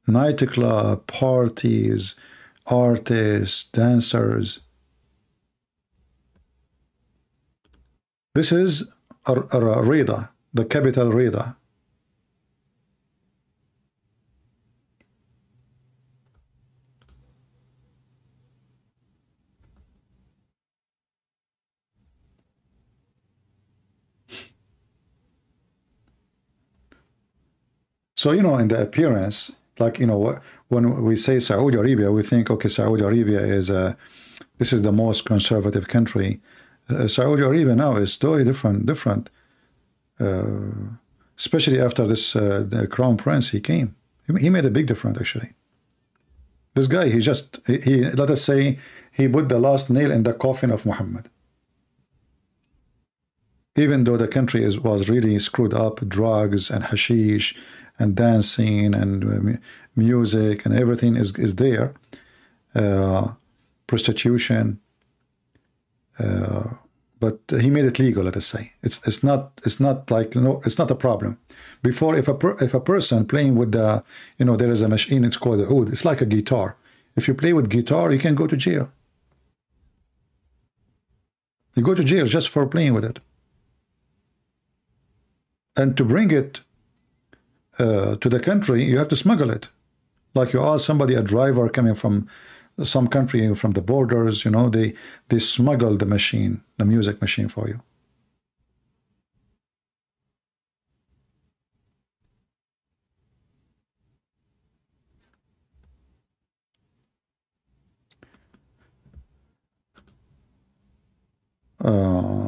Nightclub, parties, artists, dancers. This is Riyadh, the capital Riyadh. So, you know, in the appearance, like, you know, when we say Saudi Arabia, we think, okay, Saudi Arabia is a, this is the most conservative country. Uh, Saudi Arabia now is totally different, different. Uh, especially after this, uh, crown prince, he came. He made a big difference, actually. This guy, he just, he, he, let us say, he put the last nail in the coffin of Muhammad. Even though the country is, was really screwed up, drugs and hashish, and dancing and uh, music and everything is, is there. Uh, prostitution. Uh, but he made it legal. Let us say it's it's not it's not like no it's not a problem. Before, if a per, if a person playing with the you know there is a machine it's called the oud. It's like a guitar. If you play with guitar, you can go to jail. You go to jail just for playing with it. And to bring it uh, to the country, you have to smuggle it. Like you ask somebody, a driver coming from some country, from the borders, you know, they, they smuggle the machine, the music machine for you. Uh,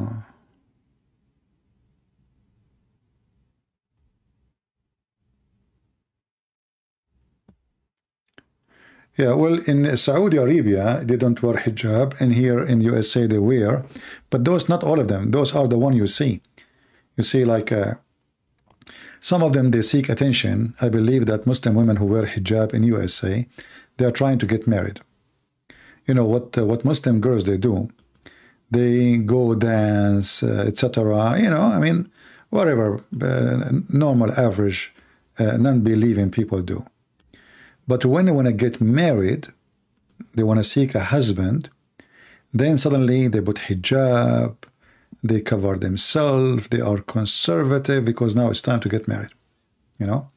Yeah, well, in Saudi Arabia, they don't wear hijab, and here in USA they wear, but those, not all of them, those are the one you see. You see, like, uh, some of them, they seek attention. I believe that Muslim women who wear hijab in USA, they are trying to get married. You know, what uh, what Muslim girls, they do, they go dance, uh, etc. You know, I mean, whatever uh, normal, average, uh, non-believing people do. But when they want to get married, they want to seek a husband, then suddenly they put hijab, they cover themselves, they are conservative because now it's time to get married, you know?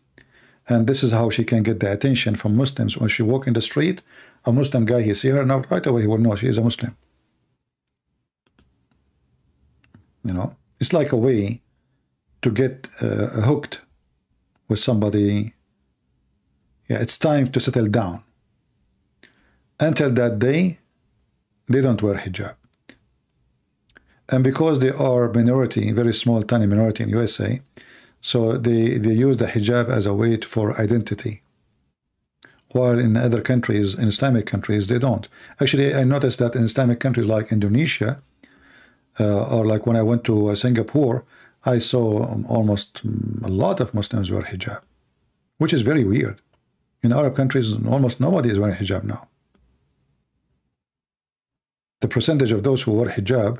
And this is how she can get the attention from Muslims. When she walk in the street, a Muslim guy, he see her, now right away he will know she is a Muslim. You know, it's like a way to get uh, hooked with somebody yeah, it's time to settle down. Until that day, they don't wear hijab. And because they are minority, very small, tiny minority in USA, so they, they use the hijab as a way for identity. While in other countries, in Islamic countries, they don't. Actually, I noticed that in Islamic countries like Indonesia, uh, or like when I went to uh, Singapore, I saw almost a lot of Muslims wear hijab, which is very weird. In Arab countries, almost nobody is wearing hijab now. The percentage of those who wear hijab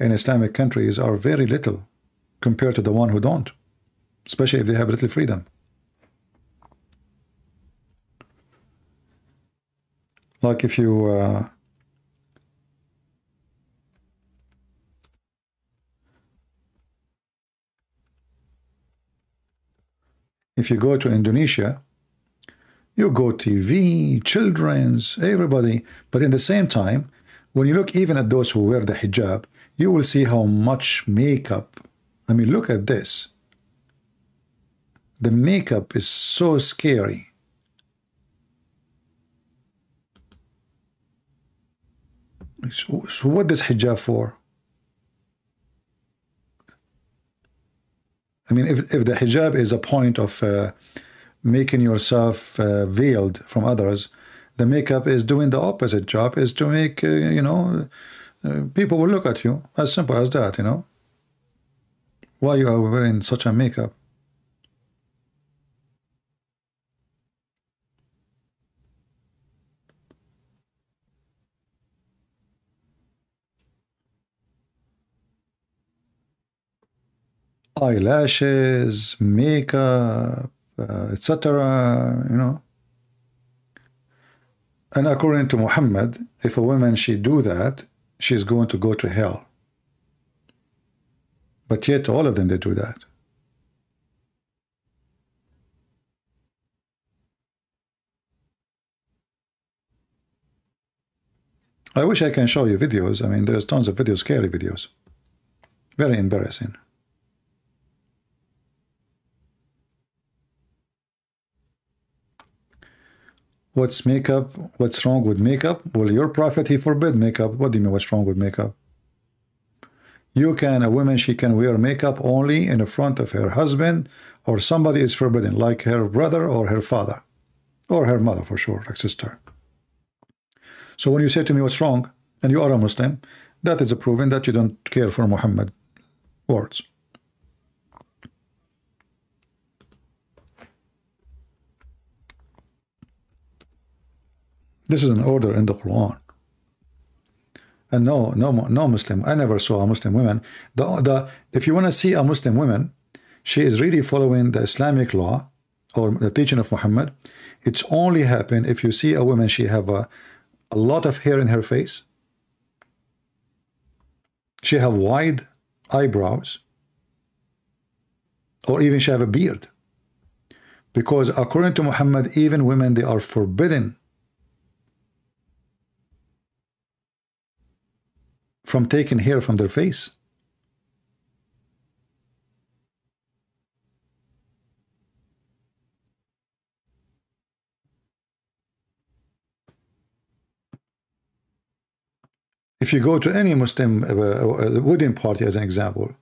in Islamic countries are very little compared to the one who don't, especially if they have little freedom. Like if you uh, if you go to Indonesia you go TV, children's, everybody. But in the same time, when you look even at those who wear the hijab, you will see how much makeup. I mean, look at this. The makeup is so scary. So, what is hijab for? I mean, if, if the hijab is a point of uh, making yourself uh, veiled from others, the makeup is doing the opposite job, is to make, uh, you know, uh, people will look at you. As simple as that, you know. Why you are wearing such a makeup? eyelashes, makeup, uh, etc. You know. And according to Muhammad, if a woman she do that, she's going to go to hell. But yet all of them, they do that. I wish I can show you videos. I mean, there's tons of videos, scary videos. Very embarrassing. What's makeup? What's wrong with makeup? Well, your prophet, he forbid makeup. What do you mean what's wrong with makeup? You can, a woman, she can wear makeup only in the front of her husband or somebody is forbidden, like her brother or her father or her mother for sure, like sister. So when you say to me what's wrong, and you are a Muslim, that is a proven that you don't care for Muhammad words. This is an order in the Quran. And no, no, no Muslim. I never saw a Muslim woman. The, the, if you want to see a Muslim woman, she is really following the Islamic law or the teaching of Muhammad. It's only happen if you see a woman, she have a, a lot of hair in her face. She have wide eyebrows. Or even she have a beard. Because according to Muhammad, even women, they are forbidden from taking hair from their face. If you go to any Muslim uh, uh, wedding party as an example,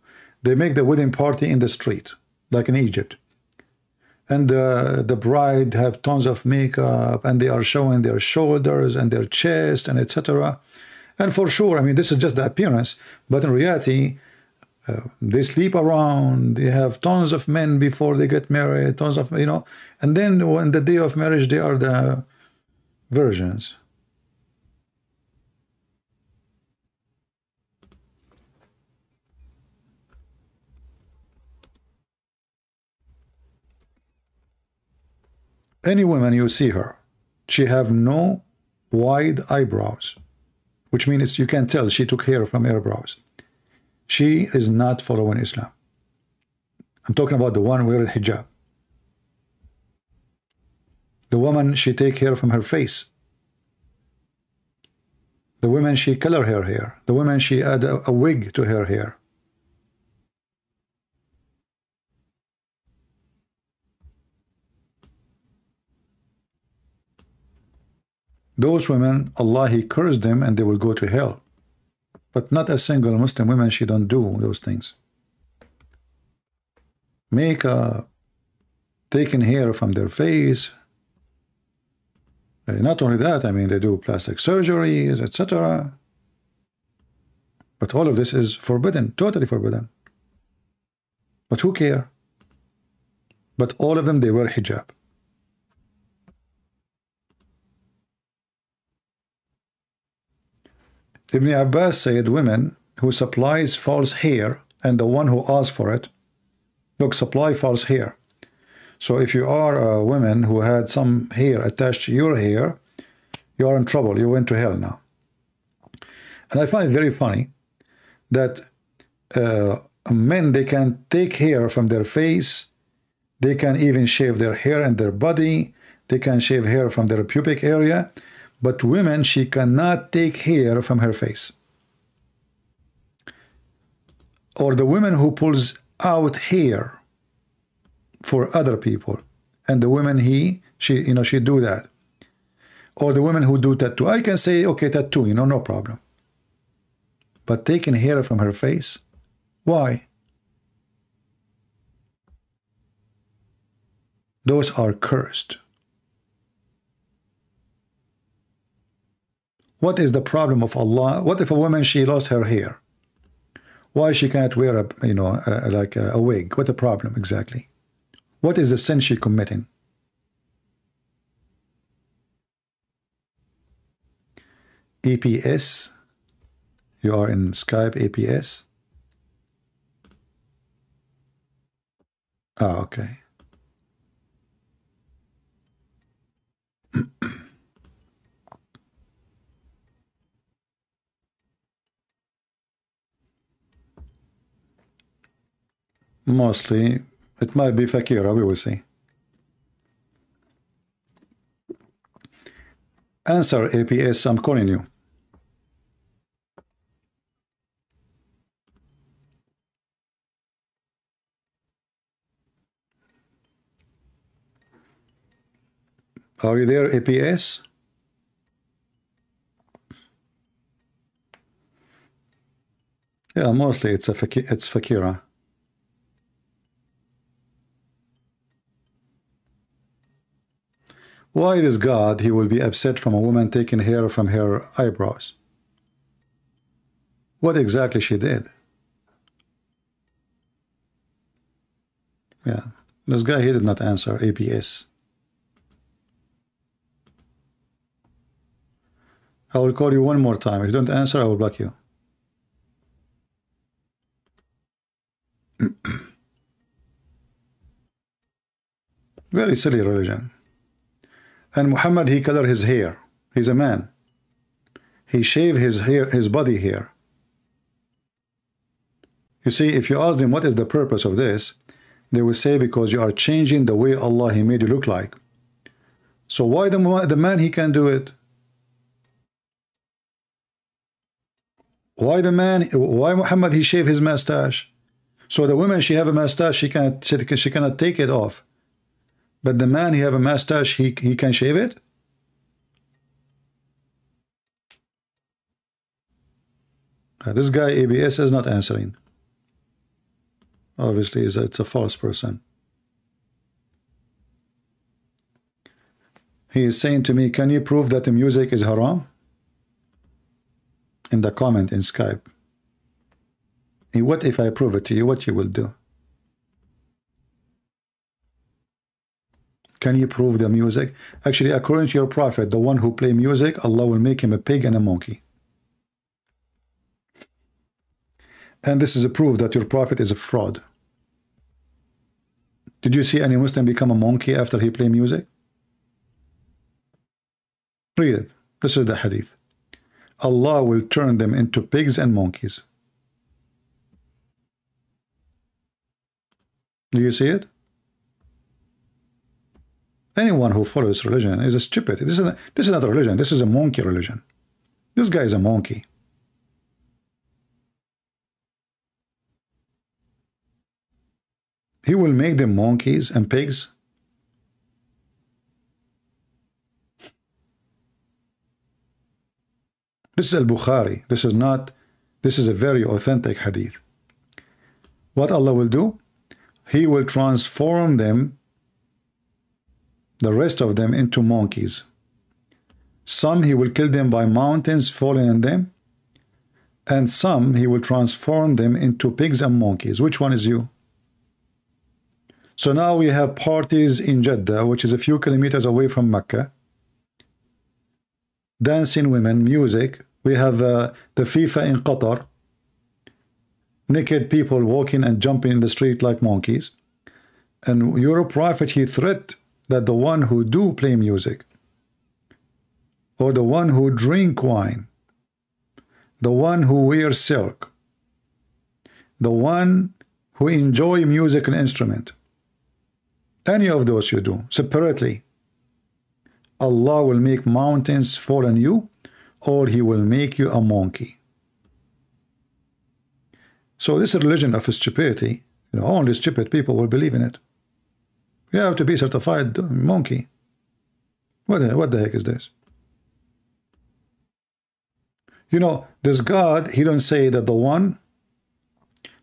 they make the wedding party in the street, like in Egypt. And uh, the bride have tons of makeup and they are showing their shoulders and their chest and etc. And for sure, I mean, this is just the appearance, but in reality, uh, they sleep around, they have tons of men before they get married, tons of, you know, and then when the day of marriage, they are the virgins. Any woman you see her, she have no wide eyebrows, which means you can tell she took hair from eyebrows. She is not following Islam. I'm talking about the one wearing hijab. The woman, she take hair from her face. The woman, she color her hair. The woman, she add a, a wig to her hair. Those women, Allah, He cursed them and they will go to hell. But not a single Muslim woman, she don't do those things. Makeup, taking hair from their face. Uh, not only that, I mean, they do plastic surgeries, etc. But all of this is forbidden, totally forbidden. But who care? But all of them, they wear hijab. Ibn Abbas said women who supplies false hair and the one who asks for it, look, supply false hair. So if you are a woman who had some hair attached to your hair, you are in trouble. You went to hell now. And I find it very funny that uh, men, they can take hair from their face. They can even shave their hair and their body. They can shave hair from their pubic area. But women, she cannot take hair from her face. Or the woman who pulls out hair for other people. And the woman, he, she, you know, she do that. Or the women who do tattoo. I can say, okay, tattoo, you know, no problem. But taking hair from her face, why? Those are cursed. What is the problem of Allah? What if a woman, she lost her hair? Why she can't wear a, you know, a, like a, a wig? What the problem exactly? What is the sin she committing? APS. You are in Skype APS. Oh, ah, okay. (clears throat) Mostly. It might be Fakira, we will see. Answer APS, I'm calling you. Are you there, APS? Yeah, mostly it's a it's Fakira. Why this God he will be upset from a woman taking hair from her eyebrows? What exactly she did? Yeah, this guy he did not answer APS. I will call you one more time. If you don't answer, I will block you. (clears throat) Very silly religion. And Muhammad, he color his hair. He's a man. He shave his hair, his body hair. You see, if you ask them what is the purpose of this, they will say because you are changing the way Allah He made you look like. So why the, the man he can do it? Why the man, why Muhammad he shave his mustache? So the woman she have a mustache, she cannot she cannot take it off. But the man he have a mustache, he he can shave it? Uh, this guy ABS is not answering. Obviously, it's a, it's a false person. He is saying to me, can you prove that the music is haram? in the comment in Skype. What if I prove it to you? What you will do? Can you prove the music? Actually, according to your prophet, the one who play music, Allah will make him a pig and a monkey. And this is a proof that your prophet is a fraud. Did you see any Muslim become a monkey after he play music? Read it. This is the hadith. Allah will turn them into pigs and monkeys. Do you see it? Anyone who follows religion is a stupid. This is, a, this is not a religion. This is a monkey religion. This guy is a monkey. He will make them monkeys and pigs This is al-Bukhari. This is not, this is a very authentic hadith. What Allah will do? He will transform them, the rest of them, into monkeys. Some he will kill them by mountains falling on them, and some he will transform them into pigs and monkeys. Which one is you? So now we have parties in Jeddah, which is a few kilometers away from Mecca. Dancing women, music, we have uh, the FIFA in Qatar. Naked people walking and jumping in the street like monkeys. And your prophet, he threat that the one who do play music, or the one who drink wine, the one who wear silk, the one who enjoy musical instrument, any of those you do separately, Allah will make mountains fall on you or he will make you a monkey. So this religion of stupidity, you know, only stupid people will believe in it. You have to be certified monkey. What what the heck is this? You know, this God, he don't say that the one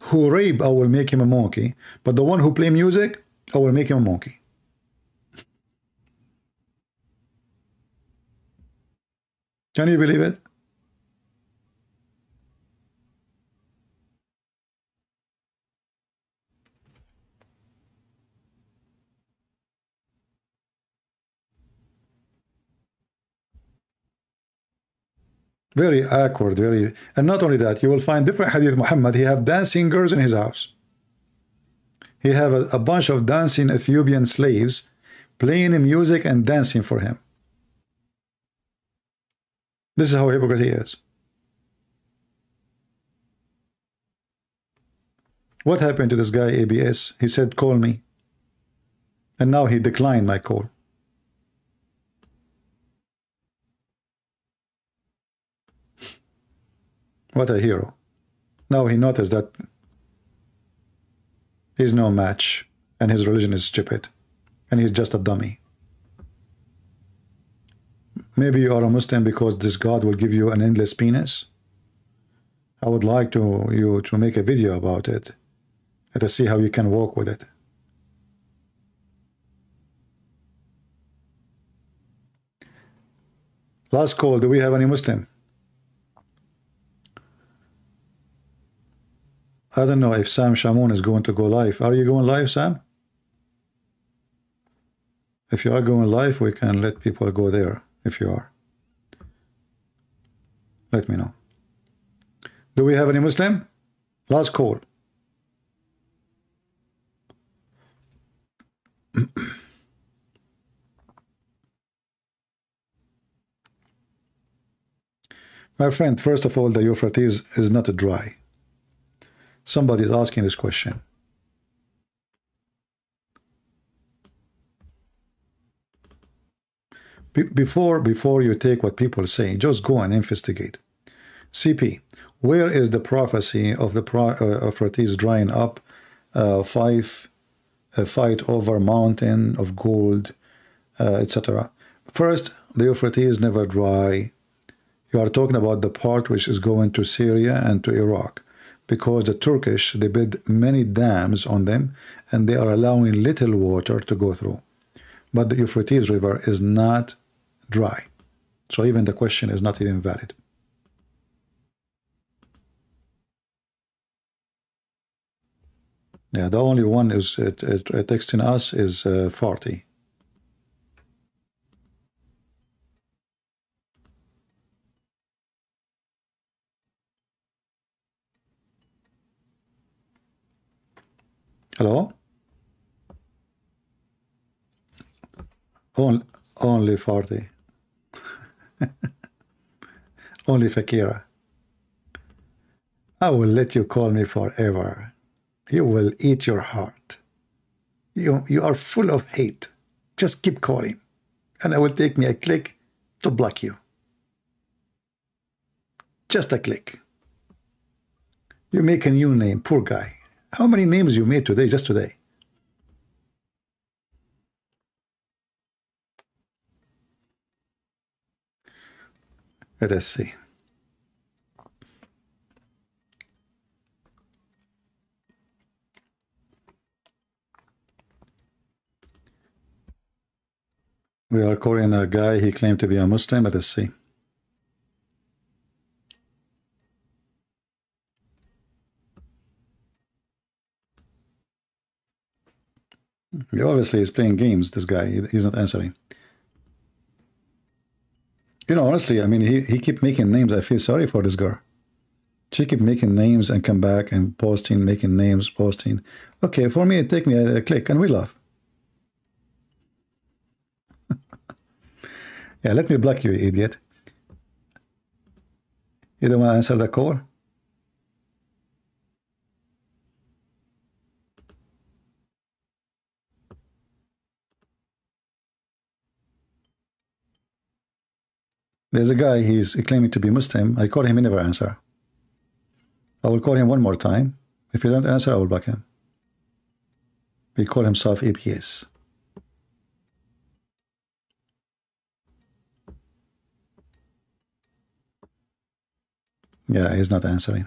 who rape, I will make him a monkey, but the one who play music, I will make him a monkey. Can you believe it? Very awkward, very, and not only that, you will find different hadith Muhammad, he have dancing girls in his house. He have a, a bunch of dancing Ethiopian slaves playing music and dancing for him. This is how hypocrite he is. What happened to this guy, ABS? He said, call me. And now he declined my call. What a hero. Now he noticed that he's no match and his religion is stupid and he's just a dummy. Maybe you are a Muslim because this God will give you an endless penis. I would like to you to make a video about it. Let us see how you can work with it. Last call, do we have any Muslim? I don't know if Sam Shamoun is going to go live. Are you going live, Sam? If you are going live, we can let people go there if you are. Let me know. Do we have any Muslim? Last call. (clears throat) My friend, first of all, the Euphrates is not a dry. Somebody is asking this question. Be before before you take what people say, just go and investigate. CP, where is the prophecy of the pro uh, Euphrates drying up, uh, five a fight over mountain of gold, uh, etc. First, the Euphrates never dry. You are talking about the part which is going to Syria and to Iraq because the Turkish, they build many dams on them and they are allowing little water to go through. But the Euphrates River is not dry. So even the question is not even valid. Yeah, the only one is it, it, it texting us is uh, 40. Hello? Only, only 40. (laughs) only Fakira. I will let you call me forever. You will eat your heart. You, you are full of hate. Just keep calling. And it will take me a click to block you. Just a click. You make a new name, poor guy. How many names you made today, just today? Let us see. We are calling a guy, he claimed to be a Muslim. Let us see. Mm-hmm. He obviously is playing games, this guy. He's not answering. You know, honestly, I mean, he, he keep making names. I feel sorry for this girl. She keep making names and come back and posting, making names, posting. Okay, for me, it take me a, a click and we laugh. (laughs) yeah, let me block you, idiot. You don't want to answer the call? There's a guy, he's claiming to be Muslim. I call him, he never answer. I will call him one more time. If he don't answer, I will back him. He call himself APS. Yeah, he's not answering.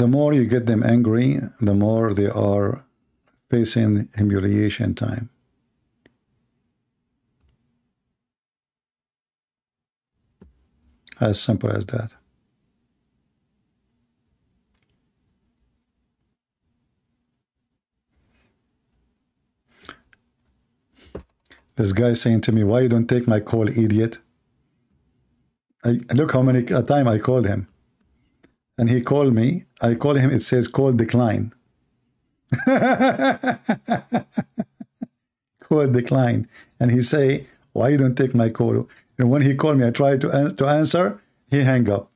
The more you get them angry, the more they are facing humiliation time. As simple as that. This guy saying to me, why you don't take my call, idiot? I, look how many time I called him and he called me. I call him, it says call decline. (laughs) call decline. And he say, why you don't take my call? And when he called me, I tried to, an- to answer, he hang up.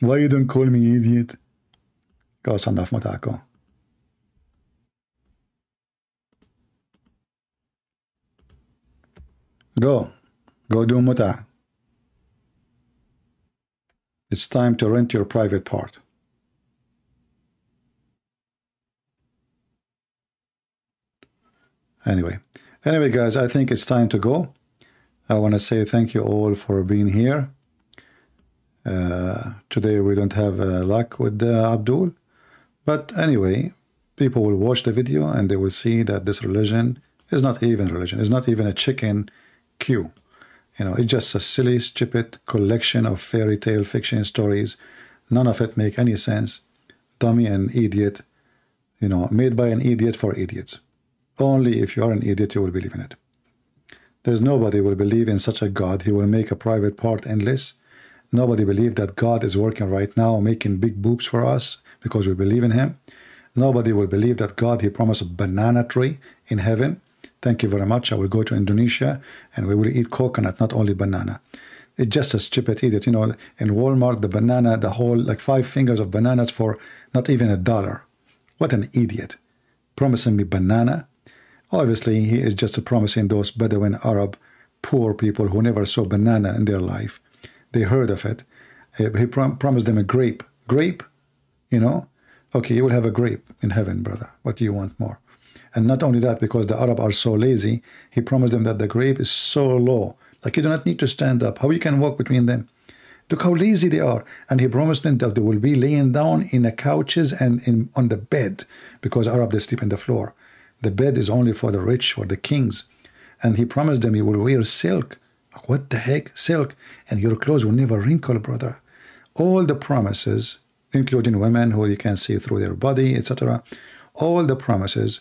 Why you don't call me idiot? Go son of Matako. Go. Go do muta. It's time to rent your private part. Anyway, anyway, guys, I think it's time to go. I want to say thank you all for being here. Uh, today we don't have uh, luck with uh, Abdul, but anyway, people will watch the video and they will see that this religion is not even religion. It's not even a chicken queue. You know, it's just a silly, stupid collection of fairy tale fiction stories. None of it make any sense. Dummy and idiot, you know, made by an idiot for idiots. Only if you are an idiot you will believe in it. There's nobody will believe in such a God. He will make a private part endless. Nobody believe that God is working right now, making big boobs for us because we believe in Him. Nobody will believe that God, He promised a banana tree in heaven. Thank you very much. I will go to Indonesia and we will eat coconut, not only banana. It's just a stupid idiot. You know, in Walmart, the banana, the whole, like five fingers of bananas for not even a dollar. What an idiot. Promising me banana Obviously, he is just a promising those Bedouin Arab poor people who never saw banana in their life. They heard of it. He prom promised them a grape. Grape? You know? Okay, you will have a grape in heaven, brother. What do you want more? And not only that, because the Arab are so lazy, he promised them that the grave is so low. Like you do not need to stand up. How you can walk between them? Look how lazy they are. And he promised them that they will be laying down in the couches and in on the bed because Arab they sleep in the floor. The bed is only for the rich, for the kings. And he promised them he will wear silk. What the heck? Silk. And your clothes will never wrinkle, brother. All the promises, including women who you can see through their body, etc. All the promises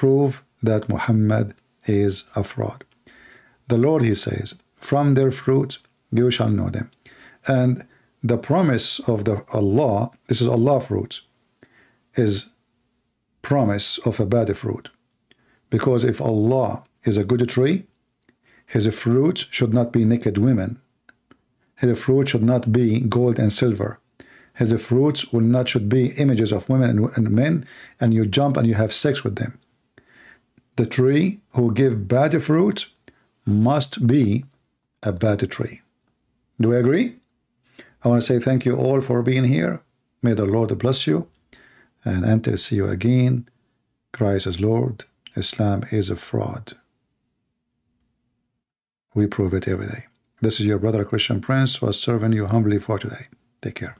prove that Muhammad is a fraud. The Lord, he says, from their fruits you shall know them. And the promise of the Allah, this is Allah fruits, is promise of a bad fruit. Because if Allah is a good tree, his fruit should not be naked women. His fruit should not be gold and silver. His fruits will not should be images of women and, and men, and you jump and you have sex with them. The tree who give bad fruit must be a bad tree. Do we agree? I want to say thank you all for being here. May the Lord bless you and until see you again, Christ is Lord, Islam is a fraud. We prove it every day. This is your brother Christian Prince was serving you humbly for today. Take care.